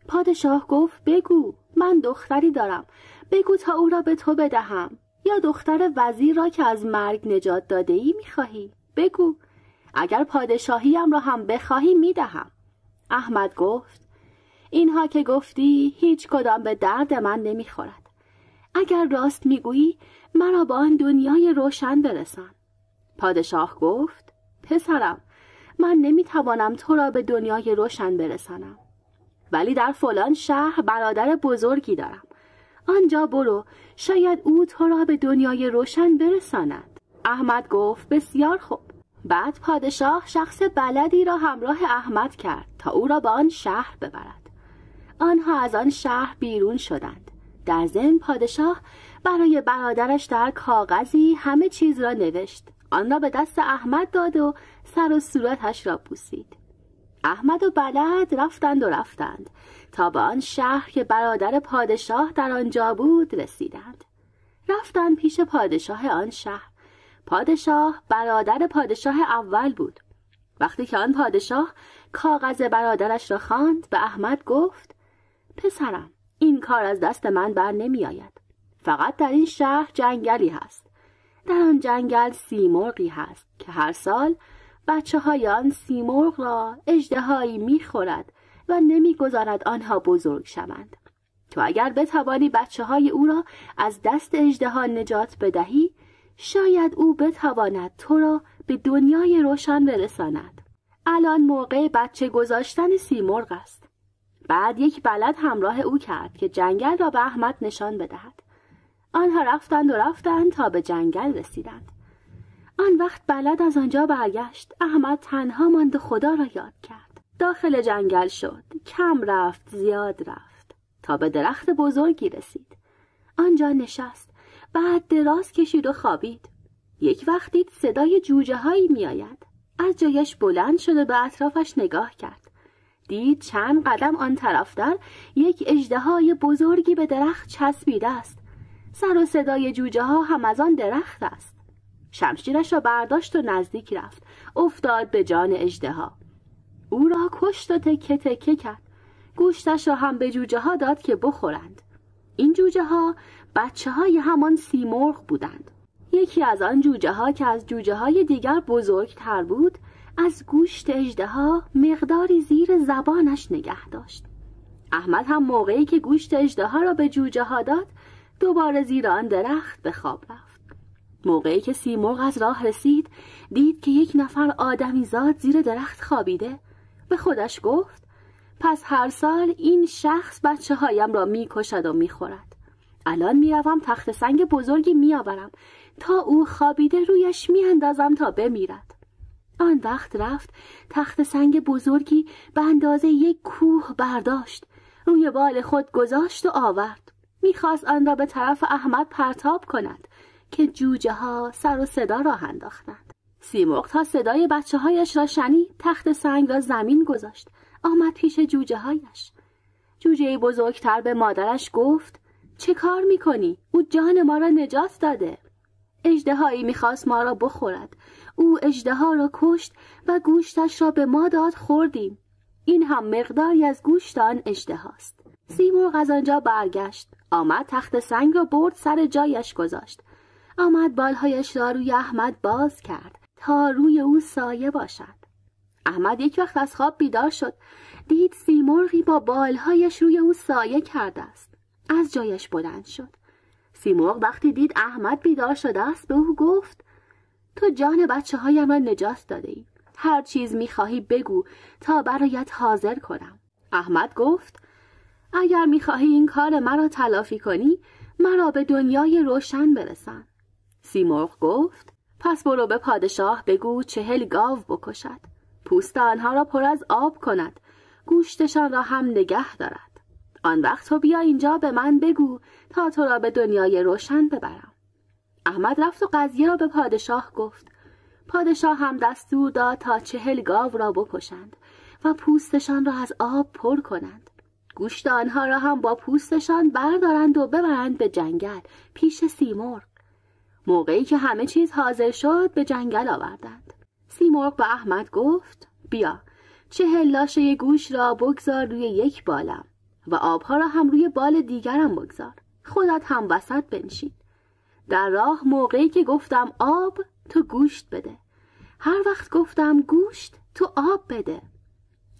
پادشاه گفت بگو من دختری دارم. بگو تا او را به تو بدهم. یا دختر وزیر را که از مرگ نجات داده ای می‌خواهی. بگو. اگر پادشاهیم را هم بخواهی می‌دهم. احمد گفت اینها که گفتی هیچ کدام به درد من نمی‌خورد. اگر راست می‌گویی مرا با آن دنیای روشن برسان. پادشاه گفت پسرم من نمی‌توانم تو را به دنیای روشن برسانم. ولی در فلان شهر برادر بزرگی دارم. آنجا برو شاید او تو را به دنیای روشن برساند. احمد گفت بسیار خوب. بعد پادشاه شخص بلدی را همراه احمد کرد تا او را به آن شهر ببرد. آنها از آن شهر بیرون شدند. در ضمن پادشاه برای برادرش در کاغذی همه چیز را نوشت. آن را به دست احمد داد و سر و صورتش را بوسید. احمد و بلد رفتند و رفتند. تا به آن شهر که برادر پادشاه در آنجا بود رسیدند. رفتند پیش پادشاه آن شهر. پادشاه برادر پادشاه اول بود. وقتی که آن پادشاه کاغذ برادرش را خواند به احمد گفت پسرم این کار از دست من بر نمی آید فقط در این شهر جنگلی هست. در آن جنگل سیمرغی هست که هر سال بچه های آن سیمرغ را اجدهایی می‌خورد و نمی‌گذارد آنها بزرگ شوند. تو اگر بتوانی بچه های او را از دست اجدها نجات بدهی شاید او بتواند تو را به دنیای روشن برساند. الان موقع بچه گذاشتن سیمرغ است. بعد یک بلد همراه او کرد که جنگل را به احمد نشان بدهد. آنها رفتند و رفتند تا به جنگل رسیدند. آن وقت بلد از آنجا برگشت. احمد تنها ماند خدا را یاد کرد. داخل جنگل شد. کم رفت زیاد رفت. تا به درخت بزرگی رسید. آنجا نشست. بعد دراز کشید و خوابید. یک وقت دید صدای جوجه هایی می آید. از جایش بلند شد و به اطرافش نگاه کرد. دید چند قدم آن طرفتر یک اجدهای بزرگی به درخت چسبیده است. سر و صدای جوجه ها هم از آن درخت است. شمشیرش را برداشت و نزدیک رفت افتاد به جان اجدها او را کشت و تکه تکه کرد. گوشتش را هم به جوجه ها داد که بخورند. این جوجه ها بچه های همان سیمرغ بودند. یکی از آن جوجه ها که از جوجه های دیگر بزرگتر بود از گوشت ها مقداری زیر زبانش نگه داشت. احمد هم موقعی که گوشت ها را به جوجه ها داد دوباره زیر آن درخت به خواب رفت. موقعی که سیمرغ از راه رسید دید که یک نفر آدمی زاد زیر درخت خوابیده. به خودش گفت پس هر سال این شخص بچه هایم را می‌کشد و می‌خورد. الان می‌روم تخت سنگ بزرگی میآورم. تا او خوابیده رویش میاندازم تا بمیرد. آن وقت رفت تخت سنگ بزرگی به اندازه یک کوه برداشت. روی بال خود گذاشت و آورد. می‌خواست آن را به طرف احمد پرتاب کند که جوجه ها سر و صدا راه انداختند. سیمرغ تا صدای بچه هایش را شنید تخت سنگ را زمین گذاشت. آمد پیش جوجه هایش. جوجه بزرگتر به مادرش گفت چه کار می‌کنی؟ او جان ما را نجات داده. اجدهایی می‌خواست ما را بخورد. او اجدها را کشت و گوشتش را به ما داد خوردیم. این هم مقداری از گوشت آن اجدهاست سیمرغ از آنجا برگشت. آمد تخت سنگ را برد سر جایش گذاشت. آمد بالهایش را روی احمد باز کرد تا روی او سایه باشد. احمد یک وقت از خواب بیدار شد. دید سیمرغی با بالهایش روی او سایه کرده است. از جایش بلند شد. سیمرغ وقتی دید احمد بیدار شده است به او گفت تو جان بچه هایم را نجات داده ای. هر چیز می‌خواهی بگو تا برایت حاضر کنم. احمد گفت اگر می‌خواهی این کار مرا تلافی کنی مرا به دنیای روشن برسان. سیمرغ گفت پس برو به پادشاه بگو چهل گاو بکشد. پوست آنها را پر از آب کند گوشتشان را هم نگه دارد آن وقت تو بیا اینجا به من بگو تا تو را به دنیای روشن ببرم احمد رفت و قضیه را به پادشاه گفت. پادشاه هم دستور داد تا چهل گاو را بکشند و پوستشان را از آب پر کنند. گوشت آنها را هم با پوستشان بردارند و ببرند به جنگل پیش سیمرغ. موقعی که همه چیز حاضر شد به جنگل آوردند. سیمرغ به احمد گفت بیا چهل لاشه گوش را بگذار روی یک بالم و آبها را هم روی بال دیگرم بگذار. خودت هم وسط بنشین. در راه موقعی که گفتم آب تو گوشت بده. هر وقت گفتم گوشت تو آب بده.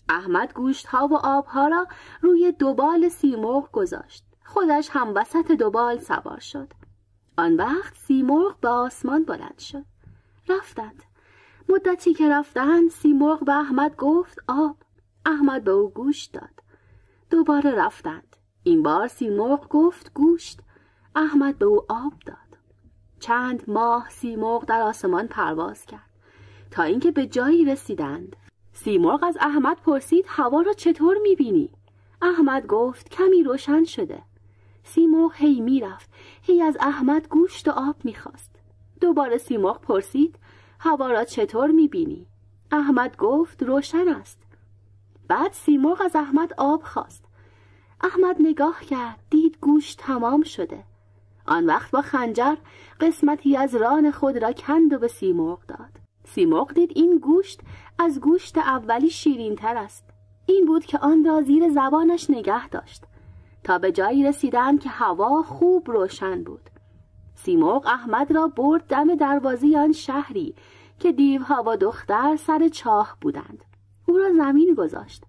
احمد گوشت ها و آب ها را روی دوبال سیمرغ گذاشت. خودش هم وسط دوبال سوار شد. آن وقت سیمرغ به آسمان بلند شد. رفتند. مدتی که رفتند سیمرغ به احمد گفت آب. احمد به او گوشت داد. دوباره رفتند. این بار سیمرغ گفت گوشت. احمد به او آب داد. چند ماه سیمرغ در آسمان پرواز کرد. تا اینکه به جایی رسیدند. سیمرغ از احمد پرسید هوا را چطور می‌بینی؟ احمد گفت کمی روشن شده. سیمرغ هی می‌رفت. هی از احمد گوشت و آب می‌خواست. دوباره سیمرغ پرسید هوا را چطور می‌بینی؟ احمد گفت روشن است. بعد سیمرغ از احمد آب خواست. احمد نگاه کرد دید گوشت تمام شده. آن وقت با خنجر قسمتی از ران خود را کند و به سیمرغ داد. سیمرغ دید این گوشت از گوشت اولی شیرین تر است. این بود که آن را زیر زبانش نگه داشت. تا به جایی رسیدن که هوا خوب روشن بود. سیمرغ احمد را برد دم دروازه آن شهری که دیوها و دختر سر چاه بودند. او را زمین گذاشت.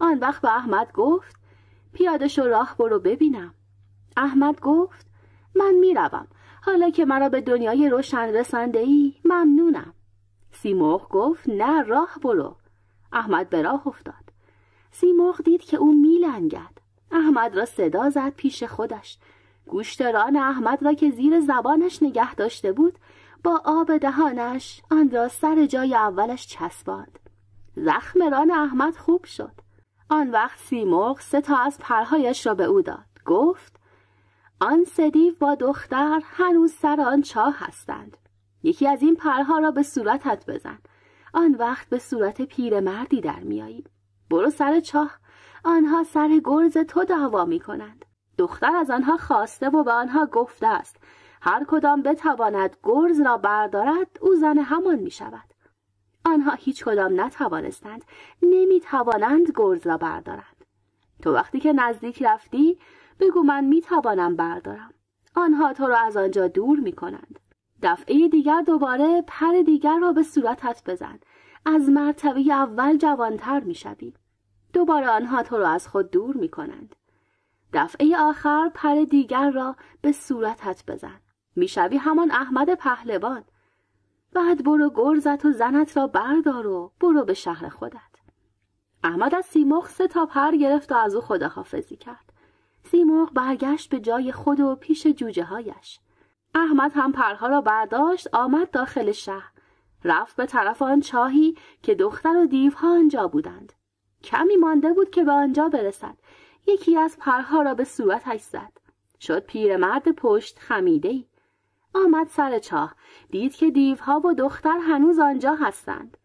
آن وقت به احمد گفت پیاده شو راه برو ببینم. احمد گفت من می‌روم. حالا که مرا به دنیای روشن رسانده ای ممنونم. سیمرغ گفت نه راه برو. احمد به راه افتاد. سیمرغ دید که او میلنگد. احمد را صدا زد پیش خودش. گوشت ران احمد را که زیر زبانش نگه داشته بود با آب دهانش آن را سر جای اولش چسباند. زخم ران احمد خوب شد. آن وقت سیمرغ سه تا از پرهایش را به او داد. گفت آن سدیو با دختر هنوز سر آن چاه هستند. یکی از این پرها را به صورتت بزن. آن وقت به صورت پیرمردی در میایی. برو سر چاه. آنها سر گرز تو دعوا می کنند دختر از آنها خواسته و به آنها گفته است. هر کدام بتواند گرز را بردارد او زن همان می شود آنها هیچ کدام نتوانستند نمی توانند گرز را بردارند. تو وقتی که نزدیک رفتی بگو من می توانم بردارم آنها تو را از آنجا دور می کنند دفعه دیگر دوباره پر دیگر را به صورتت بزن از مرتبه اول جوانتر می شوی. دوباره آنها تو را از خود دور می کنند. دفعه آخر پر دیگر را به صورتت بزن. می‌شوی همان احمد پهلوان. بعد برو گرزت و زنت را بردار و برو به شهر خودت. احمد از سیمرغ سه تا پر گرفت و از او خداحافظی کرد. سیمرغ برگشت به جای خود و پیش جوجه هایش. احمد هم پرها را برداشت آمد داخل شهر. رفت به طرف آن چاهی که دختر و دیوها آنجا بودند. کمی مانده بود که به آنجا برسد. یکی از پرها را به صورتش زد. شد پیرمرد پشت خمیده ای. آمد سر چاه. دید که دیوها و دختر هنوز آنجا هستند.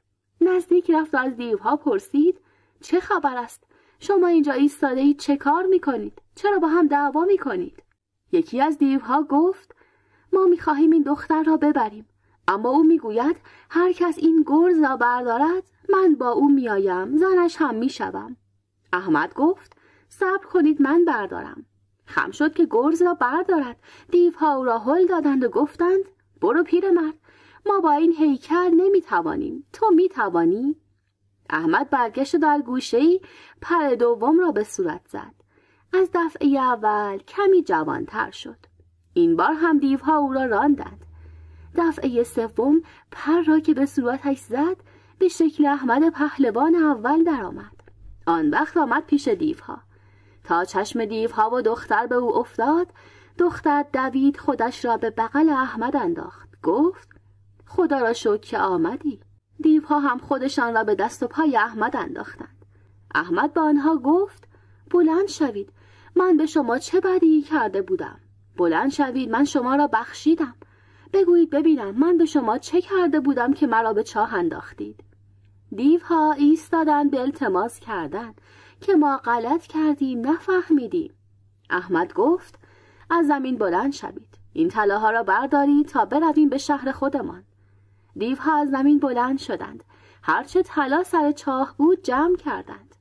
نزدیک رفت و از دیوها پرسید چه خبر است؟ شما اینجا ایستاده اید چه کار می‌کنید. چرا با هم دعوا می‌کنید؟ یکی از دیوها گفت ما می‌خواهیم این دختر را ببریم. اما او می‌گوید هر کس این گرز را بردارد من با او میآیم زنش هم می‌شوم. احمد گفت صبر کنید من بردارم. خم شد که گرز را بردارد. دیوها او را هل دادند و گفتند برو پیرمرد. ما با این هیکل نمی‌توانیم. تو می‌توانی؟ احمد برگشت در گوشه پر دوم را به صورت زد. از دفعه اول کمی جوانتر شد. این بار هم دیوها او را راندند دفعه سوم پر را که به صورتش زد به شکل احمد پهلوان اول درآمد. آن وقت آمد پیش دیوها. تا چشم دیوها و دختر به او افتاد دختر دوید خودش را به بغل احمد انداخت. گفت خدا را شکر که آمدی. دیوها هم خودشان را به دست و پای احمد انداختند. احمد به آنها گفت بلند شوید من به شما چه بدی کرده بودم؟ بلند شوید من شما را بخشیدم. بگویید ببینم من به شما چه کرده بودم که مرا به چاه انداختید؟ دیوها ایستادند به التماس کردند که ما غلط کردیم نفهمیدیم. احمد گفت از زمین بلند شوید. این طلاها را بردارید تا برویم به شهر خودمان. دیوها از زمین بلند شدند. هرچه طلا سر چاه بود جمع کردند.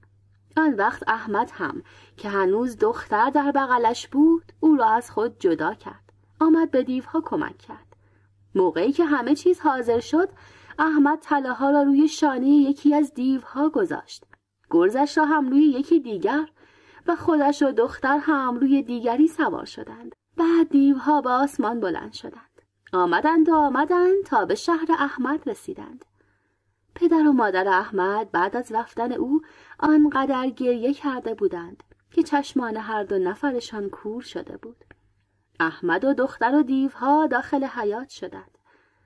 آن وقت احمد هم که هنوز دختر در بغلش بود او را از خود جدا کرد. آمد به دیوها کمک کرد. موقعی که همه چیز حاضر شد احمد طلاها را روی شانه یکی از دیوها گذاشت. گرزش را هم روی یکی دیگر و خودش و دختر هم روی دیگری سوار شدند. بعد دیوها به آسمان بلند شدند. آمدند و آمدند تا به شهر احمد رسیدند. پدر و مادر احمد بعد از رفتن او آنقدر گریه کرده بودند که چشمان هر دو نفرشان کور شده بود. احمد و دختر و دیوها داخل حیات شدند.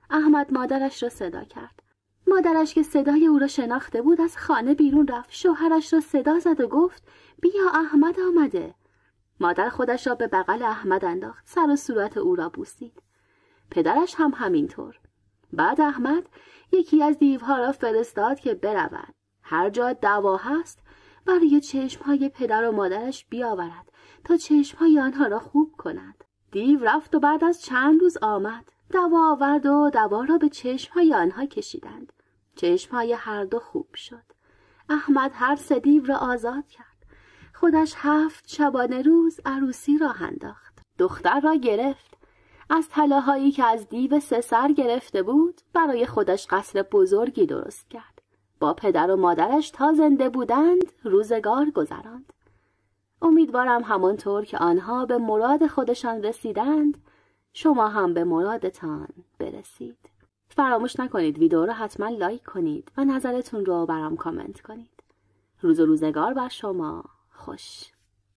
احمد مادرش را صدا کرد. مادرش که صدای او را شناخته بود از خانه بیرون رفت. شوهرش را صدا زد و گفت بیا احمد آمده. مادر خودش را به بغل احمد انداخت. سر و صورت او را بوسید. پدرش هم همینطور. بعد احمد یکی از دیوها را فرستاد که برود. هر جا دوا هست برای چشمهای پدر و مادرش بیاورد تا چشمهای آنها را خوب کند. دیو رفت و بعد از چند روز آمد. دوا آورد و دوا را به چشمهای آنها کشیدند. چشمهای هر دو خوب شد. احمد هر سه دیو را آزاد کرد. خودش هفت شبانه روز عروسی را انداخت. دختر را گرفت. از طلاهایی که از دیو سه گرفته بود برای خودش قصر بزرگی درست کرد. با پدر و مادرش تا زنده بودند روزگار گذراند. امیدوارم همانطور که آنها به مراد خودشان رسیدند شما هم به مرادتان برسید. فراموش نکنید ویدیو را حتما لایک کنید و نظرتون رو برام کامنت کنید. روز و روزگار بر شما. خوش.